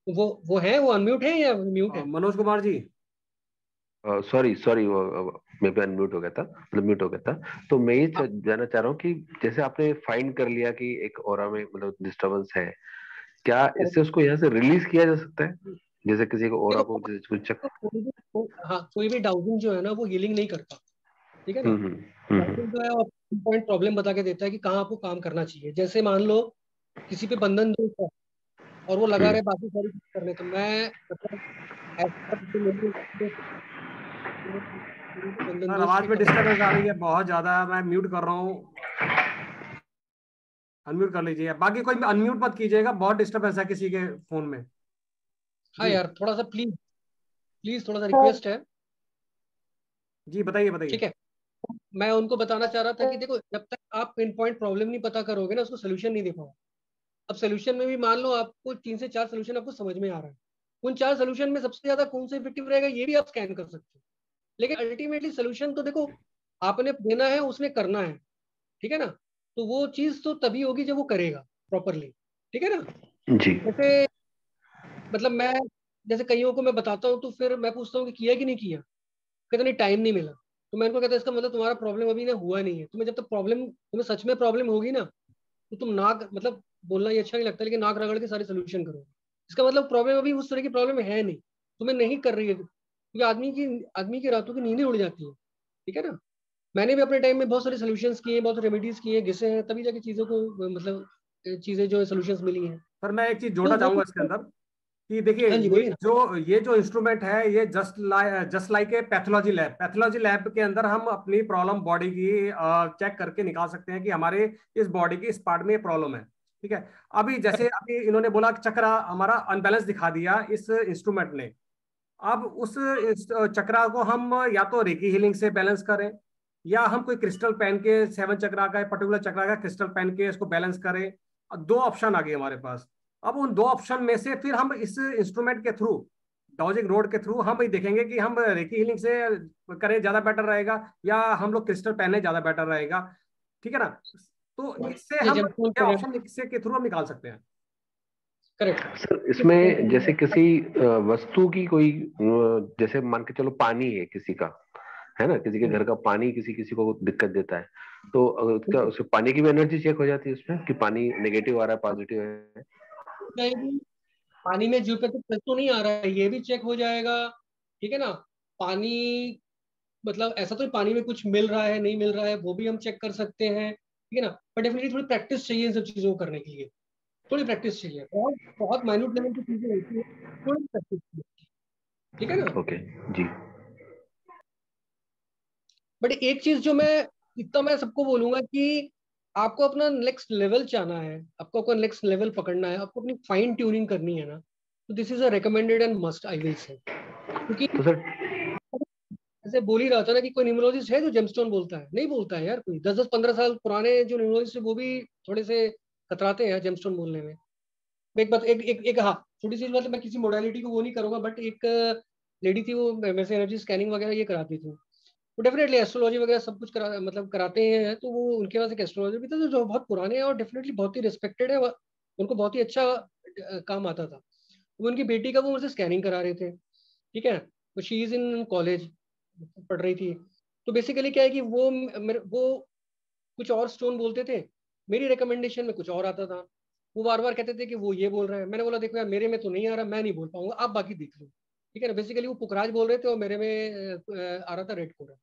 [SPEAKER 2] वो वो है वो अनम्यूट है या म्यूट है?
[SPEAKER 1] मनोज कुमार जी।
[SPEAKER 22] सॉरी सॉरी मैं भी अनम्यूट हो गया था मतलब म्यूट हो गया था। तो मैं ये जानना चाह रहा हूँ कि जैसे आपने फाइंड कर लिया कि एक ओरा में मतलब डिस्टरबेंस है क्या इससे उसको यहाँ से रिलीज़ किया जा सकता है? जैसे किसी को ओरा को कुछ चक...
[SPEAKER 2] हाँ कोई भी डाउजिंग जो है ना वो हीलिंग नहीं करता। ठीक है ना? डाउजिंग जो है पॉइंट प्रॉब्लम बता के देता है कि कहाँ आपको काम करना चाहिए। जैसे मान लो किसी पे बंधन दोष है और वो लगा रहे बाकी सारी चीज़ करने तो मैं
[SPEAKER 1] आवाज़ में डिस्टर्बेंस आ रही है बहुत ज़्यादा मैं म्यूट कर रहा हूँ। अनम्यूट कर लीजिए। बाकी कोई अनम्यूट मत कीजिएगा बहुत डिस्टर्बेंस है किसी के फ़ोन में।
[SPEAKER 2] हाँ यार थोड़ा सा प्लीज़ प्लीज़ थोड़ा सा रिक्वेस्ट है।
[SPEAKER 1] जी बताइए बताइए।
[SPEAKER 2] ठीक है। मैं उनको बताना चाह रहा था कि देखो जब तक आप पिन पॉइंट प्रॉब्लम नहीं पता करोगे ना उसको सोल्यूशन नहीं दे पाओ अब सोल्यूशन में भी मान लो आपको तीन से चार सोल्यूशन आपको समझ में आ रहा है। उन चार सोल्यूशन में सबसे ज़्यादा कौन सा इफ़ेक्टिव रहेगा ये भी आप स्कैन कर सकते हो। लेकिन अल्टीमेटली सोल्यूशन तो देखो आपने देना है उसने करना है ठीक है ना? तो वो चीज़ तो तभी होगी जब वो करेगा प्रॉपरली ठीक है ना?
[SPEAKER 22] जी।
[SPEAKER 2] जैसे मतलब मैं जैसे कईयों को मैं बताता हूँ तो फिर मैं पूछता हूँ कि किया कि नहीं किया? कहते नहीं टाइम नहीं मिला। तो मैं उनको कहता इसका मतलब तुम्हारा प्रॉब्लम अभी ना हुआ नहीं है। तुम्हें जब तक प्रॉब्लम तुम्हें सच में प्रॉब्लम होगी ना तो तुम नाक मतलब बोलना ये अच्छा नहीं लगता लेकिन नाक रगड़ के सारे सोल्यूशन करो इसका मतलब प्रॉब्लम अभी उस तरह की प्रॉब्लम है नहीं। तुम्हें नहीं कर रही है। क्योंकि आदमी की आदमी की रातों की नींदें उड़ जाती है ठीक है ना? मैंने भी अपने टाइम में बहुत सारे सोल्यूशन किए बहुत रेमेडीज किए घिसे हैं तभी जाके चीज़ों को मतलब चीज़ें जो सोल्यूशन मिली हैं।
[SPEAKER 1] सर मैं एक चीज़ जोड़ना चाहूँगा इसके अंदर कि देखिए जो ये जो इंस्ट्रूमेंट है ये just like just like a pathology lab pathology lab के अंदर हम अपनी प्रॉब्लम बॉडी की चेक करके निकाल सकते हैं कि हमारे इस बॉडी की इस पार्ट में प्रॉब्लम है ठीक है? अभी जैसे अभी इन्होंने बोला चक्रा हमारा अनबैलेंस दिखा दिया इस इंस्ट्रूमेंट ने अब उस चक्रा को हम या तो रेकी हीलिंग से बैलेंस करें या हम कोई क्रिस्टल पेन के सेवन चक्रा का पर्टिकुलर चक्रा का क्रिस्टल पेन के इसको बैलेंस करें। दो ऑप्शन आ गए हमारे पास। अब उन दो ऑप्शन में से फिर हम इस इंस्ट्रूमेंट के थ्रू डाउजिंग रोड के थ्रू हम देखेंगे कि हम रेकी हीलिंग से करें ज़्यादा बेटर रहेगा या हम लोग क्रिस्टल पहने ज़्यादा बेटर रहेगा। ठीक है ना? तो इससे हम ऑप्शन के थ्रू हम निकाल सकते हैं।
[SPEAKER 2] करेक्ट
[SPEAKER 22] सर इसमें जैसे किसी वस्तु की कोई जैसे मान के चलो पानी है किसी का है ना? किसी के घर का पानी किसी किसी को दिक्कत देता है। तो क्या उसे पानी की भी एनर्जी चेक हो जाती है उसमें कि पानी नेगेटिव आ रहा है पॉजिटिव है?
[SPEAKER 2] पानी में जो पे तो नहीं आ रहा है ये भी चेक हो जाएगा ठीक है ना? पानी मतलब ऐसा तो पानी में कुछ मिल रहा है नहीं मिल रहा है वो भी हम चेक कर सकते हैं ठीक है ना? बट डेफिनेटली थोड़ी प्रैक्टिस चाहिए इन सब चीज़ों को करने के लिए। थोड़ी प्रैक्टिस चाहिए। बहुत बहुत माइन्यूट लेवल की चीज़ें होती है थोड़ी प्रैक्टिस चाहिए। ठीक है ना?
[SPEAKER 22] Okay ji.
[SPEAKER 2] बट एक चीज़ जो मैं इतना मैं सबको बोलूँगा कि आपको अपना नेक्स्ट लेवल चाहना है आपको अपना नेक्स्ट लेवल पकड़ना है आपको अपनी फाइन ट्यूनिंग करनी है ना तो this is a recommended and must I will say क्योंकि
[SPEAKER 22] तो
[SPEAKER 2] ऐसे बोल ही रहा था ना कि कोई न्यूमोलॉजिस्ट है जो जेमस्टोन बोलता है। नहीं बोलता है यार कोई। दस दस पंद्रह साल पुराने जो न्यूमोलॉजिस्ट है वो भी थोड़े से कतराते हैं जेमस्टोन बोलने में। एक बात एक एक, एक हाँ छोटी सी बात मैं किसी मोडालिटी को वो नहीं करूँगा बट एक लेडी थी वो वैसे एनर्जी स्कैनिंग वगैरह ये कराती थी। वो डेफिनेटली एस्ट्रोलॉजी वगैरह सब कुछ करा मतलब कराते हैं तो वो उनके पास एक एस्ट्रोलॉजी भी था जो बहुत पुराने हैं और डेफिनेटली बहुत ही रिस्पेक्टेड है उनको बहुत ही अच्छा काम आता था। वो उनकी बेटी का वो मुझसे स्कैनिंग करा रहे थे ठीक है? तो शी इज़ इन कॉलेज पढ़ रही थी। तो बेसिकली क्या है कि वो मेरे वो कुछ और स्टोन बोलते थे मेरी रिकमेंडेशन में कुछ और आता था। वो बार बार कहते थे कि वो ये बोल रहे हैं। मैंने बोला, देखो यार, मेरे में तो नहीं आ रहा, मैं नहीं बोल पाऊँगा, आप बाकी देख लो। ठीक है ना? बेसिकली वो पुखराज बोल रहे थे और मेरे में आ रहा था रेड कोरा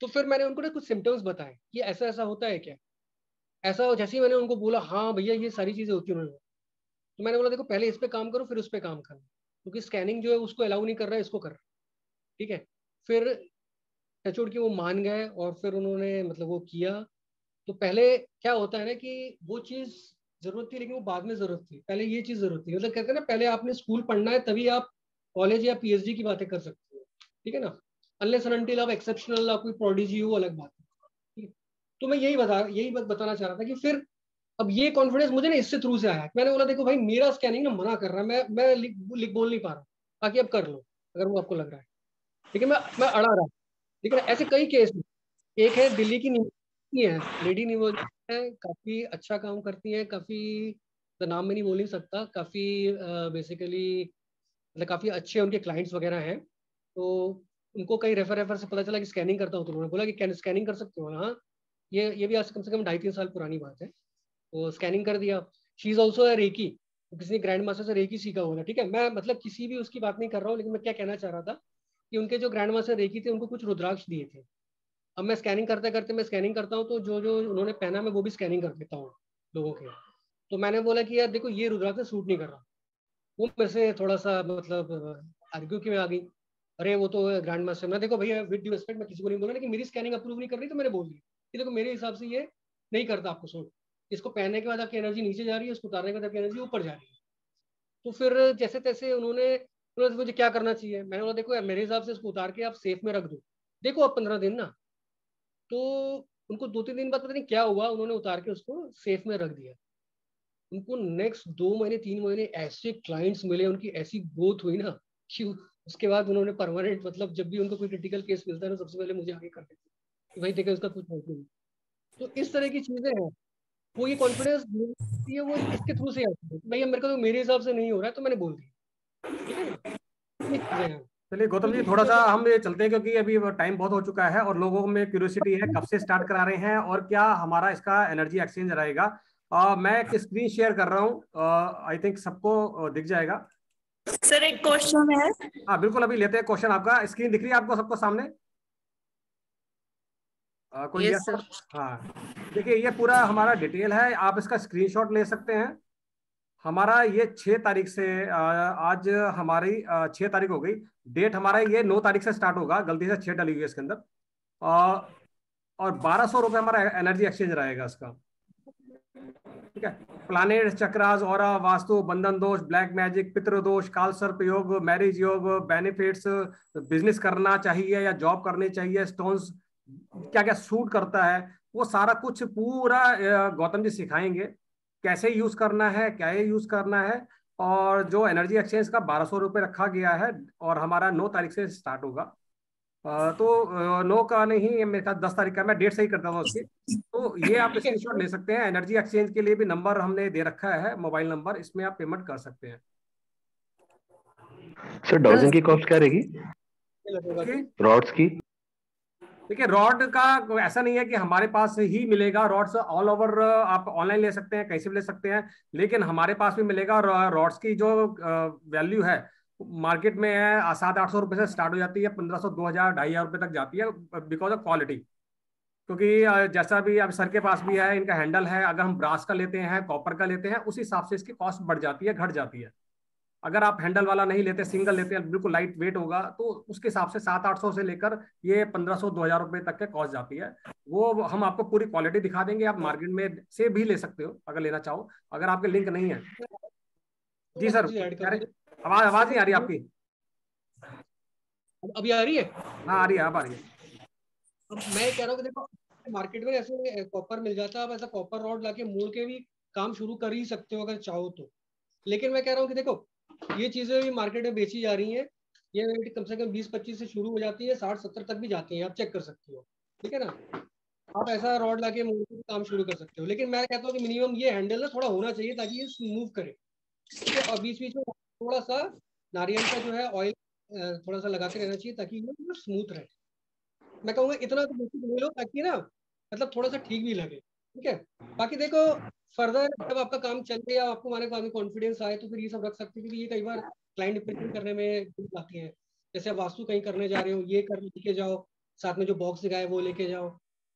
[SPEAKER 2] तो फिर मैंने उनको ना कुछ सिम्टम्स बताए कि ऐसा ऐसा होता है क्या? ऐसा जैसे ही मैंने उनको बोला हाँ भैया, ये सारी चीज़ें होती उन्होंने। तो मैंने बोला, देखो, पहले इस पे काम करो, फिर उस पर काम करना। क्योंकि स्कैनिंग जो है, उसको अलाउ नहीं कर रहा है, इसको कर रहा ठीक है? फिर टचोड़ की वो मान गए और फिर उन्होंने मतलब वो किया। तो पहले क्या होता है ना कि वो चीज़ ज़रूरत थी लेकिन वो बाद में ज़रूरत थी। पहले ये चीज़ ज़रूरत थी। मतलब कहते हैं ना पहले आपने स्कूल पढ़ना है तभी आप कॉलेज या पीएचडी की बातें कर सकते हो। ठीक है ना? अनलेस अनटिल आप एक्सेप्शनल आप कोई प्रोडिजी हो अलग बात है। तो मैं यही बता यही बात बताना चाह रहा था कि फिर अब ये कॉन्फिडेंस मुझे ना इससे थ्रू से आया। मैंने बोला देखो भाई मेरा स्कैनिंग ना मना कर रहा है। मैं मैं लिख, बोल नहीं पा रहा। बाकी अब कर लो अगर वो आपको लग रहा है। ठीक है? मैं मैं अड़ा रहा। ठीक है ऐसे कई केस में एक है दिल्ली की है। लेडी न्यूमोलॉजिस्ट है, काफ़ी अच्छा काम करती है, काफ़ी तो नाम में नहीं बोल नहीं सकता, काफ़ी बेसिकली मतलब काफ़ी अच्छे उनके क्लाइंट्स वगैरह हैं। तो उनको कई रेफर रेफर से पता चला कि स्कैनिंग करता हूँ तो उन्होंने बोला कि स्कैनिंग कर सकते हो हाँ ये ये भी आज कम से कम ढाई तीन साल पुरानी बात है। तो स्कैनिंग कर दिया। शी इज़ ऑल्सो रेकी तो किसी ने ग्रैंड मास्टर से रेकी सीखा होगा ठीक है? मैं मतलब किसी भी उसकी बात नहीं कर रहा हूँ, लेकिन मैं क्या कहना चाह रहा था कि उनके जो ग्रैंड मास्टर रेकी थे, उनको कुछ रुद्राक्ष दिए थे। अब मैं स्कैनिंग करते करते मैं स्कैनिंग करता हूँ तो जो जो उन्होंने पहना मैं वो भी स्कैनिंग कर देता हूँ लोगों के। तो मैंने बोला कि यार देखो, ये रुद्राक्ष सूट नहीं कर रहा। वो मेरे से थोड़ा सा मतलब आर्ग्यू की आ गई अरे वो तो ग्रैंड मास्टर मैं देखो भैया विद ड्यू रिस्पेक्ट मैं किसी को नहीं बोला, लेकिन मेरी स्कैनिंग अप्रूव नहीं कर रही तो मैंने बोल दिया। कि देखो, मेरे हिसाब से ये नहीं करता आपको सूट इसको पहनने के बाद आपकी एनर्जी नीचे जा रही है, उसको उतारने के बाद आपकी एनर्जी ऊपर जा रही है। तो फिर जैसे तैसे उन्होंने उन्होंने मुझे क्या करना चाहिए? मैंने बोला, देखो यार, मेरे हिसाब से इसको उतार के आप सेफ़ में रख दो। देखो आप पंद्रह दिन ना तो उनको दो तीन दिन बाद पता नहीं क्या हुआ, उन्होंने उतार के उसको सेफ़ में रख दिया। उनको नेक्स्ट दो महीने, तीन महीने ऐसे क्लाइंट्स मिले, उनकी ऐसी ग्रोथ हुई ना कि उसके बाद उन्होंने परमानेंट मतलब जब भी उनको कोई क्रिटिकल केस मिलता है ना, सबसे पहले मुझे आगे कर देते भाई देखे उसका कुछ नहीं। तो इस तरह की चीज़ें हैं। वो ये कॉन्फिडेंस है, वो इसके थ्रू से आती है भैया मेरे को तो मेरे हिसाब से नहीं हो रहा है तो मैंने बोल दिया। ठीक है।
[SPEAKER 1] चलिए गौतम जी थोड़ा सा हम ये चलते हैं क्योंकि अभी टाइम बहुत हो चुका है और लोगों में क्यूरियोसिटी है कब से स्टार्ट करा रहे हैं और क्या हमारा इसका एनर्जी एक्सचेंज रहेगा। uh, मैं एक स्क्रीन शेयर कर रहा हूँ। आई थिंक सबको दिख जाएगा।
[SPEAKER 12] सर एक क्वेश्चन है।
[SPEAKER 1] हाँ बिल्कुल अभी लेते हैं क्वेश्चन आपका। स्क्रीन दिख रही है आपको सबको सामने? कोई yes, हाँ। देखिए ये पूरा हमारा डिटेल है। आप इसका स्क्रीनशॉट ले सकते हैं। हमारा ये छह तारीख से आज हमारी छह तारीख हो गई। डेट हमारा ये नौ तारीख से स्टार्ट होगा, गलती से छह डली हुई इसके अंदर। और बारह सौ रुपये हमारा एनर्जी एक्सचेंज रहेगा इसका। ठीक है? प्लानिट चक्रास और वास्तु बंधन दोष ब्लैक मैजिक पितृ दोष काल सर्प योग मैरिज योग बेनिफिट्स बिज़नेस करना चाहिए या जॉब करनी चाहिए स्टोन्स क्या क्या सूट करता है, वो सारा कुछ पूरा गौतम जी सिखाएँगे। कैसे यूज़ करना है क्या यूज़ करना है और जो एनर्जी एक्सचेंज का बारह सौ रुपये रखा गया है और हमारा नौ तारीख से स्टार्ट होगा। तो नौ का नहीं मेरे ख्याल दस तारीख का मैं डेट सही करता हूँ उसकी। तो ये आप स्क्रीनशॉट <laughs> ले सकते हैं एनर्जी एक्सचेंज के लिए भी नंबर हमने दे रखा है मोबाइल नंबर इसमें आप पेमेंट कर सकते हैं।
[SPEAKER 22] सर डॉजन की कॉस्ट क्या रहेगी? रॉड्स की?
[SPEAKER 1] देखिए रॉड का ऐसा नहीं है कि हमारे पास ही मिलेगा। रॉड्स ऑल ओवर आप ऑनलाइन ले सकते हैं कैसे भी ले सकते हैं, लेकिन हमारे पास भी मिलेगा रॉड्स की जो वैल्यू है मार्केट में है सात आठ सौ रुपए से स्टार्ट हो जाती है, पंद्रह सौ, दो हज़ार, ढाई हज़ार रुपए तक जाती है बिकॉज़ ऑफ़ क्वालिटी क्योंकि जैसा भी अब सर के पास भी है, इनका हैंडल है, अगर हम ब्रास का लेते हैं कॉपर का लेते हैं, उस हिसाब से इसकी कॉस्ट बढ़ जाती है, घट जाती है। अगर आप हैंडल वाला नहीं लेते सिंगल लेते हैं बिल्कुल लाइट वेट होगा तो उसके हिसाब से सात आठ सौ से लेकर ये पंद्रह सौ दो हज़ार रुपए तक के कॉस्ट जाती है। वो हम आपको पूरी क्वालिटी दिखा देंगे आप मार्केट में से भी ले सकते हो अगर लेना चाहो। अगर आपके लिंक नहीं है। जी सर आवाज़ आवाज़ नहीं आ रही आपकी।
[SPEAKER 2] अभी आ रही है?
[SPEAKER 1] हाँ आ रही है आप आ रही है।
[SPEAKER 2] अब मैं कह रहा हूँ कि देखो मार्केट में ऐसे कॉपर मिल जाता है आप ऐसा कॉपर रॉड लाके मोड़ के भी काम शुरू कर ही सकते हो अगर चाहो तो। लेकिन मैं कह रहा हूँ कि देखो ये चीज़ें भी मार्केट में बेची जा रही हैं। ये कम से कम बीस पच्चीस से शुरू हो जाती है, साठ सत्तर तक भी जाती है। आप चेक कर सकते हो। ठीक है ना? आप ऐसा रॉड लाके के काम शुरू कर सकते हो। लेकिन मैं कहता हूँ कि मिनिमम ये हैंडल ना थोड़ा होना चाहिए ताकि ये मूव करे। है? और बीच बीच में थोड़ा सा नारियल का जो है ऑयल थोड़ा सा लगा के रहना चाहिए ताकि ये स्मूथ रहे। मैं कहूँगा इतना तो बेसिक ले लो ताकि ना मतलब थोड़ा सा ठीक भी लगे। ठीक है? बाकी देखो फर्दर जब आपका काम चल गया आपको हमारे काम में कॉन्फिडेंस आए तो फिर ये सब रख सकते हैं क्योंकि ये कई बार क्लाइंट रिप्रेजेंट करने में आती है। जैसे आप वास्तु कहीं करने जा रहे हो, ये कर, लेके जाओ, साथ में जो बॉक्स दिखाए वो लेके जाओ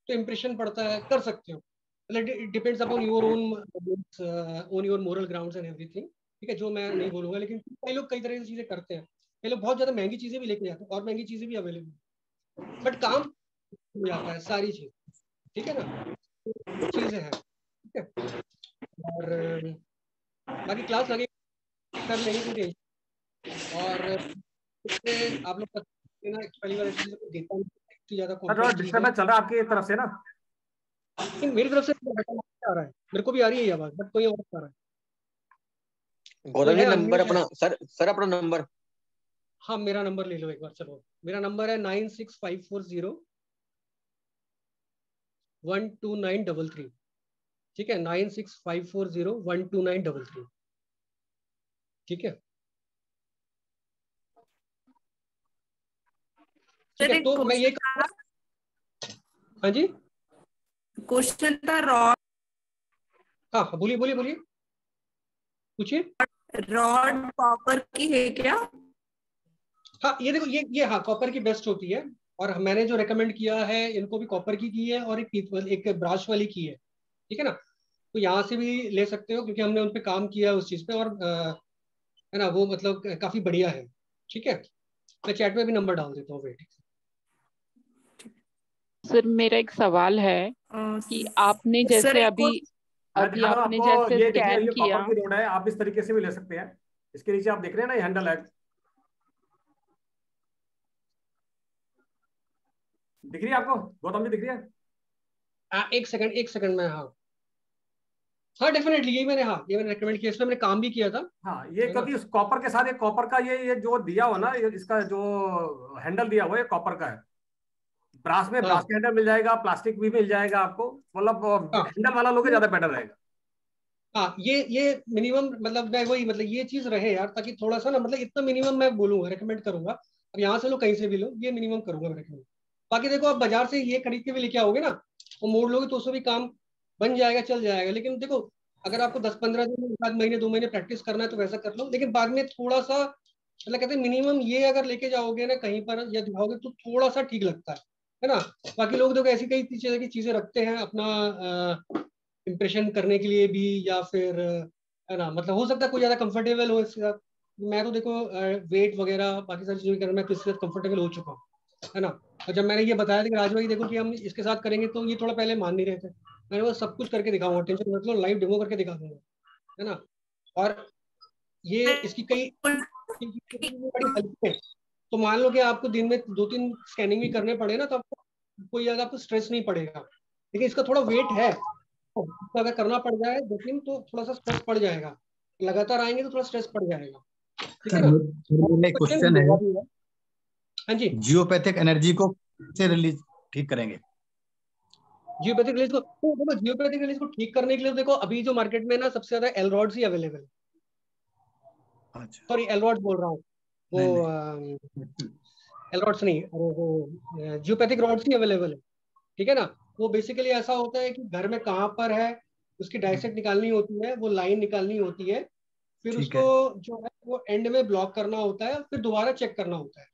[SPEAKER 2] तो इम्प्रेशन पड़ता है, कर सकते हो। Depends upon your own own your moral grounds and everything ठीक है, जो मैं नहीं बोलूँगा, लेकिन कई लोग कई तरह की चीज़ें करते हैं। कई लोग बहुत ज़्यादा महँगी चीज़ें भी लेके जाते हैं, और महँगी चीज़ें भी अवेलेबल बट काम हो जाता है, सारी चीज़, ठीक है ना? चीज़ें हैं। ठीक है और बाकी क्लास लगे। कर नहीं टेंशन और आप लोग हैं पहली बार देता ज़्यादा
[SPEAKER 1] सर
[SPEAKER 2] है।
[SPEAKER 1] डिस्टर्बेंस चल रहा है आपकी तरफ़ से ना।
[SPEAKER 2] लेकिन मेरी तरफ़ से तो आ रहा है। मेरे को भी आ रही है आवाज़ बट कोई और आ रहा है।
[SPEAKER 15] जी नंबर अपना सर सर अपना नंबर
[SPEAKER 2] हाँ मेरा नंबर ले लो एक बार चलो। मेरा नंबर है nine six five four zero one two nine double three ठीक है nine six five four zero one two nine double three ठीक है ठीक है तो मैं ये हाँ जी?
[SPEAKER 12] क्वेश्चन था रॉड
[SPEAKER 2] हाँ हाँ, बोलिए बोलिए बोलिए। पूछिए।
[SPEAKER 12] रॉड कॉपर की है क्या?
[SPEAKER 2] हाँ ये देखो ये ये हाँ कॉपर की बेस्ट होती है। और मैंने जो रेकमेंड किया है इनको भी कॉपर की की है और एक एक ब्राश वाली की है। ठीक है ना? तो यहाँ से भी ले सकते हो क्योंकि हमने उन पे काम किया है उस चीज़ पे और है ना वो मतलब काफ़ी बढ़िया है। ठीक है? मैं चैट में भी नंबर डाल देता हूँ वेट
[SPEAKER 8] सर मेरा एक सवाल है कि आपने जैसे
[SPEAKER 12] एक
[SPEAKER 8] अभी अभी
[SPEAKER 1] दिखा
[SPEAKER 8] आपने जैसे स्कैन किया।
[SPEAKER 1] रोड है आप इस तरीके से भी ले सकते हैं। इसके नीचे आप देख रहे हैं ना ये हैंडल है। दिख रही है आपको? गौतम जी दिख रही है?
[SPEAKER 2] आ, एक सेकंड एक सेकंड में हाँ। हाँ डेफिनेटली यही मैंने हाँ ये मैंने रेकमेंड किया इसमें मैंने काम भी किया था।
[SPEAKER 1] हाँ ये क्योंकि उस कॉपर के साथ ये कॉपर का ये ये जो दिया हुआ ना ये इसका जो हैंडल दिया हुआ है कॉपर का है। ब्रास में ब्रास का हैंडल मिल जाएगा प्लास्टिक भी मिल जाएगा आपको मतलब हैंडल वाला लोगे ज़्यादा बेटर रहेगा।
[SPEAKER 2] हाँ ये ये मिनिमम मतलब मैं वही मतलब ये चीज़ रहे यार ताकि थोड़ा सा ना मतलब इतना मिनिमम मैं बोलूँगा रेकमेंड करूँगा। अब यहाँ से लो कहीं से भी लो ये मिनिमम करूँगा मैं रेकमेंड बाकी देखो आप बाज़ार से ये खरीद के भी लेके आओगे ना वो मोड़ लोगे तो उसमें भी काम बन जाएगा, चल जाएगा। लेकिन देखो, अगर आपको दस पंद्रह दिन सात महीने, दो महीने प्रैक्टिस करना है तो वैसा कर लो। लेकिन बाद में थोड़ा सा मतलब कहते हैं मिनिमम ये अगर लेके जाओगे ना, कहीं पर या दिखाओगे तो थोड़ा सा ठीक लगता है है ना? बाकी लोग देखो, ऐसी कई चीज़ें की चीज़ें रखते हैं अपना इम्प्रेशन करने के लिए भी, या फिर, है ना? मतलब हो सकता है कोई ज़्यादा कंफर्टेबल हो इसके साथ। मैं तो देखो वेट वगैरह, बाकी सारी चीज़ें करना, मैं तो इसके साथ कंफर्टेबल हो चुका हूँ, है ना? और जब मैंने ये बताया था कि राज भाई, देखो कि हम इसके साथ करेंगे तो ये थोड़ा पहले मान नहीं रहे थे। मैंने वो सब कुछ करके दिखाऊँगा टेंशन मत लो लाइव डेमो करके दिखा दूँगा है ना? और ये इसकी कई बड़ी हेल्प है तो मान लो कि आपको दिन में दो तीन स्कैनिंग भी करने पड़े ना तो आपको कोई ज़्यादा आपको स्ट्रेस नहीं पड़ेगा। लेकिन इसका थोड़ा वेट है। तो अगर करना पड़ जाए दो तीन तो थोड़ा सा स्ट्रेस पड़ जाएगा। लगातार आएँगे तो थोड़ा स्ट्रेस पड़ जाएगा। ठीक है ना?
[SPEAKER 23] क्वेश्चन है।
[SPEAKER 2] हाँ। जी।
[SPEAKER 23] जियोपैथिक एनर्जी को कैसे रिलीज़ ठीक करेंगे।
[SPEAKER 2] जियोपैथिक रिलीज़ को तो देखो जियोपैथिक रिलीज़ को ठीक करने के लिए देखो अभी जो मार्केट में ना सबसे ज़्यादा एल रॉड्स ही अवेलेबल है सॉरी एल रॉड्स बोल रहा हूँ। वो एल रॉड्स नहीं अरे वो जियोपैथिक रॉड्स ही अवेलेबल है। ठीक है ना? वो बेसिकली ऐसा होता है कि घर में कहाँ पर है उसकी डायसेक्ट निकालनी होती है वो लाइन निकालनी होती है फिर उसको जो है वो एंड में ब्लॉक करना होता है फिर दोबारा चेक करना होता है।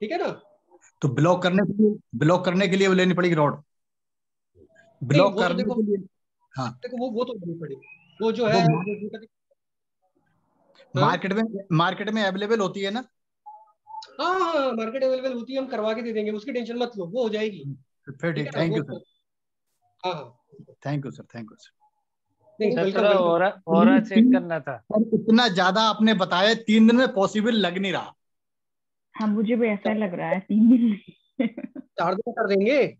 [SPEAKER 2] ठीक है ना?
[SPEAKER 23] तो ब्लॉक करने के लिए ब्लॉक करने के लिए वो लेनी पड़ेगी रॉड ब्लॉक
[SPEAKER 2] तो
[SPEAKER 23] करने
[SPEAKER 2] देखो
[SPEAKER 23] के लिए। हाँ।
[SPEAKER 2] देखो वो वो तो पड़ेगी वो जो है
[SPEAKER 23] वो- मार्केट में मार्केट में अवेलेबल होती है ना?
[SPEAKER 2] हाँ हाँ मार्केट अवेलेबल होती है हम करवा के दे देंगे उसकी टेंशन मत लो वो हो जाएगी।
[SPEAKER 23] फिर
[SPEAKER 2] ठीक है
[SPEAKER 23] थैंक यू सर
[SPEAKER 2] हाँ हाँ।
[SPEAKER 23] Thank you sir thank you sir
[SPEAKER 24] और और चेक करना था।
[SPEAKER 23] सर इतना ज़्यादा आपने बताया तीन दिन में पॉसिबल लग नहीं रहा।
[SPEAKER 9] हाँ मुझे भी ऐसा लग रहा है तीन दिन में।
[SPEAKER 2] चार दिन कर देंगे?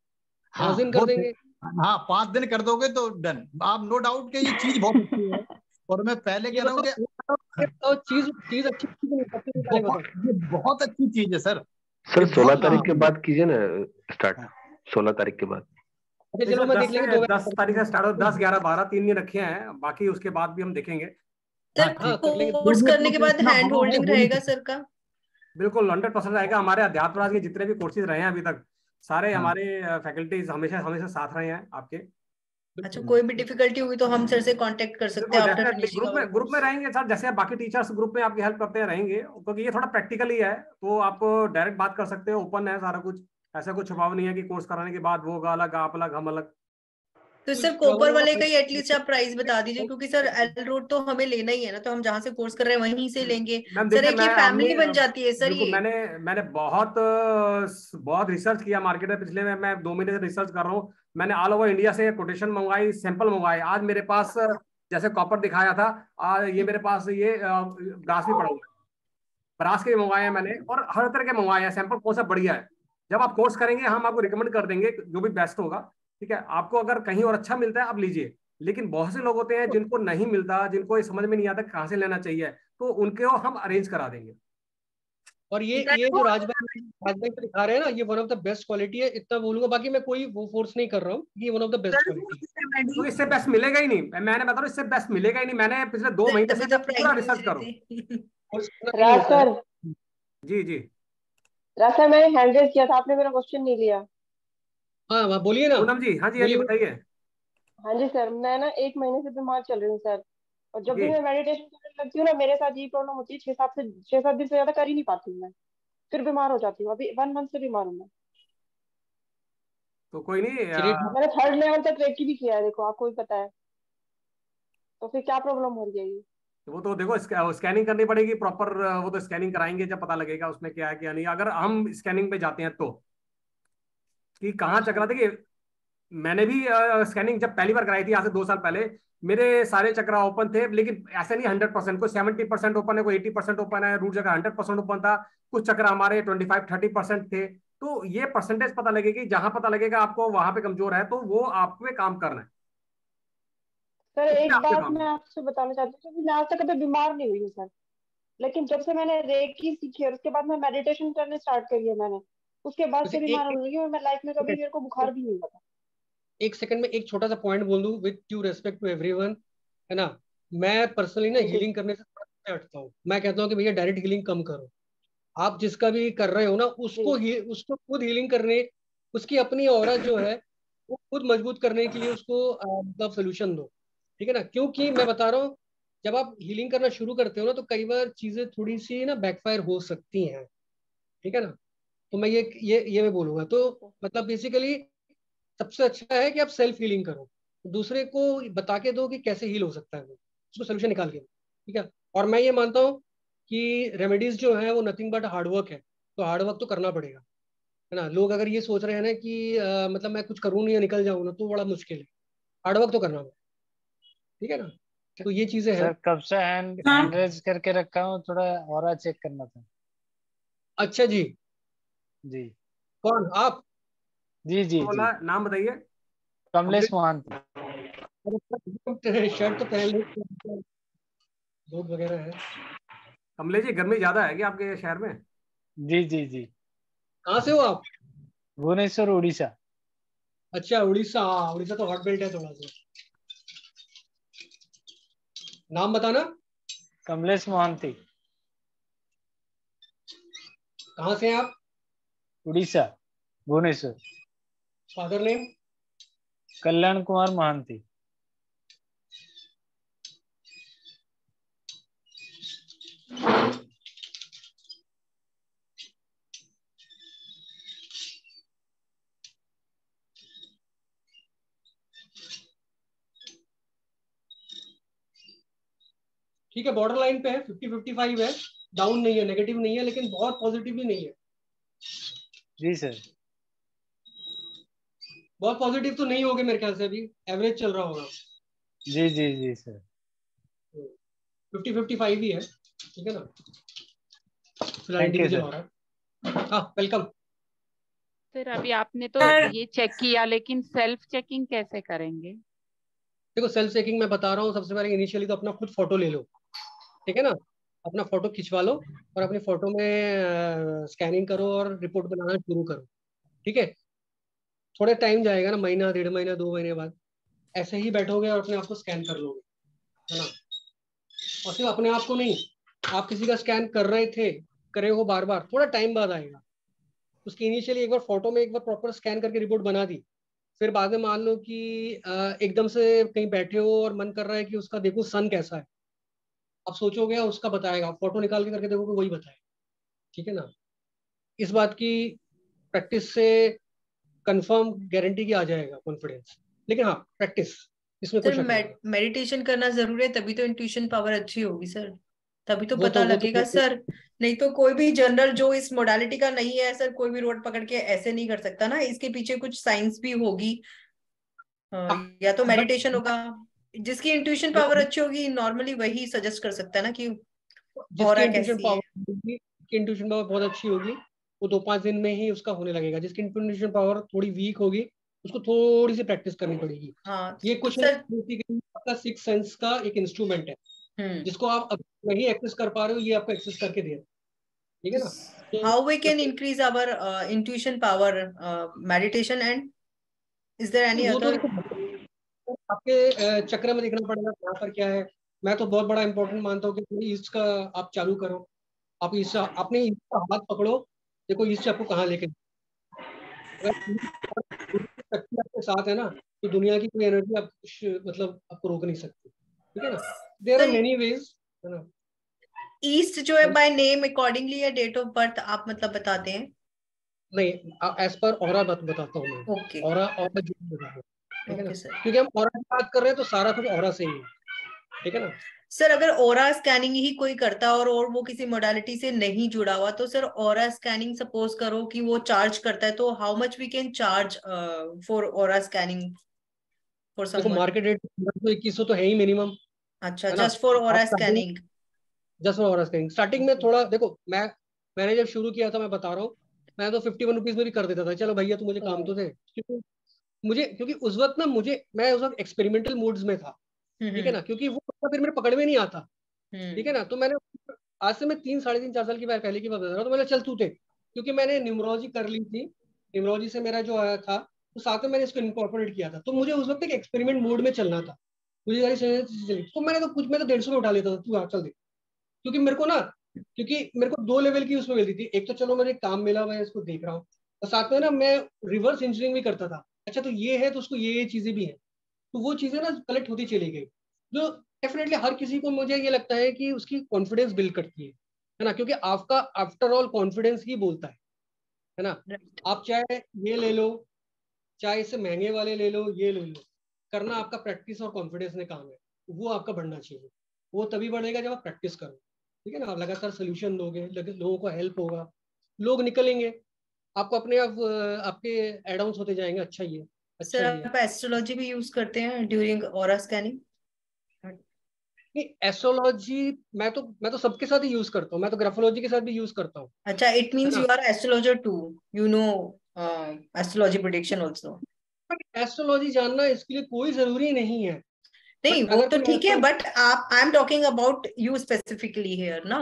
[SPEAKER 23] हाँ
[SPEAKER 2] दिन कर देंगे?
[SPEAKER 23] हाँ पाँच दिन कर दोगे तो डन। आप नो डाउट के ये चीज़ बहुत अच्छी है। और मैं पहले कह रहा हूँ कि
[SPEAKER 2] तो चीज़ चीज़ अच्छी पहले
[SPEAKER 23] बहुत ये बहुत अच्छी चीज़ है सर।
[SPEAKER 22] सर सोलह तारीख के बाद कीजिए ना स्टार्ट सोलह तारीख के बाद।
[SPEAKER 2] अच्छा
[SPEAKER 1] दस तारीख से स्टार्ट हो दस ग्यारह बारह तीन दिन रखे हैं। बाकी उसके बाद भी हम देखेंगे।
[SPEAKER 11] सर
[SPEAKER 2] हाँ लेंगे।
[SPEAKER 11] कोर्स करने के बाद हैंड होल्डिंग रहेगा सर का?
[SPEAKER 1] बिल्कुल हंड्रेड परसेंट रहेगा। हमारे अध्यात्मराज के जितने भी कोर्सेज रहे हैं अभी तक सारे
[SPEAKER 23] हाँ।
[SPEAKER 1] हमारे फैकल्टीज हमेशा हमेशा साथ रहे हैं आपके।
[SPEAKER 11] अच्छा कोई भी डिफिकल्टी हुई तो हम सर से कांटेक्ट कर सकते हैं आफ्टर
[SPEAKER 1] ग्रुप में ग्रुप में रहेंगे सर जैसे बाकी टीचर्स ग्रुप में आपकी हेल्प करते हैं रहेंगे क्योंकि ये थोड़ा प्रैक्टिकल ही है तो आप डायरेक्ट बात कर सकते हो ओपन है सारा कुछ ऐसा कुछ छुपाव नहीं है कि कोर्स कराने के बाद वो होगा अलग आप अलग हम अलग
[SPEAKER 11] तो सर कोपर वाले का ही एटलीस्ट आप प्राइस बता दीजिए क्योंकि सर एल रोड तो हमें लेना ही है ना तो हम जहाँ से कोर्स कर रहे हैं वहीं से लेंगे। सर एक फैमिली बन जाती है सर ये।
[SPEAKER 1] मैंने मैंने बहुत बहुत रिसर्च किया मार्केट में पिछले में मैं दो महीने से रिसर्च कर रहा हूँ। मैंने ऑल ओवर इंडिया से कोटेशन मंगवाई सैंपल मंगवाए आज मेरे पास जैसे कॉपर दिखाया था आज ये मेरे पास ये ब्रास भी पड़ा हुआ है। ब्रास के मंगवाए हैं मैंने और हर तरह के मंगवाए हैं सैंपल कौन सा बढ़िया है। जब आप कोर्स करेंगे हम आपको रिकमेंड कर देंगे जो भी बेस्ट होगा। ठीक है? आपको अगर कहीं और अच्छा मिलता है आप लीजिए। लेकिन बहुत से लोग होते हैं जिनको नहीं मिलता जिनको ये समझ में नहीं आता कहाँ से लेना चाहिए तो उनके वो हम अरेंज करा देंगे।
[SPEAKER 2] और ये ये जो राजभाई राजभाई दिखा रहे हैं ना ये one of the best quality है इतना बोलूँगा बाकी मैं कोई वो फोर्स नहीं कर रहा हूँ ये one of the best quality
[SPEAKER 1] तो इससे बेस्ट मिलेगा ही नहीं। मैंने बता रहा हूँ इससे बेस्ट मिलेगा ही नहीं। मैंने पिछले दो महीने से
[SPEAKER 11] तो
[SPEAKER 1] पूरा रिसर्च करूँ।
[SPEAKER 19] राज सर।
[SPEAKER 1] जी जी।
[SPEAKER 19] राज सर मैंने हैंड रेज किया था आपने मेरा क्वेश्चन नहीं लिया।
[SPEAKER 2] हाँ बोलिए ना।
[SPEAKER 1] पूनम जी हाँ जी हाँ जी बताइए।
[SPEAKER 19] हाँ जी सर मैं ना एक महीने से बीमार चल रही हूँ सर। और जब भी मैं मेडिटेशन करने लगती हूँ ना मेरे साथ यही प्रॉब्लम होती है छह सात से छह सात दिन से ज़्यादा कर ही नहीं पाती हूँ मैं। फिर बीमार हो जाती हूँ। अभी वन मंथ से बीमार हूँ मैं।
[SPEAKER 1] तो कोई नहीं
[SPEAKER 19] मैंने थर्ड लेवल तक रेकी भी किया है देखो आपको भी पता है। तो फिर क्या प्रॉब्लम हो रही है ये?
[SPEAKER 1] वो तो देखो स्कैनिंग करनी पड़ेगी प्रॉपर वो तो स्कैनिंग कराएँगे जब पता लगेगा उसमें क्या है क्या नहीं। अगर हम स्कैनिंग पे जाते हैं तो। कि कहाँ चक्रा देखिए मैंने भी स्कैनिंग जब पहली बार कराई थी आज से दो साल पहले मेरे सारे चक्रा ओपन थे लेकिन ऐसे नहीं हंड्रेड परसेंट कोई सेवेंटी परसेंट ओपन है कोई एटी परसेंट ओपन है रूट जगह हंड्रेड परसेंट ओपन था कुछ चक्रा हमारे ट्वेंटी फाइव थर्टी परसेंट थे। तो ये परसेंटेज पता लगेगी जहाँ पता लगेगा आपको वहाँ पे कमज़ोर है तो वो आप काम करना है।
[SPEAKER 19] सर एक बात मैं आपसे बताना चाहती हूँ मैं आज तक कभी बीमार नहीं हुई हूँ सर। लेकिन जब से मैंने रेकी सीखी और उसके बाद मैं मेडिटेशन करने स्टार्ट करी है मैंने उसके बाद से बीमार होने लगी मैं लाइफ में कभी मेरे को बुखार भी नहीं हुआ था
[SPEAKER 2] एक सेकंड में एक छोटा सा पॉइंट बोल दूँ with due respect to everyone है ना? मैं पर्सनली ना हीलिंग करने से हटता हूँ। मैं कहता हूँ कि भैया डायरेक्ट हीलिंग कम करो। आप जिसका भी कर रहे हो ना उसको ही उसको खुद हीलिंग करने उसकी अपनी औरत जो है वो खुद मज़बूत करने के लिए उसको मतलब सोल्यूशन दो। ठीक है ना? क्योंकि मैं बता रहा हूँ जब आप हीलिंग करना शुरू करते हो ना तो कई बार चीज़ें थोड़ी सी ना बैकफायर हो सकती हैं। ठीक है ना? तो मैं ये ये ये मैं बोलूँगा। तो मतलब बेसिकली सबसे अच्छा है कि आप सेल्फ हीलिंग करो। दूसरे को बता के दो कि कैसे हील हो सकता है वो। उसको सोल्यूशन निकाल के ठीक है? और मैं ये मानता हूँ कि रेमेडीज जो है वो नथिंग बट हार्डवर्क है। तो हार्डवर्क तो करना पड़ेगा है ना? लोग अगर ये सोच रहे हैं ना कि आ, मतलब मैं कुछ करूँ नहीं या निकल जाऊँ ना तो बड़ा मुश्किल है। हार्डवर्क तो करना पड़ेगा ठीक है ना? तो ये चीज़ें हैं।
[SPEAKER 24] कब से हैंड
[SPEAKER 13] हाँ।
[SPEAKER 24] करके रखा हूँ थोड़ा और चेक करना था।
[SPEAKER 2] अच्छा जी।
[SPEAKER 24] जी।
[SPEAKER 2] कौन? आप?
[SPEAKER 24] जी जी
[SPEAKER 1] नाम बताइए।
[SPEAKER 24] कमलेश मोहंती।
[SPEAKER 2] शर्ट तो पहन ली लोग वगैरह है।
[SPEAKER 1] कमलेश जी गर्मी ज़्यादा है क्या आपके शहर में?
[SPEAKER 24] जी जी जी।
[SPEAKER 2] कहाँ से हो आप?
[SPEAKER 24] भुवनेश्वर उड़ीसा।
[SPEAKER 2] अच्छा उड़ीसा। हाँ उड़ीसा तो हॉट बेल्ट है थोड़ा सा। नाम बताना।
[SPEAKER 24] कमलेश मोहंती।
[SPEAKER 2] कहाँ से हैं आप?
[SPEAKER 24] Orissa Bhubaneswar.
[SPEAKER 2] Father name
[SPEAKER 24] Kalyan Kumar Mahanti.
[SPEAKER 2] ठीक है बॉर्डर लाइन पे है फिफ्टी फिफ्टी फाइव है। डाउन नहीं है नेगेटिव नहीं है लेकिन बहुत पॉजिटिव भी नहीं है।
[SPEAKER 24] जी सर।
[SPEAKER 2] बहुत पॉजिटिव तो नहीं होगे मेरे ख्याल से अभी। एवरेज चल रहा होगा।
[SPEAKER 24] जी जी जी सर।
[SPEAKER 2] फिफ्टी फिफ्टी फाइव ही है ठीक है ना?
[SPEAKER 24] sir.
[SPEAKER 2] हो रहा है। हाँ वेलकम
[SPEAKER 25] सर अभी आपने तो ये चेक किया लेकिन सेल्फ चेकिंग कैसे करेंगे?
[SPEAKER 2] देखो सेल्फ चेकिंग मैं बता रहा हूँ सबसे पहले इनिशियली तो अपना खुद फ़ोटो ले लो ठीक है ना? अपना फ़ोटो खिंचवा लो और अपनी फ़ोटो में स्कैनिंग करो और रिपोर्ट बनाना शुरू करो। ठीक है? थोड़ा टाइम जाएगा ना, महीना, डेढ़ महीना, दो महीने बाद। ऐसे ही बैठोगे और अपने आप को स्कैन कर लोगे। है ना? और सिर्फ़ अपने आप को नहीं, आप किसी का स्कैन कर रहे थे, करे हो बार बार थोड़ा टाइम बाद आएगा। उसकी इनिशियली एक बार फ़ोटो में एक बार प्रॉपर स्कैन करके रिपोर्ट बना दी। फिर बाद में मान लो कि एकदम से कहीं बैठे हो और मन कर रहा है कि उसका देखो सन कैसा है। अब सोचोगे उसका बताएगा। फ़ोटो निकाल के करके देखोगे वही बताएगा। ठीक है ना? इस बात की प्रैक्टिस से कंफर्म गारंटी की आ जाएगा कॉन्फिडेंस लेकिन हाँ प्रैक्टिस। इसमें
[SPEAKER 11] सर
[SPEAKER 2] है।
[SPEAKER 11] मेडिटेशन करना ज़रूरी है तभी तो इंट्यूशन पावर अच्छी होगी सर। तभी तो पता
[SPEAKER 2] तो- वो तो
[SPEAKER 11] लगेगा सर। नहीं तो कोई भी जनरल जो इस मोडालिटी का नहीं है सर कोई भी रोड पकड़ के ऐसे नहीं कर सकता ना। इसके पीछे कुछ साइंस भी होगी। या तो मेडिटेशन होगा। जिसकी इंट्यूशन पावर अच्छी होगी नॉर्मली वही सजेस्ट कर सकता है ना कि
[SPEAKER 2] जिसकी इंट्यूशन पावर इंट्यूशन पावर बहुत अच्छी होगी वो दो पाँच दिन में ही उसका होने लगेगा। जिसकी इंट्यूशन पावर थोड़ी वीक होगी उसको थोड़ी सी प्रैक्टिस करनी पड़ेगी।
[SPEAKER 11] हाँ
[SPEAKER 2] ये कुछ आपका सिक्स सेंस का एक इंस्ट्रूमेंट है।
[SPEAKER 11] हम्म।
[SPEAKER 2] जिसको आप नहीं एक्सेस कर पा रहे हो ये आपको एक्सेस करके दे है। ठीक है ना?
[SPEAKER 11] how we can increase our uh, intuition power uh, meditation and is there
[SPEAKER 2] आपके चक्र में देखना पड़ेगा यहाँ पर क्या है। मैं तो बहुत बड़ा इंपॉर्टेंट मानता हूँ कि ईस्ट का आप चालू करो। आप ईस्ट अपने ईस्ट का हाथ पकड़ो। देखो ईस्ट आपको कहाँ लेके आपके साथ है ना तो दुनिया की कोई एनर्जी आप मतलब आपको रोक नहीं सकती। ठीक है ना? देर आर मेनी वेज है ना?
[SPEAKER 11] ईस्ट जो है बाय नेम अकॉर्डिंगली या डेट ऑफ़ बर्थ आप मतलब बताते हैं?
[SPEAKER 2] नहीं एज पर और बताता हूँ मैं।
[SPEAKER 11] ओके
[SPEAKER 2] और और ठीक है ना? क्योंकि हम और बात कर रहे हैं तो सारा कुछ और से ही है। ठीक है ना?
[SPEAKER 11] सर अगर ओरा स्कैनिंग ही कोई करता और और वो किसी मोडालिटी से नहीं जुड़ा हुआ तो सर और स्कैनिंग सपोज़ करो कि वो चार्ज करता है तो how much we can charge for aura scanning for someone
[SPEAKER 2] market rate तो इक्कीस तो है ही मिनिमम
[SPEAKER 11] अच्छा just for
[SPEAKER 2] starting-
[SPEAKER 11] scanning
[SPEAKER 2] just for और स्कैनिंग स्टार्टिंग में थोड़ा देखो मैं मैंने जब शुरू किया था मैं बता रहा हूँ मैं तो फिफ्टी वन रुपीज़ में भी कर देता था। चलो भैया तू मुझे काम तो थे मुझे क्योंकि उस वक्त ना मुझे मैं उस वक्त एक्सपेरिमेंटल मूड्स में था ठीक है ना? क्योंकि वो फिर मेरे पकड़ में नहीं आता ठीक है ना? तो मैंने आज से मैं तीन साढ़े तीन चार साल की बार पहले की बात बता रहा हूँ तो मैंने चल तू थे क्योंकि मैंने न्यूमरोलॉजी कर ली थी न्यूमरोलॉजी से मेरा जो आया था तो साथ में मैंने इसको इनकॉर्पोरेट किया था तो मुझे उस वक्त एक एक्सपेरिमेंट मोड में चलना था मुझे सारी चीज़ें चली। तो मैंने तो कुछ मैं तो डेढ़ सौ में उठा लेता था तू चल दे क्योंकि मेरे को ना क्योंकि मेरे को दो लेवल की उसमें मिलती थी एक तो चलो मुझे काम मिला मैं इसको देख रहा हूँ और साथ में ना मैं रिवर्स इंजीनियरिंग भी करता था अच्छा तो ये है तो उसको ये ये चीज़ें भी हैं। तो वो चीज़ें ना कलेक्ट होती चली गई। जो डेफिनेटली हर किसी को मुझे ये लगता है कि उसकी कॉन्फिडेंस बिल्ड करती है। है ना? क्योंकि आपका आफ्टर ऑल कॉन्फिडेंस ही बोलता है। है ना? आप चाहे ये ले लो चाहे इससे महँगे वाले ले लो ये ले लो। करना आपका प्रैक्टिस और कॉन्फिडेंस में काम है। वो आपका बढ़ना चाहिए। वो तभी बढ़ेगा जब आप प्रैक्टिस करो। ठीक है ना? आप लगातार सोल्यूशन दोगे लोगों को हेल्प होगा। लोग निकलेंगे। आपको अपने आप आपके एडाउंस होते जाएँगे। अच्छा ही है अच्छा
[SPEAKER 11] सर आप एस्ट्रोलॉजी भी यूज़ करते हैं ड्यूरिंग ओरा स्कैनिंग
[SPEAKER 2] एस्ट्रोलॉजी मैं तो मैं तो सबके साथ ही यूज़ करता हूँ। मैं तो ग्राफोलॉजी के साथ भी यूज़ करता हूँ।
[SPEAKER 11] अच्छा it means you are astrologer too you know astrology prediction also
[SPEAKER 2] astrology जानना इसके लिए कोई ज़रूरी नहीं है।
[SPEAKER 11] नहीं वो तो ठीक है बट आप I am talking about you specifically here ना?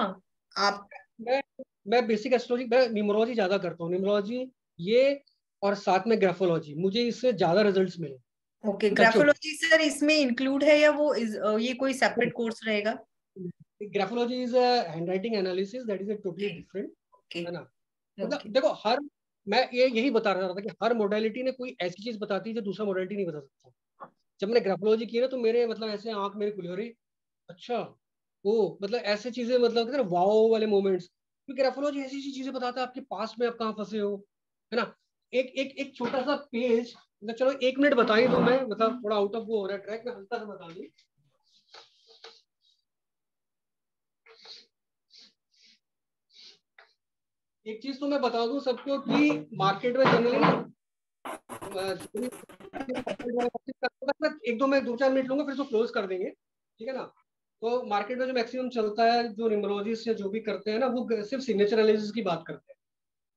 [SPEAKER 11] आप
[SPEAKER 2] मैं मैं बेसिक एस्ट्रोलॉजी मैं न्यूमरोलॉजी ज़्यादा करता हूँ। न्यूमरोलॉजी ये और साथ में ग्राफोलॉजी मुझे इससे ज़्यादा रिजल्ट्स मिले।
[SPEAKER 11] ओके ग्राफोलॉजी सर इसमें इंक्लूड है या वो uh, ये कोई सेपरेट कोर्स रहेगा?
[SPEAKER 2] Graphology is hand writing analysis that is totally different है ना? मतलब देखो हर मैं ये यही बता रहा था कि हर मोडालिटी ने कोई ऐसी चीज़ बताती है जो दूसरा मोडालिटी नहीं बता सकता। जब मैंने ग्राफोलॉजी की ना तो मेरे मतलब ऐसे आँख मेरे खुली हो रही। अच्छा। ओ मतलब ऐसे चीज़ें मतलब कहते हैं वाओ वाले मोमेंट्स क्योंकि ग्राफोलॉजी ऐसी ऐसी चीज़ें बताता है, आपके पास में आप कहाँ फंसे हो, है ना? एक एक एक छोटा सा पेज मतलब चलो एक मिनट बता ही दो मैं मतलब थोड़ा आउट ऑफ़ वो हो रहा है ट्रैक में हल्का सा बता दू। एक चीज़ तो मैं बता दू सबको कि मार्केट में जनरली ना एक दो मैं, दो चार मिनट लूँगा, फिर इसको क्लोज कर देंगे, ठीक है ना? तो मार्केट में जो मैक्सिमम चलता है, जो न्यूमरोलॉजिस्ट या जो भी करते हैं ना, वो सिर्फ़ सिग्नेचर एनालिसिस की बात करते हैं।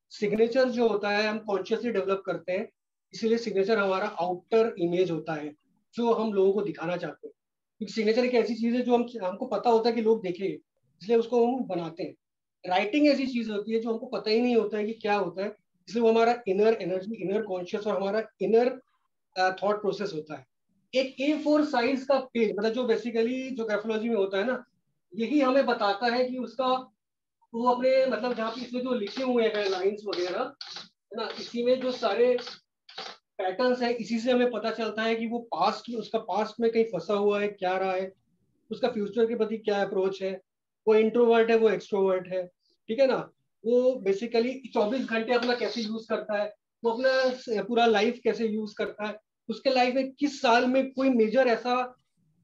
[SPEAKER 2] सिग्नेचर जो होता है, हम कॉन्शियसली डेवलप करते हैं, इसीलिए सिग्नेचर हमारा आउटर इमेज होता है, जो हम लोगों को दिखाना चाहते हैं। क्योंकि सिग्नेचर एक ऐसी चीज़ है, जो हम हमको पता होता है कि लोग देखेंगे, इसलिए उसको हम बनाते हैं। राइटिंग ऐसी चीज़ होती है, जो हमको पता ही नहीं होता है कि क्या होता है, इसलिए वो हमारा इनर एनर्जी इनर कॉन्शियस और हमारा इनर थॉट प्रोसेस होता है। एक ए फोर साइज़ का पेज मतलब जो बेसिकली जो ग्राफोलॉजी में होता है ना, यही हमें बताता है कि उसका वो अपने मतलब जहाँ पे इसमें जो लिखे हुए हैं लाइंस वगैरह, है ना, इसी में जो सारे पैटर्न्स है, इसी से हमें पता चलता है कि वो पास्ट उसका पास्ट में कहीं फंसा हुआ है, क्या रहा है, उसका फ्यूचर के प्रति क्या अप्रोच है, वो इंट्रोवर्ट है, वो एक्सट्रोवर्ट है, ठीक है ना, वो बेसिकली 24 घंटे अपना कैसे यूज़ करता है, वो अपना पूरा लाइफ कैसे यूज़ करता है उसके लाइफ में किस साल में कोई मेजर ऐसा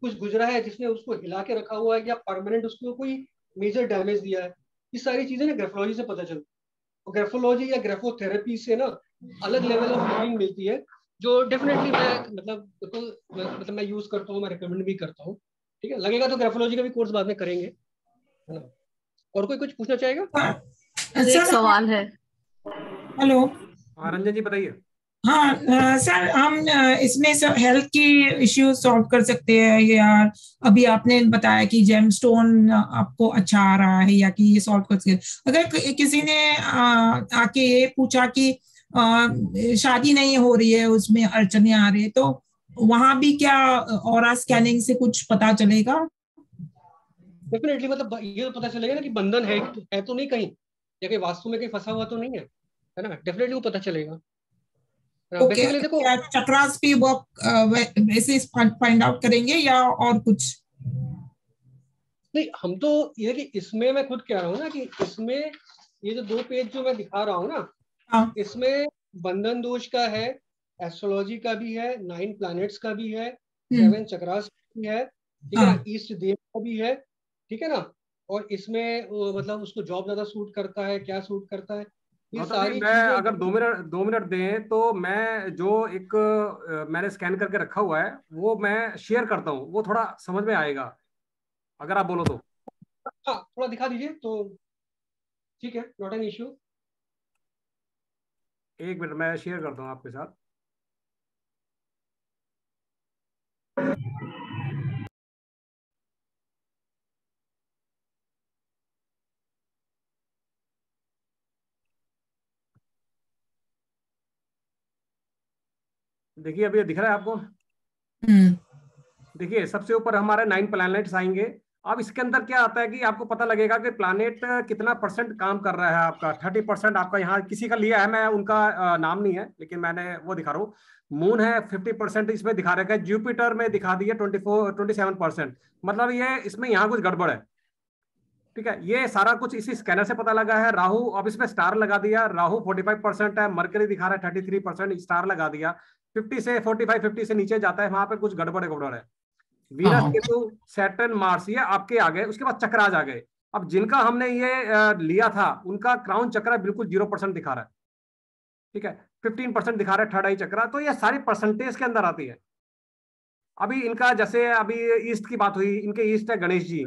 [SPEAKER 2] कुछ गुजरा है जिसने उसको हिला के रखा हुआ है या परमानेंट उसको कोई मेजर डैमेज दिया है? ये सारी चीज़ें ना ग्राफोलॉजी से पता चलती है। ग्राफोलॉजी या ग्राफोथेरेपी से ना अलग लेवल ऑफ़ फीलिंग मिलती है जो डेफिनेटली मैं मतलब तो, मतलब मैं यूज़ करता हूँ मैं रिकमेंड भी करता हूँ। ठीक है? लगेगा तो ग्रेफोलॉजी का भी कोर्स बाद में करेंगे। है ना? और कोई कुछ पूछना चाहेगा?
[SPEAKER 21] एक सवाल है।
[SPEAKER 13] हेलो।
[SPEAKER 1] हाँ रंजन जी बताइए।
[SPEAKER 13] हाँ सर, हम इसमें सब हेल्थ की इश्यूज़ सॉल्व कर सकते हैं या अभी आपने बताया कि जेम स्टोन आपको अच्छा आ रहा है या कि ये सॉल्व कर सकते अगर किसी ने आके ये पूछा कि शादी नहीं हो रही है, उसमें अड़चने आ रही है तो वहाँ भी क्या और स्कैनिंग से कुछ पता चलेगा?
[SPEAKER 2] डेफिनेटली मतलब ये तो पता चलेगा ना कि बंधन है है तो नहीं कहीं? या कहीं वास्तु में कहीं फंसा हुआ तो नहीं है? है ना? डेफिनेटली वो पता चलेगा।
[SPEAKER 13] ओके चक्रास भी वो वैसे फाइंड आउट करेंगे या और कुछ?
[SPEAKER 2] नहीं हम तो ये कि इसमें मैं खुद कह रहा हूँ ना कि इसमें ये जो दो पेज जो मैं दिखा रहा हूँ ना
[SPEAKER 13] हाँ.
[SPEAKER 2] इसमें बंधन दोष का है एस्ट्रोलॉजी का भी है नाइन प्लैनेट्स का भी है सेवन चक्रास का भी है ठीक है ईस्ट देव का भी है ठीक है ना? और इसमें मतलब उसको जॉब ज़्यादा सूट करता है क्या सूट करता है?
[SPEAKER 1] मतलब सारी मैं अगर दो मिनट दो मिनट दें तो मैं जो एक मैंने स्कैन करके रखा हुआ है वो मैं शेयर करता हूँ। वो थोड़ा समझ में आएगा अगर आप बोलो तो।
[SPEAKER 2] हाँ थोड़ा दिखा दीजिए तो ठीक है नॉट एन इश्यू
[SPEAKER 1] एक मिनट मैं शेयर करता हूँ आपके साथ। देखिए अभी दिख रहा है आपको? देखिए सबसे ऊपर हमारे नाइन प्लैनेट्स आएँगे। अब इसके अंदर क्या आता है कि आपको पता लगेगा कि प्लानिट कितना परसेंट काम कर रहा है आपका। थर्टी परसेंट आपका यहाँ किसी का लिया है मैं उनका नाम नहीं है लेकिन मैंने वो दिखा रहा हूँ। मून है फिफ्टी परसेंट इसमें दिखा रखा है। जुपिटर में दिखा दिया twenty four twenty seven percent मतलब ये इसमें यहाँ कुछ गड़बड़ है। ठीक है ये सारा कुछ इसी स्कैनर से पता लगा है। राहु अब इसमें स्टार लगा दिया। राहु फोर्टी फाइव परसेंट है मरकरी दिखा रहा है थर्टी थ्री परसेंट स्टार लगा दिया। फिफ्टी से फोर्टी फाइव फिफ्टी से नीचे जाता है वहाँ पे कुछ गड़बड़ गड़बड़ है। वीनस केतु सैटर्न मार्स ये आपके आ गए उसके बाद चक्राज आ गए। अब जिनका हमने ये लिया था उनका क्राउन चक्र बिल्कुल ज़ीरो परसेंट दिखा रहा है। ठीक है फिफ्टीन परसेंट दिखा रहा है थर्ड आई चक्र। तो ये सारी परसेंटेज के अंदर आती है। अभी इनका जैसे अभी ईस्ट की बात हुई इनके ईस्ट है गणेश जी।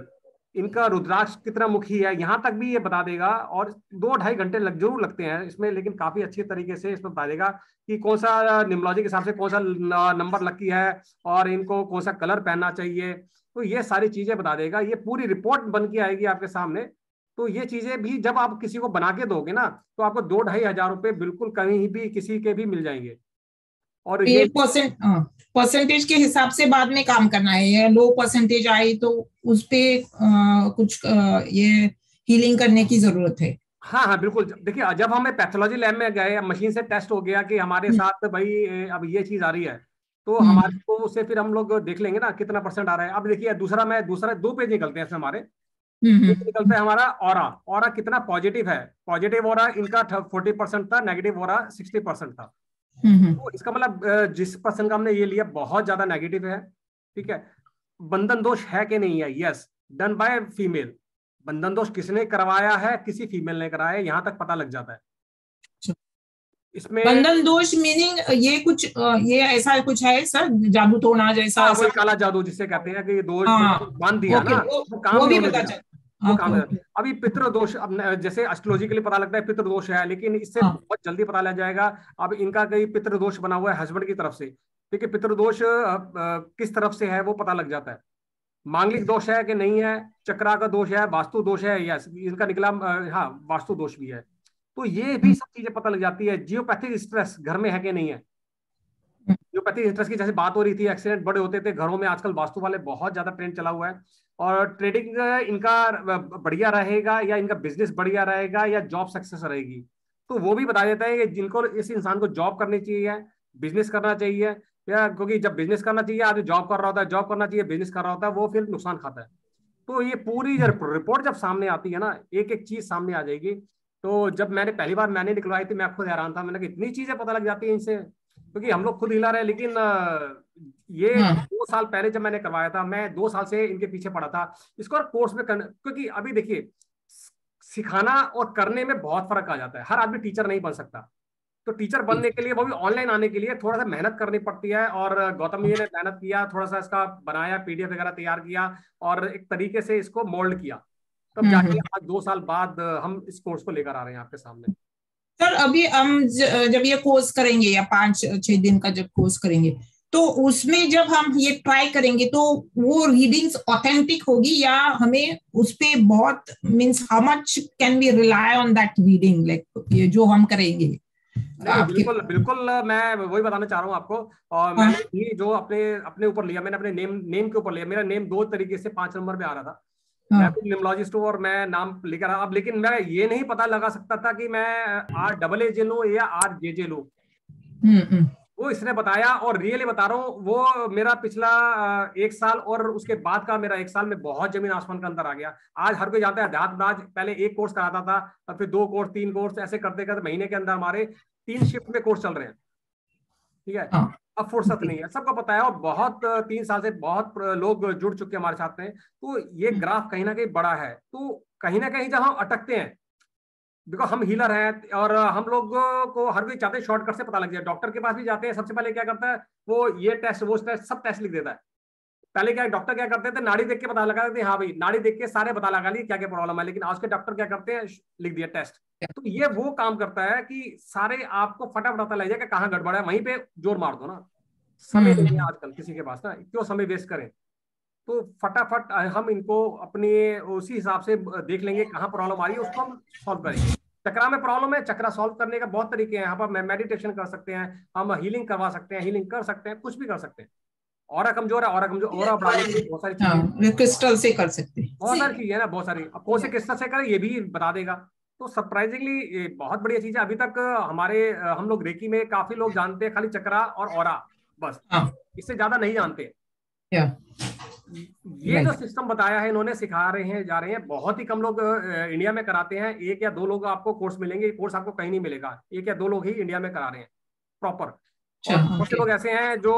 [SPEAKER 1] इनका रुद्राक्ष कितना मुखी है, यहाँ तक भी ये बता देगा और दो ढाई घंटे लग, ज़रूर लगते हैं इसमें, लेकिन काफ़ी अच्छी तरीके से इसमें बता देगा कि कौन सा निमोलॉजी के हिसाब से कौन सा नंबर लकी है और इनको कौन सा कलर पहनना चाहिए। तो ये सारी चीज़ें बता देगा। ये पूरी रिपोर्ट बन के आएगी आपके सामने। तो ये चीज़ें भी जब आप किसी को बना के दोगे ना तो आपको दो ढाई हज़ार रुपए बिल्कुल कहीं भी किसी के भी मिल जाएँगे।
[SPEAKER 13] और ये परसेंट परसेंटेज के हिसाब से बाद में काम करना है। या लो परसेंटेज आई तो उस पे आ, कुछ आ, ये हीलिंग करने की ज़रूरत है।
[SPEAKER 1] हाँ हाँ बिल्कुल। देखिए जब हमें पैथोलॉजी लैब में गए मशीन से टेस्ट हो गया कि हमारे हम्म। साथ भाई अब ये चीज़ आ रही है तो हम्म। हमारे को उससे फिर हम लोग देख लेंगे ना कितना परसेंट आ रहा है। अब देखिए दूसरा मैं दूसरा दो पेज निकलते हैं इसमें हमारे।
[SPEAKER 13] हम्म,
[SPEAKER 1] निकलता है हमारा और और कितना पॉजिटिव है? पॉजिटिव और इनका फोर्टी परसेंट था नेगेटिव और सिक्सटी परसेंट था। तो इसका मतलब जिस पर्सन का हमने ये लिया बहुत ज़्यादा नेगेटिव है ठीक है? बंधन दोष है कि नहीं है? यस डन बाय फीमेल बंधन दोष किसने करवाया है? किसी फीमेल ने कराया है? यहाँ तक पता लग जाता है। इसमें
[SPEAKER 13] बंधन दोष मीनिंग ये कुछ ये ऐसा कुछ है सर? जादू टोना जैसा
[SPEAKER 1] हाँ, काला जादू जिसे कहते हैं कि ये दोष
[SPEAKER 13] हाँ,
[SPEAKER 1] बाँध दिया ना
[SPEAKER 13] वो-
[SPEAKER 1] वो काम
[SPEAKER 13] वो भी पता चल।
[SPEAKER 1] वो काम नहीं
[SPEAKER 13] ओके।
[SPEAKER 1] होगा। अभी पितृ दोष अब जैसे एस्ट्रोलॉजी के लिए पता लगता है पितृ दोष है लेकिन इससे
[SPEAKER 13] हाँ।
[SPEAKER 1] बहुत जल्दी पता लग जाएगा अब इनका कहीं पितृ दोष बना हुआ है हस्बैंड की तरफ़ से। ठीक है पितृ दोष अ, किस तरफ़ से है वो पता लग जाता है। मांगलिक दोष है कि नहीं है चक्रा का दोष है वास्तु दोष है यस इनका निकला हाँ वास्तु दोष भी है। तो ये भी सब चीज़ें पता लग जाती है जियोपैथिक स्ट्रेस घर में है कि नहीं है? जियोपैथिक स्ट्रेस की जैसे बात हो रही थी एक्सीडेंट बड़े होते थे घरों में आजकल वास्तु वाले बहुत ज़्यादा ट्रेंड चला हुआ है। और ट्रेडिंग इनका बढ़िया रहेगा या इनका बिज़नेस बढ़िया रहेगा या जॉब सक्सेस रहेगी तो वो भी बता देता है कि जिनको इस इंसान को जॉब करनी चाहिए बिज़नेस करना चाहिए या क्योंकि जब बिज़नेस करना चाहिए आदमी जॉब कर रहा होता है जॉब करना चाहिए बिज़नेस कर रहा होता है वो फिर नुकसान खाता है। तो ये पूरी जब रिपोर्ट जब सामने आती है ना एक एक चीज़ सामने आ जाएगी तो जब मैंने पहली बार मैंने निकलवाई थी मैं खुद हैरान था मैंने कहा इतनी चीज़ें पता लग जाती है इनसे क्योंकि हम लोग खुद हिला रहे लेकिन ये
[SPEAKER 13] हाँ।
[SPEAKER 1] दो साल पहले जब मैंने करवाया था मैं दो साल से इनके पीछे पड़ा था। इसको और कोर्स में करने क्योंकि अभी देखिए सिखाना और करने में बहुत फ़र्क आ जाता है। हर आदमी टीचर नहीं बन सकता। तो टीचर बनने के लिए वो भी ऑनलाइन आने के लिए थोड़ा सा मेहनत करनी पड़ती है और गौतम जी ने मेहनत किया थोड़ा सा इसका बनाया पीडीएफ वगैरह तैयार किया और एक तरीके से इसको मोल्ड किया। तब
[SPEAKER 13] हम्म,
[SPEAKER 1] जाके
[SPEAKER 13] हम्म।
[SPEAKER 1] आज दो साल बाद हम इस कोर्स को लेकर आ रहे हैं आपके सामने।
[SPEAKER 13] सर अभी हम जब ये कोर्स करेंगे या पाँच छह दिन का जब कोर्स करेंगे तो उसमें जब हम ये ट्राई करेंगे तो वो रीडिंग्स ऑथेंटिक होगी या हमें उस पे बहुत means how much can be rely on that reading like ये जो हम करेंगे।
[SPEAKER 1] बिल्कुल बिल्कुल मैं वही बताना चाह रहा हूँ आपको। और
[SPEAKER 13] हाँ।
[SPEAKER 1] मैंने ये जो अपने अपने ऊपर लिया मैंने अपने नेम नेम के ऊपर लिया। मेरा नेम दो तरीके से पाँच नंबर में आ रहा था।
[SPEAKER 13] हाँ।
[SPEAKER 1] मैं भी निमोलॉजिस्ट हूँ और मैं नाम लेकर आया अब लेकिन मैं ये नहीं पता लगा सकता था कि मैं आर डबल ए जे लूँ या आर जे जे लूँ। वो इसने बताया और रियली बता रहा हूँ वो मेरा पिछला एक साल और उसके बाद का मेरा एक साल में बहुत ज़मीन आसमान का अंतर आ गया। आज हर कोई जानता है अध्यात्म राज पहले एक कोर्स कराता था अब फिर दो कोर्स तीन कोर्स ऐसे करते करते महीने के अंदर हमारे तीन शिफ्ट में कोर्स चल रहे हैं। ठीक है?
[SPEAKER 13] हाँ।
[SPEAKER 1] अब फुर्सत नहीं है। सबको पता है और बहुत तीन साल से बहुत लोग जुड़ चुके हैं हमारे साथ में। तो ये ग्राफ कहीं ना कहीं बड़ा है। तो कहीं ना कहीं जब हम अटकते हैं देखो हम हीलर हैं और हम लोग को हर कोई चाहते हैं शॉर्टकट से पता लग जाए। डॉक्टर के पास भी जाते हैं सबसे पहले क्या करता है वो ये टेस्ट वो टेस्ट सब टेस्ट लिख देता है। पहले क्या डॉक्टर क्या करते थे नाड़ी देख के पता लगा देते हाँ भाई नाड़ी देख के सारे पता लगा लिए क्या क्या प्रॉब्लम है लेकिन आज के डॉक्टर क्या करते हैं लिख दिया टेस्ट तो ये वो काम करता है कि सारे आपको फटाफट पता लग जाए कि कहाँ गड़बड़ है वहीं पे ज़ोर मार दो ना। समय नहीं है आजकल किसी के पास ना क्यों समय वेस्ट करें? तो फटाफट हम इनको अपने उसी हिसाब से देख लेंगे कहाँ प्रॉब्लम आ रही है उसको हम सॉल्व करेंगे। चक्रा में प्रॉब्लम है चक्रा सॉल्व करने का बहुत तरीके हैं। यहाँ पर मेडिटेशन कर सकते हैं हम हीलिंग करवा सकते हैं हीलिंग कर सकते हैं कुछ भी कर सकते हैं। और कमज़ोर है और कमज़ोर और बढ़ाने के लिए बहुत सारी
[SPEAKER 13] हाँ
[SPEAKER 1] चीज़ें
[SPEAKER 13] क्रिस्टल से कर सकते हैं।
[SPEAKER 1] बहुत सारी चीज़ें है ना बहुत सारी। अब कौन से किस्सा से करें ये भी बता देगा। तो सरप्राइजिंगली बहुत बढ़िया चीज़ है। अभी तक हमारे हम लोग रेकी में काफ़ी लोग जानते हैं खाली चक्रा और औरा बस। इससे ज़्यादा नहीं जानते। ये जो सिस्टम बताया है इन्होंने सिखा रहे हैं जा रहे हैं बहुत ही कम लोग इंडिया में कराते हैं एक या दो लोग आपको कोर्स मिलेंगे कोर्स आपको कहीं नहीं मिलेगा एक या दो लोग ही इंडिया में करा रहे हैं प्रॉपर कुछ लोग ऐसे हैं जो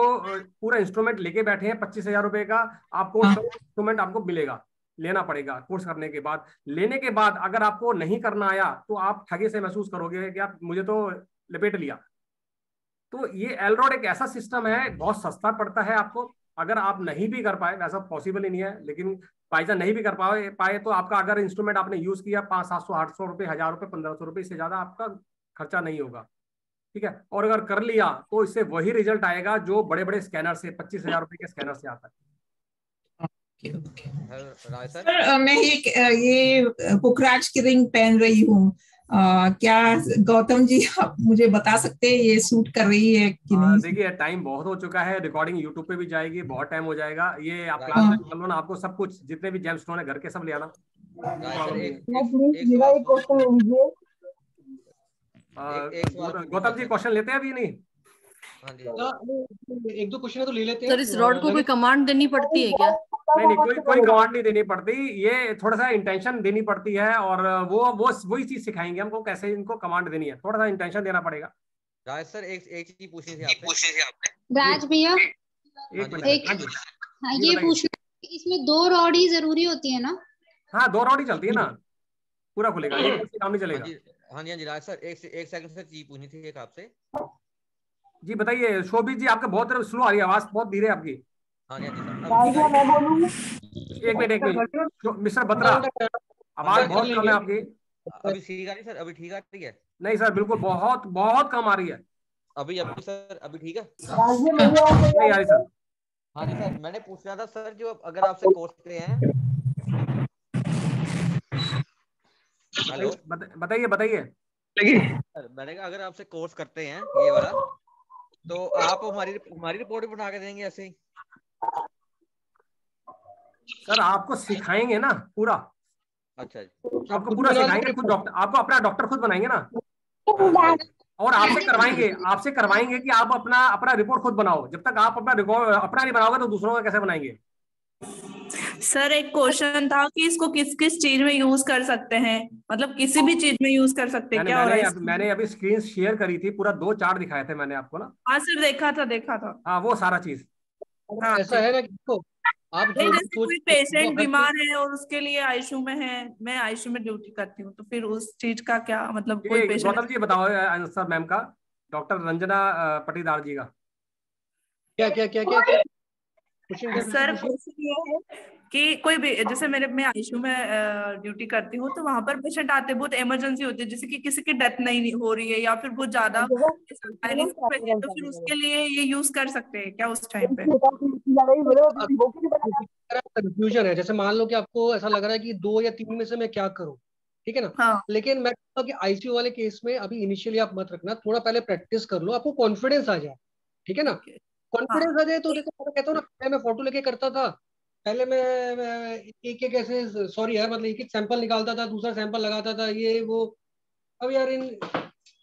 [SPEAKER 1] पूरा इंस्ट्रूमेंट लेके बैठे हैं पच्चीस हज़ार रुपए का आपको इंस्ट्रूमेंट आपको मिलेगा लेना पड़ेगा कोर्स करने के बाद। लेने के बाद अगर आपको नहीं करना आया तो आप ठगे से महसूस करोगे कि आप मुझे तो लपेट लिया। तो ये एलरोड एक ऐसा सिस्टम है बहुत सस्ता पड़ता है आपको अगर आप नहीं भी कर पाए वैसा पॉसिबल ही नहीं है लेकिन बाईचांस नहीं भी कर पाए पाए तो आपका अगर इंस्ट्रूमेंट आपने यूज़ किया पाँच सात सौ आठ सौ रुपये हज़ार रुपये पंद्रह सौ रुपये इससे ज़्यादा आपका खर्चा नहीं होगा। ठीक है? और अगर कर लिया तो इससे वही रिज़ल्ट आएगा जो बड़े बड़े स्कैनर से पच्चीस हज़ार रुपए के स्कैनर से आता है।
[SPEAKER 13] सर? मैं ये पुखराज की रिंग पहन रही हूँ। क्या गौतम जी आप मुझे बता सकते हैं ये सूट कर रही है कि नहीं?
[SPEAKER 1] देखिए टाइम बहुत हो चुका है रिकॉर्डिंग यूट्यूब पे भी जाएगी बहुत टाइम हो जाएगा। ये आप क्लास में कर लो ना आपको सब कुछ जितने भी जेम स्टोन है घर के सब ले आना। गौतम जी क्वेश्चन लेते हैं अभी नहीं?
[SPEAKER 2] एक दो क्वेश्चन तो ले लेते हैं।
[SPEAKER 26] सर इस रॉड को कोई कमांड देनी पड़ती है क्या?
[SPEAKER 1] नहीं नहीं कोई कोई कमांड नहीं देनी पड़ती। ये थोड़ा सा इंटेंशन देनी पड़ती है और वो वो वही चीज़ सिखाएँगे हमको कैसे इनको कमांड देनी है। थोड़ा सा इंटेंशन देना पड़ेगा।
[SPEAKER 15] राज सर एक एक चीज़ पूछनी थी आपने
[SPEAKER 20] पूछनी थी आपने राज भैया
[SPEAKER 1] एक मिनट
[SPEAKER 20] हाँ ये पूछना इसमें दो रॉड ही ज़रूरी होती है ना?
[SPEAKER 1] हाँ दो राउंड ही चलती है ना। पूरा खुलेगा से काम नहीं
[SPEAKER 15] हाँ
[SPEAKER 1] चलेगा
[SPEAKER 15] हाँ जी हाँ जी राज सर एक एक सेकंड से चीज़ पूछनी थी एक आपसे।
[SPEAKER 1] जी बताइए शोभित जी आपके बहुत स्लो आ रही है आवाज़ बहुत धीरे है आपकी।
[SPEAKER 15] हाँ जी हाँ जी सर
[SPEAKER 19] राज भैया मैं बोलूँ?
[SPEAKER 1] एक मिनट एक मिनट। मिस्टर बत्रा आवाज़ बहुत कम है आपकी।
[SPEAKER 15] अभी ठीक आ रही सर? अभी ठीक आ रही है?
[SPEAKER 1] नहीं सर बिल्कुल बहुत बहुत कम आ रही है।
[SPEAKER 15] अभी अभी सर अभी ठीक है।
[SPEAKER 1] नहीं आ रही सर।
[SPEAKER 15] हाँ जी सर मैंने पूछना था सर जो अगर आपसे कोर्स पे हैं। हेलो?
[SPEAKER 1] बताइए बताइए।
[SPEAKER 15] सर मैंने कहा अगर आपसे कोर्स करते हैं ये वाला तो आप हमारी हमारी रिपोर्ट भी बना के देंगे ऐसे ही।
[SPEAKER 1] सर आपको सिखाएँगे ना पूरा।
[SPEAKER 15] अच्छा जी।
[SPEAKER 1] आपको पूरा सिखाएँगे खुद डॉक्टर आपको अपना डॉक्टर खुद बनाएँगे ना। और आपसे करवाएँगे आपसे करवाएँगे कि आप अपना अपना रिपोर्ट खुद बनाओ। जब तक आप अपना अपना नहीं बनाओगे तो दूसरों का कैसे बनाएँगे?
[SPEAKER 12] सर एक क्वेश्चन था कि इसको किस किस चीज़ में यूज़ कर सकते हैं? मतलब किसी भी चीज़ में यूज़ कर सकते हैं
[SPEAKER 1] मैंने
[SPEAKER 12] क्या हो रहा
[SPEAKER 1] मैंने
[SPEAKER 12] है
[SPEAKER 1] मैंने अभी स्क्रीन शेयर करी थी पूरा दो चार्ट दिखाए थे मैंने आपको ना।
[SPEAKER 12] हाँ सर देखा था देखा था।
[SPEAKER 1] हाँ वो सारा चीज़।
[SPEAKER 12] हाँ
[SPEAKER 2] ऐसा है ना कि आप जो भी
[SPEAKER 12] जैसे
[SPEAKER 2] सोच
[SPEAKER 12] कोई पेशेंट बीमार है और उसके लिए आईसीयू में है मैं आईसीयू में ड्यूटी करती हूँ तो फिर उस चीज़ का क्या मतलब कोई पेशेंट
[SPEAKER 1] जी बताओ आंसर मैम का डॉक्टर रंजना पटीदार जी का।
[SPEAKER 2] क्या क्या क्या क्या क्या?
[SPEAKER 12] सर
[SPEAKER 2] पूछिए?
[SPEAKER 12] क्वेश्चन ये है कि कोई भी जैसे मेरे मैं आईसीयू में ड्यूटी करती हूँ तो वहाँ पर पेशेंट आते हैं बहुत इमरजेंसी होती है जैसे कि किसी की डेथ नहीं हो रही है या फिर बहुत ज़्यादा है, तो फिर उसके लिए ये यूज़ कर सकते हैं क्या उस टाइम पे?
[SPEAKER 2] कंफ्यूजन है जैसे मान लो कि आपको ऐसा लग रहा है कि दो या तीन में से मैं क्या करूँ ठीक है ना?
[SPEAKER 12] हाँ।
[SPEAKER 2] लेकिन मैं कहूँगा कि आईसीयू वाले केस में अभी इनिशियली आप मत रखना थोड़ा पहले प्रैक्टिस कर लो आपको कॉन्फिडेंस आ जाए ठीक है ना? कॉन्फिडेंस हाँ. आ जाए तो देखो मैं कहता हूँ ना पहले मैं फ़ोटो लेके करता था पहले मैं, मैं एक एक ऐसे सॉरी यार मतलब एक एक सैंपल निकालता था दूसरा सैंपल लगाता था ये वो। अब यार इन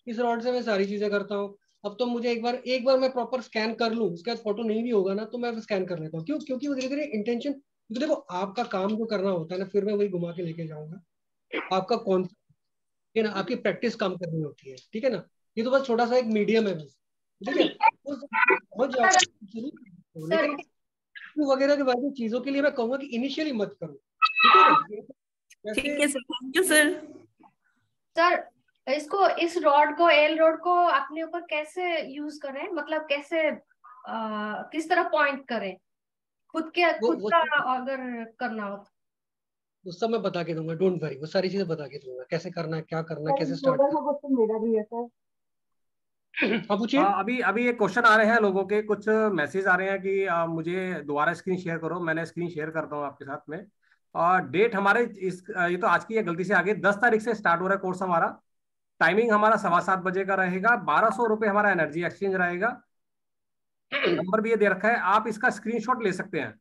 [SPEAKER 2] इस रॉड से मैं सारी चीज़ें करता हूँ। अब तो मुझे एक बार एक बार मैं प्रॉपर स्कैन कर लूँ उसके बाद फ़ोटो नहीं भी होगा ना तो मैं स्कैन कर लेता हूँ। क्यों क्योंकि वो धीरे धीरे इंटेंशन क्योंकि देखो आपका काम जो करना होता है ना फिर मैं वही घुमा के लेके जाऊँगा। आपका कौन ठीक है ना आपकी प्रैक्टिस काम करनी होती है ठीक है ना? ये तो बस छोटा सा एक मीडियम है बस ठीक है? <laughs> वगैरह के बारे में चीज़ों के लिए मैं कहूँगा कि इनिशियली मत करो। ठीक है
[SPEAKER 12] ठीक है sir thank you sir
[SPEAKER 4] sir इसको इस रॉड को एल रॉड को अपने ऊपर कैसे यूज़ करें? मतलब कैसे आ, किस तरह पॉइंट करें? खुद के खुद का अगर करना हो तो।
[SPEAKER 2] वो सब मैं बता के दूँगा डोंट वरी वो सारी चीज़ें बता के दूँगा। कैसे करना है क्या करना है कैसे स्टार्ट
[SPEAKER 19] मेरा भी है सर
[SPEAKER 2] हाँ पूछिए
[SPEAKER 1] हाँ, अभी अभी एक क्वेश्चन आ रहे हैं लोगों के कुछ मैसेज आ रहे हैं कि आ, मुझे दोबारा स्क्रीन शेयर करो मैंने स्क्रीन शेयर करता हूँ आपके साथ में। और डेट हमारे इस ये तो आज की है गलती से आगे। दस तारीख से स्टार्ट हो रहा है कोर्स हमारा। टाइमिंग हमारा सवा सात बजे का रहेगा। बारह सौ रुपये हमारा एनर्जी एक्सचेंज रहेगा। नंबर भी ये दे रखा है। आप इसका स्क्रीनशॉट ले सकते हैं।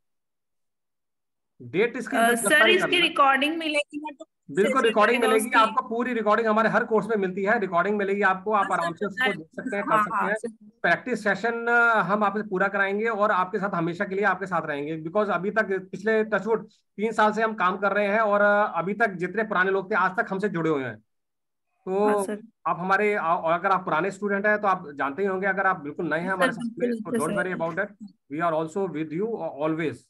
[SPEAKER 1] डेट इसकी
[SPEAKER 12] सर इसकी रिकॉर्डिंग मिलेगी ना तो
[SPEAKER 1] बिल्कुल रिकॉर्डिंग
[SPEAKER 12] मिलेगी
[SPEAKER 1] आपको पूरी रिकॉर्डिंग हमारे हर कोर्स में मिलती है। रिकॉर्डिंग मिलेगी आपको आप आराम से उसको देख सकते हैं कर
[SPEAKER 12] हाँ,
[SPEAKER 1] सकते
[SPEAKER 12] हाँ,
[SPEAKER 1] हैं प्रैक्टिस सेशन हम आपसे पूरा कराएँगे और आपके साथ हमेशा के लिए आपके साथ रहेंगे। बिकॉज़ अभी तक पिछले टचवुड तीन साल से हम काम कर रहे हैं और अभी तक जितने पुराने लोग थे आज तक हमसे जुड़े हुए हैं।
[SPEAKER 12] हाँ,
[SPEAKER 1] तो आप हमारे अगर आप पुराने स्टूडेंट हैं तो आप जानते ही होंगे अगर आप बिल्कुल नए हैं हमारे साथ don't worry about it we are also with you always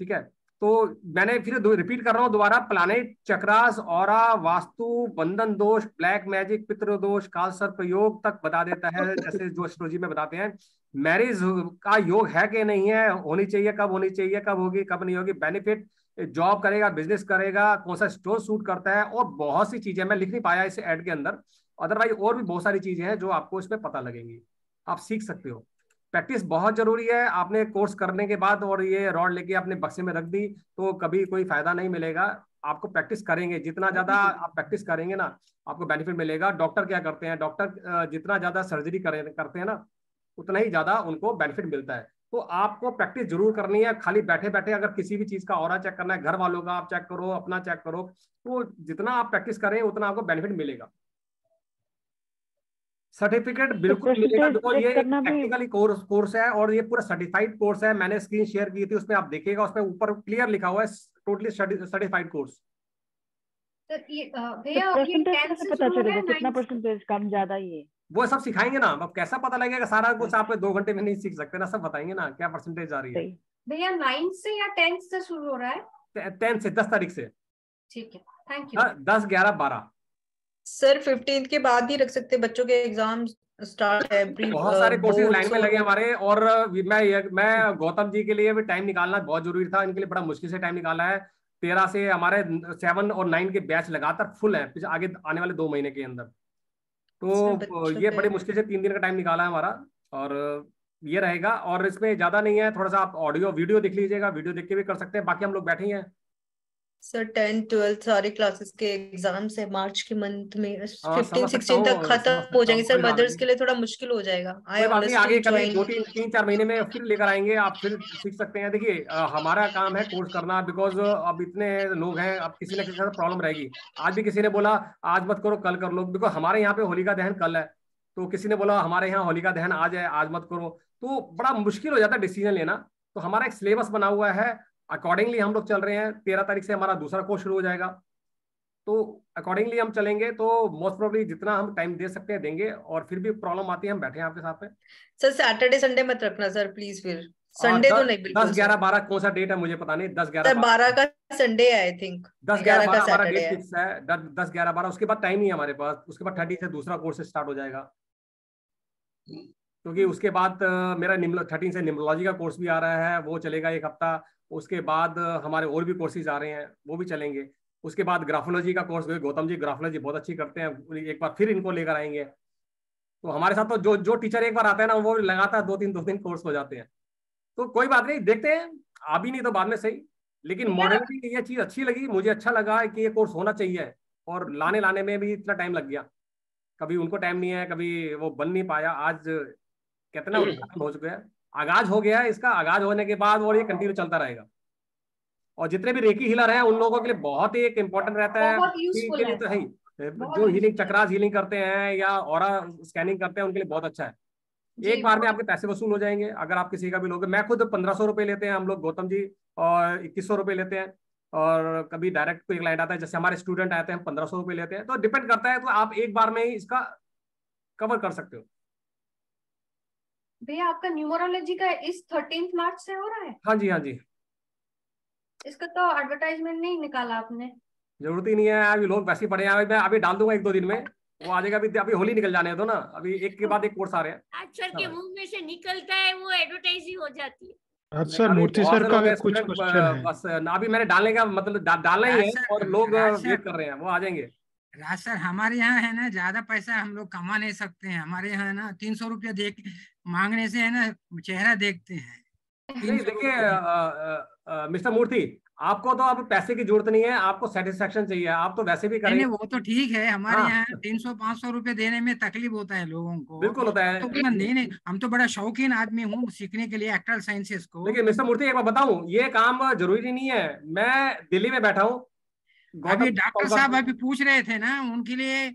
[SPEAKER 1] ठीक है? तो मैंने फिर रिपीट कर रहा हूँ दोबारा। प्लानिट चक्रास और वास्तु बंधन दोष ब्लैक मैजिक पितृ दोष काल सर्प योग तक बता देता है, जैसे जो एस्ट्रोलॉजी में बताते हैं। मैरिज का योग है कि नहीं है? होनी चाहिए, कब होनी चाहिए, कब होगी, कब नहीं होगी? बेनिफिट जॉब करेगा बिज़नेस करेगा, कौन सा स्टोर सूट करता है, और बहुत सी चीज़ें मैं लिख नहीं पाया इस एड के अंदर। अदरवाइज़ और भी बहुत सारी चीज़ें हैं जो आपको इसमें पता लगेंगी। आप सीख सकते हो। प्रैक्टिस बहुत ज़रूरी है। आपने कोर्स करने के बाद और ये रॉड लेके अपने बक्से में रख दी तो कभी कोई फ़ायदा नहीं मिलेगा। आपको प्रैक्टिस करेंगे। जितना ज़्यादा आप प्रैक्टिस करेंगे ना, आपको बेनिफिट मिलेगा। डॉक्टर क्या करते हैं? डॉक्टर जितना ज़्यादा सर्जरी करे, करते हैं ना, उतना ही ज़्यादा उनको बेनिफिट मिलता है। तो आपको प्रैक्टिस ज़रूर करनी है। खाली बैठे बैठे अगर किसी भी चीज़ का और चेक करना है, घर वालों का आप चेक करो, अपना चेक करो तो जितना आप प्रैक्टिस करें, उतना आपको बेनिफिट मिलेगा। सर्टिफिकेट बिल्कुल मिलेगा। बिकॉज़ ये टेक्निकली कोर्स कोर्स है और ये पूरा सर्टिफाइड कोर्स है। मैंने स्क्रीन शेयर की थी उसमें आप देखिएगा उसमें ऊपर क्लियर लिखा हुआ है टोटली सर्टिफाइड कोर्स
[SPEAKER 4] सर ये भैया अब ये
[SPEAKER 9] परसेंटेज
[SPEAKER 4] 10
[SPEAKER 9] कैसे
[SPEAKER 4] से
[SPEAKER 9] पता
[SPEAKER 4] शुरू
[SPEAKER 9] चलेगा?
[SPEAKER 4] गया
[SPEAKER 9] कितना
[SPEAKER 4] 9
[SPEAKER 9] परसेंटेज कम ज़्यादा ये?
[SPEAKER 1] वो सब सिखाएँगे ना। अब कैसा पता लगेगा? सारा कुछ आप दो घंटे में नहीं सीख सकते ना। सब बताएँगे ना क्या परसेंटेज आ रही है।
[SPEAKER 4] भैया नाइन्थ से या टेंथ से शुरू हो रहा है?
[SPEAKER 1] टेंथ से दस तारीख से।
[SPEAKER 4] ठीक है। थैंक यू
[SPEAKER 1] हाँ, दस ग्यारह बारह।
[SPEAKER 11] सर फिफ्टीन के बाद ही रख सकते बच्चों के एग्ज़ाम स्टार्ट है
[SPEAKER 1] बहुत सारे कोर्सेज लाइन में लगे हमारे और मैं मैं गौतम जी के लिए भी टाइम निकालना बहुत ज़रूरी था इनके लिए बड़ा मुश्किल से टाइम निकाला है। तेरह से हमारे सेवन और नाइन के बैच लगातार फुल है पिछले आगे आने वाले दो महीने के अंदर। तो ये
[SPEAKER 11] के-
[SPEAKER 1] बड़ी मुश्किल से तीन दिन का टाइम निकाला है हमारा और ये रहेगा और इसमें ज़्यादा नहीं है थोड़ा सा आप ऑडियो वीडियो देख लीजिएगा वीडियो देख के भी कर सकते हैं बाकी हम लोग बैठे हैं।
[SPEAKER 11] सर टेंथ ट्वेल्थ सारी क्लासेस के एग्ज़ाम्स है। मार्च के मंथ में
[SPEAKER 1] हाँ,
[SPEAKER 11] फिफ्टीन सिक्सटीन तक खत्म हो जाएँगे। सर मदर्स के लिए थोड़ा मुश्किल हो जाएगा। आई
[SPEAKER 1] आगे कभी दो तीन तीन चार महीने में फिर लेकर आएँगे आप फिर सीख सकते हैं। देखिए हमारा काम है कोर्स करना बिकॉज़ अब इतने लोग हैं अब किसी ना किसी के प्रॉब्लम रहेगी। आज भी किसी ने बोला आज मत करो कल कर लो। बिकॉज़ हमारे यहाँ पे होलिका दहन कल है। तो किसी ने बोला हमारे यहाँ होलिका दहन आज है आज मत करो। तो बड़ा मुश्किल हो जाता है डिसीज़न लेना। तो हमारा एक सिलेबस बना हुआ है अकॉर्डिंगली हम लोग चल रहे हैं। तेरह तारीख से हमारा दूसरा कोर्स शुरू हो जाएगा। तो अकॉर्डिंगली हम चलेंगे तो मोस्ट प्रोबेबली जितना हम टाइम दे सकते हैं देंगे और फिर भी प्रॉब्लम आती है हम बैठे हैं आपके साथ में।
[SPEAKER 11] सर सैटरडे संडे मत रखना सर प्लीज़ फिर। संडे तो नहीं बिल्कुल
[SPEAKER 1] दस ग्यारह बारह कौन सा डेट है मुझे पता नहीं। दस ग्यारह
[SPEAKER 11] बारह। का संडे आई थिंक
[SPEAKER 1] दस ग्यारह
[SPEAKER 11] का
[SPEAKER 1] हमारा
[SPEAKER 11] सैटरडे
[SPEAKER 1] डेट
[SPEAKER 11] है।
[SPEAKER 1] फिक्स है। दस ग्यारह बारह उसके बाद टाइम ही है हमारे पास। उसके बाद थर्टी से दूसरा कोर्स स्टार्ट हो जाएगा। क्योंकि उसके बाद मेरा थर्टीन से निम्रोलॉजी का कोर्स भी आ रहा है वो चलेगा एक हफ़्ता। उसके बाद हमारे और भी कोर्सेज आ रहे हैं वो भी चलेंगे। उसके बाद ग्राफोलॉजी का कोर्स गौतम जी ग्राफोलॉजी बहुत अच्छी करते हैं एक बार फिर इनको लेकर आएँगे। तो हमारे साथ तो जो जो टीचर एक बार आता है ना वो लगातार दो तीन दो तीन कोर्स हो जाते हैं। तो कोई बात नहीं देखते हैं। अभी नहीं तो बाद में सही। लेकिन मॉडल मॉडर्निटी ये चीज़ अच्छी लगी मुझे अच्छा लगा कि ये कोर्स होना चाहिए। और लाने लाने में भी इतना टाइम लग गया। कभी उनको टाइम नहीं है कभी वो बन नहीं पाया। आज कितना हो चुका है। आगाज़ हो गया है इसका आगाज़ होने के बाद और ये कंटिन्यू चलता रहेगा। और जितने भी रेकी हिलर हैं उन लोगों के लिए बहुत ही एक इम्पोर्टेंट रहता है। लिए तो है जो हीलिंग चक्रास हीलिंग करते हैं या और स्कैनिंग करते हैं उनके लिए बहुत अच्छा है। एक बार में आपके पैसे वसूल हो जाएँगे। अगर आप किसी का भी लोगे मैं खुद पंद्रह सौ रुपए लेते हैं हम लोग गौतम जी और इक्कीस सौ रुपए लेते हैं। और कभी डायरेक्ट कोई क्लाइंट आता है जैसे हमारे स्टूडेंट आते हैं हम पंद्रह सौ रुपए लेते हैं। तो डिपेंड करता है तो आप एक बार में ही इसका कवर कर सकते हो।
[SPEAKER 4] भैया आपका न्यूमरोलॉजी का इस थर्टींथ मार्च से हो रहा है?
[SPEAKER 1] हाँ जी हाँ जी।
[SPEAKER 4] इसका तो एडवर्टाइजमेंट नहीं निकाला आपने।
[SPEAKER 1] ज़रूरत ही नहीं है अभी लोग वैसे ही पड़े हैं मैं अभी डाल दूँगा एक दो दिन में। वो आ जाएगा अभी अभी होली निकल जाने दो ना अभी एक के बाद एक कोर्स आ रहे हैं।
[SPEAKER 27] आज सर के मुँह में से निकलता है वो एडवर्टाइज ही हो जाती है।
[SPEAKER 18] अच्छा
[SPEAKER 1] अभी
[SPEAKER 18] मूर्ति सर का भी कुछ क्वेश्चन है।
[SPEAKER 1] बस ना अभी मैंने डालने का मतलब डा, डालना ही है और लोग वेट कर रहे हैं वो आ जाएँगे।
[SPEAKER 20] राज सर हमारे यहाँ है ना ज़्यादा पैसा हम लोग कमा नहीं सकते हैं। हमारे यहाँ है ना तीन सौ रुपया देख मांगने से है ना चेहरा देखते हैं।
[SPEAKER 1] देखिए मिस्टर मूर्ति आपको तो अब पैसे की ज़रूरत नहीं है आपको सेटिस्फेक्शन चाहिए आप तो वैसे भी करेंगे
[SPEAKER 20] वो तो ठीक है हमारे
[SPEAKER 1] हाँ।
[SPEAKER 20] यहाँ तीन सौ पाँच सौ रुपये देने में तकलीफ़ होता है लोगों को।
[SPEAKER 1] बिल्कुल होता है।
[SPEAKER 20] तो नहीं नहीं हम तो बड़ा शौकीन आदमी हूँ सीखने के लिए एक्टर साइंसेस को।
[SPEAKER 1] देखिए मिस्टर मूर्ति एक बार बताऊँ ये काम ज़रूरी नहीं है। मैं दिल्ली में बैठा हूँ।
[SPEAKER 20] अभी डॉक्टर साहब अभी पूछ रहे थे ना उनके लिए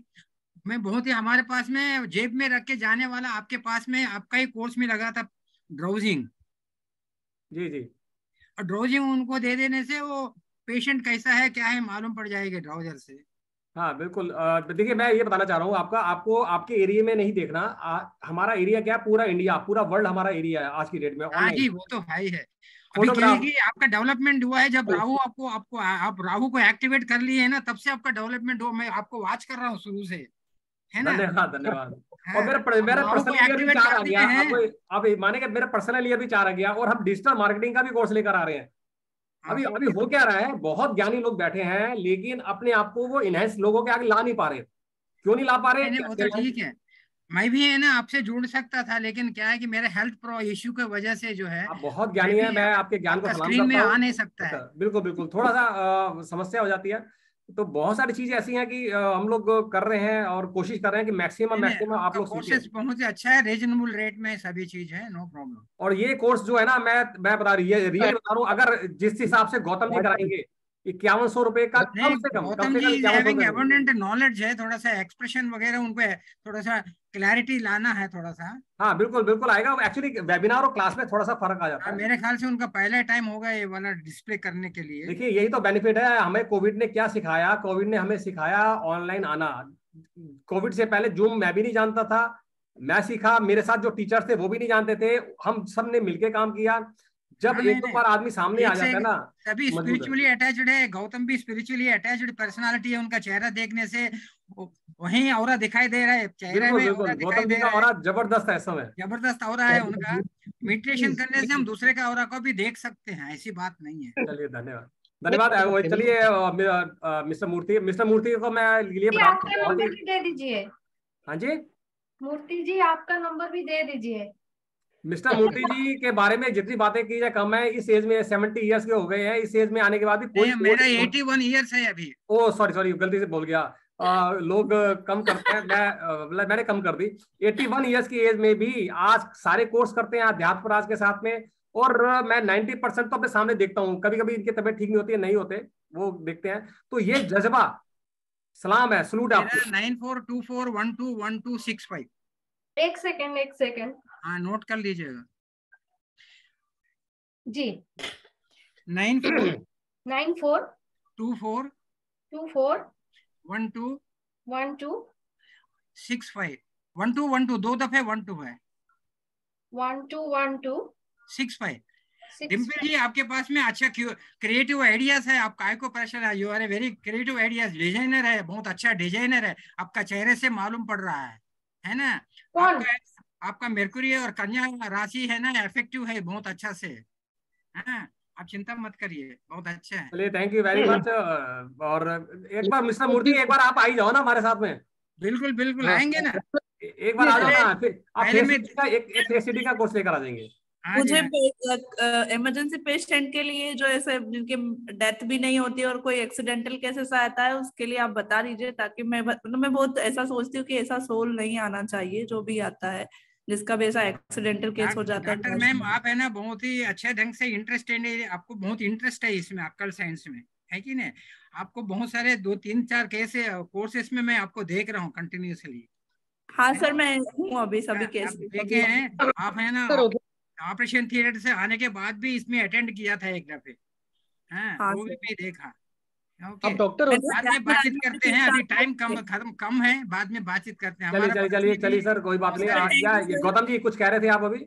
[SPEAKER 20] मैं बहुत ही हमारे पास में जेब में रख के जाने वाला आपके पास में आपका ही कोर्स में लगा था ड्राउजिंग
[SPEAKER 1] जी जी।
[SPEAKER 20] और ड्राउजिंग उनको दे देने से वो पेशेंट कैसा है क्या है मालूम पड़ जाएगा ड्राउजर से।
[SPEAKER 1] हाँ बिल्कुल। देखिए मैं ये बताना चाह रहा हूँ आपका आपको आपके एरिया में नहीं देखना। आ, हमारा एरिया क्या पूरा इंडिया पूरा वर्ल्ड हमारा एरिया है आज की डेट में
[SPEAKER 20] हाँ जी वो तो है ही है। अभी क्या है कि आपका डेवलपमेंट हुआ है जब राहु आपको आपको आप राहु को एक्टिवेट कर लिए है ना तब से आपका डेवलपमेंट हो मैं आपको वॉच कर रहा हूँ शुरू से। है ना?
[SPEAKER 1] धन्यवाद धन्यवाद।
[SPEAKER 20] हाँ,
[SPEAKER 1] और मेरा मेरा पर्सनल ईयर भी चार आ गया। आप आप मेरा पर्सनल ईयर भी चार आ गया और हम डिजिटल मार्केटिंग का भी कोर्स लेकर आ रहे हैं। अभी अभी हो। क्या रहा है? बहुत ज्ञानी लोग बैठे हैं लेकिन अपने आप को वो इनहेंस लोगों के आगे ला नहीं पा रहे। क्यों नहीं ला पा रहे?
[SPEAKER 20] वो तो ठीक है। मैं भी है ना आपसे जुड़ सकता था लेकिन क्या है कि मेरे हेल्थ प्रो इश्यू की वजह से जो है
[SPEAKER 1] आप बहुत ज्ञानी है मैं आपके ज्ञान को सलाम करता हूँ।
[SPEAKER 20] आ नहीं सकता है।
[SPEAKER 1] अच्छा, बिल्कुल बिल्कुल। थोड़ा सा समस्या हो जाती है। तो बहुत सारी चीज़ें ऐसी हैं कि हम लोग कर रहे हैं और कोशिश कर रहे हैं कि मैक्सिमम मैक्सिमम आप लोग
[SPEAKER 20] कोर्सेज बहुत ही अच्छा है रीजनेबल रेट में सभी चीज़ है नो प्रॉब्लम
[SPEAKER 1] और ये कोर्स जो है ना मैं मैं बता रही है रियल बता रहा हूँ अगर जिस हिसाब से गौतम जी कराएँगे इक्यावन सौ रुपए का कम से कम कम से कम
[SPEAKER 20] एबंडेंट नॉलेज है थोड़ा सा एक्सप्रेशन वगैरह उनको थोड़ा सा क्लैरिटी लाना है थोड़ा सा
[SPEAKER 1] हाँ बिल्कुल बिल्कुल आएगा। एक्चुअली वेबिनार और क्लास में थोड़ा सा फ़र्क आ जाता
[SPEAKER 20] हाँ,
[SPEAKER 1] है।
[SPEAKER 20] मेरे ख्याल से उनका पहला टाइम होगा ये वाला डिस्प्ले करने के लिए।
[SPEAKER 1] देखिए यही तो बेनिफिट है। हमें कोविड ने क्या सिखाया? कोविड ने हमें सिखाया ऑनलाइन आना। कोविड से पहले जूम मैं भी नहीं जानता था मैं सीखा। मेरे साथ जो टीचर्स थे वो भी नहीं जानते थे। हम सबने मिलके काम किया। जब एक दो बार आदमी सामने आ जाता है ना
[SPEAKER 20] सभी स्पिरिचुअली अटैच्ड है गौतम भी स्पिरिचुअली अटैच्ड पर्सनालिटी है उनका चेहरा देखने से वहीं और दिखाई दे रहा है चेहरे में और दिखाई
[SPEAKER 1] गौतम जी
[SPEAKER 20] दे
[SPEAKER 1] का
[SPEAKER 20] रहा है।
[SPEAKER 1] और ज़बरदस्त है समय
[SPEAKER 20] ज़बरदस्त और है उनका मेडिटेशन करने से हम दूसरे का और को भी देख सकते हैं ऐसी बात नहीं है।
[SPEAKER 1] चलिए धन्यवाद। धन्यवाद चलिए मिस्टर मूर्ति मिस्टर मूर्ति को मैं लिए
[SPEAKER 4] दे दीजिए।
[SPEAKER 1] हाँ जी।
[SPEAKER 4] मूर्ति जी आपका नंबर भी दे दीजिए।
[SPEAKER 1] मिस्टर मूर्ति जी के बारे में जितनी बातें की जाए कम है इस एज में सेवेंटी इयर्स के हो गए हैं इस एज में आने के बाद भी
[SPEAKER 20] मेरा एटी वन ईयर्स है अभी।
[SPEAKER 1] ओ सॉरी सॉरी गलती से बोल गया। अ, लोग कम करते हैं मैं मतलब मैंने कम कर दी। 81 इयर्स की एज में भी आज सारे कोर्स करते हैं अध्यात्म राज के साथ में और मैं 90 परसेंट तो अपने सामने देखता हूँ। कभी कभी इनकी तबियत ठीक नहीं होती है नहीं होते वो देखते हैं। तो ये जज्बा सलाम है सलूट आपको।
[SPEAKER 20] Nine four two four one two one two six five
[SPEAKER 4] एक सेकंड एक सेकंड।
[SPEAKER 20] हाँ नोट कर लीजिएगा।
[SPEAKER 4] जी।
[SPEAKER 20] Nine four
[SPEAKER 4] nine four
[SPEAKER 20] two four
[SPEAKER 4] two four
[SPEAKER 20] one two
[SPEAKER 4] one two
[SPEAKER 20] six five one two one two दो दफे one two है।
[SPEAKER 4] One two one two
[SPEAKER 20] six five Dimple ji आपके पास में अच्छा क्रिएटिव आइडियाज़ है। आप काय को प्रेशर है? You are a very creative ideas designer है। बहुत अच्छा डिज़ाइनर है। आपका चेहरे से मालूम पड़ रहा है। है ना? आपका आपका मेरकुरी और कन्या राशि है ना इफ़ेक्टिव है बहुत अच्छा से। हाँ आप चिंता मत करिए बहुत अच्छा है।
[SPEAKER 1] चलिए थैंक यू वेरी मच और एक बार मिस्टर मूर्ति एक बार आप आई जाओ ना हमारे साथ में।
[SPEAKER 20] बिल्कुल बिल्कुल
[SPEAKER 1] हाँ।
[SPEAKER 20] आएँगे ना।
[SPEAKER 1] एक बार आ जाओ ना फिर आप का एक एक का कोर्स लेकर आ जाएँगे।
[SPEAKER 12] मुझे इमरजेंसी पेशेंट के लिए जो ऐसे जिनके डेथ भी नहीं होती और कोई एक्सीडेंटल केसेस आता है उसके लिए आप बता दीजिए ताकि मैं मतलब मैं बहुत ऐसा सोचती हूँ कि ऐसा सोल नहीं आना चाहिए जो भी आता है। जिसका भी ऐसा एक्सीडेंटल केस हो जाता है
[SPEAKER 20] मैम आप है ना बहुत ही अच्छे ढंग से इंटरेस्टेड है आपको बहुत इंटरेस्ट है इसमें अक्कल साइंस में। है कि नहीं? आपको बहुत सारे दो तीन चार केस कोर्सेस में मैं आपको देख रहा हूँ कंटिन्यूसली
[SPEAKER 12] हाँ सर मैं हूँ अभी सभी केस
[SPEAKER 20] देखे हैं आप है ना ऑपरेशन थिएटर से आने के बाद भी इसमें अटेंड किया था एक दफे। हाँ,
[SPEAKER 12] हाँ,
[SPEAKER 20] वो भी। मैं देखा।
[SPEAKER 2] आप डॉक्टर हो
[SPEAKER 20] बाद में बातचीत करते हैं। अभी टाइम कम खत्म कम है। बाद में बातचीत करते हैं।
[SPEAKER 1] चलिए चलिए चलिए चलिए सर कोई बात नहीं। क्या गौतम जी कुछ कह रहे थे आप अभी?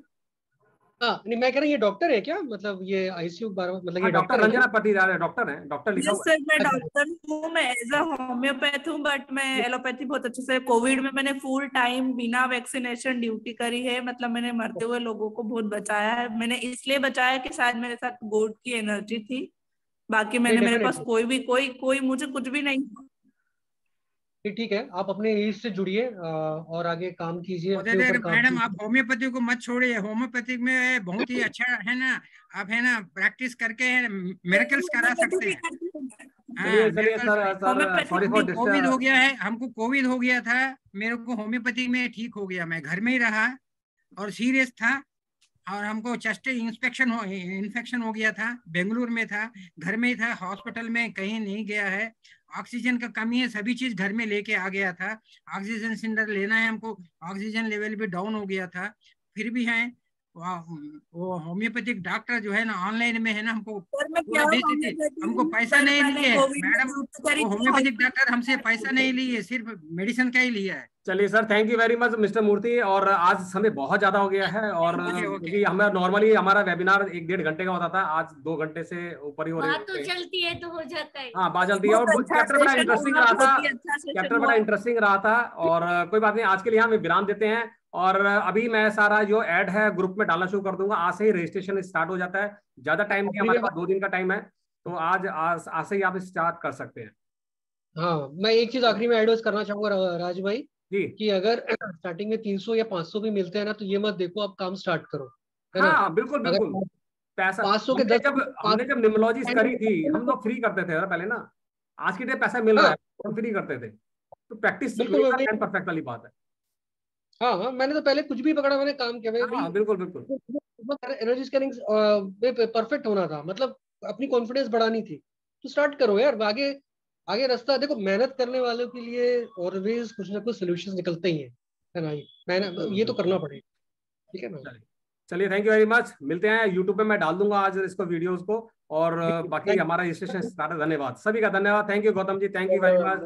[SPEAKER 2] हाँ नहीं मैं कह रहा ये डॉक्टर है क्या? मतलब ये आईसीयू बार मतलब ये
[SPEAKER 1] डॉक्टर
[SPEAKER 2] है
[SPEAKER 1] रंजना पटीदार है डॉक्टर है डॉक्टर लिखा
[SPEAKER 12] सर मैं डॉक्टर हूँ मैं एज अ होम्योपैथ हूँ बट मैं एलोपैथी बहुत अच्छे से कोविड में मैंने फुल टाइम बिना वैक्सीनेशन ड्यूटी करी है। मतलब मैंने मरते हुए लोगों को बहुत बचाया है। मैंने इसलिए बचाया कि शायद मेरे साथ गोड की एनर्जी थी। बाकी मैंने मेरे पास कोई भी कोई कोई मुझे कुछ भी नहीं
[SPEAKER 2] ठीक है आप अपने एज से जुड़िए और आगे काम कीजिए
[SPEAKER 20] मैडम आप होम्योपैथी को मत छोड़िए होम्योपैथिक में बहुत ही अच्छा है ना आप है ना प्रैक्टिस करके मेरिकल्स करा सकते हैं। हाँ, कोविड हो गया है हमको कोविड हो गया था मेरे को होम्योपैथी में ठीक हो गया मैं घर में ही रहा और सीरियस था और हमको चेस्ट इंस्पेक्शन हो, इन्फेक्शन हो गया था, बेंगलुरु में था, घर में था, हॉस्पिटल में कहीं नहीं गया है। ऑक्सीजन का कमी है, सभी चीज़ घर में लेके आ गया था। ऑक्सीजन सिलेंडर लेना है हमको, ऑक्सीजन लेवल भी डाउन हो गया था। फिर भी है वो- वो होम्योपैथिक डॉक्टर जो है ना ऑनलाइन में है ना हमको देते। हमको पैसा नहीं लिए। मैडम होम्योपैथिक डॉक्टर हमसे पैसा नहीं लिए सिर्फ़ मेडिसिन का ही लिया है।
[SPEAKER 1] चलिए sir thank you very much mister Murthy और आज समय बहुत ज़्यादा हो गया है और क्योंकि हमें नॉर्मली हमारा वेबिनार एक डेढ़ घंटे का होता था आज दो घंटे से ऊपर ही हो
[SPEAKER 27] बात तो
[SPEAKER 1] है।
[SPEAKER 27] चलती है तो हो जाता है।
[SPEAKER 1] हाँ बात जल्दी है और
[SPEAKER 12] बहुत अच्छा
[SPEAKER 1] चैप्टर बड़ा इंटरेस्टिंग रहा था
[SPEAKER 12] ही अच्छा
[SPEAKER 1] चैप्टर बड़ा इंटरेस्टिंग रहा था और कोई बात नहीं आज के लिए हम विराम देते हैं। और अभी मैं सारा जो ऐड है ग्रुप में डालना शुरू कर दूँगा। आज से ही रजिस्ट्रेशन स्टार्ट हो जाता है। ज़्यादा टाइम नहीं हमारे पास दो दिन का टाइम है तो आज आज आज से ही आप स्टार्ट कर सकते हैं।
[SPEAKER 2] हाँ मैं एक चीज़ आखिरी में एडवाइस करना चाहूँगा राज भाई
[SPEAKER 1] जी।
[SPEAKER 2] कि अगर स्टार्टिंग में 300 या 500 भी मिलते हैं ना तो ये मत देखो आप काम स्टार्ट करो है ना?
[SPEAKER 1] हाँ बिल्कुल बिल्कुल। पैसा
[SPEAKER 2] 500 के 10
[SPEAKER 1] जब हमने जब निमोलॉजी करी थी हम लोग फ्री करते थे पहले ना। आज के डेट पैसा मिल रहा है? हम फ्री करते थे। तो प्रैक्टिस
[SPEAKER 2] बिल्कुल,
[SPEAKER 1] परफेक्ट वाली बात है।
[SPEAKER 2] हाँ हाँ मैंने तो पहले कुछ भी पकड़ा मैंने काम किया
[SPEAKER 1] हाँ बिल्कुल बिल्कुल।
[SPEAKER 2] एनर्जी स्कैनिंग परफेक्ट होना था मतलब अपनी कॉन्फिडेंस बढ़ानी थी। तो स्टार्ट करो यार आगे आगे रास्ता देखो मेहनत करने वालों के लिए ऑलवेज कुछ ना कुछ सोल्यूशन निकलते ही हैं है ना मैंने ये तो करना पड़ेगा ठीक है ना?
[SPEAKER 1] चलिए थैंक यू वेरी मच मिलते हैं यूट्यूब पे मैं डाल दूँगा आज इसको वीडियोस को और बाकी हमारा रजिस्ट्रेशन स्टार्ट धन्यवाद। सभी का धन्यवाद thank you Gautam ji thank you very much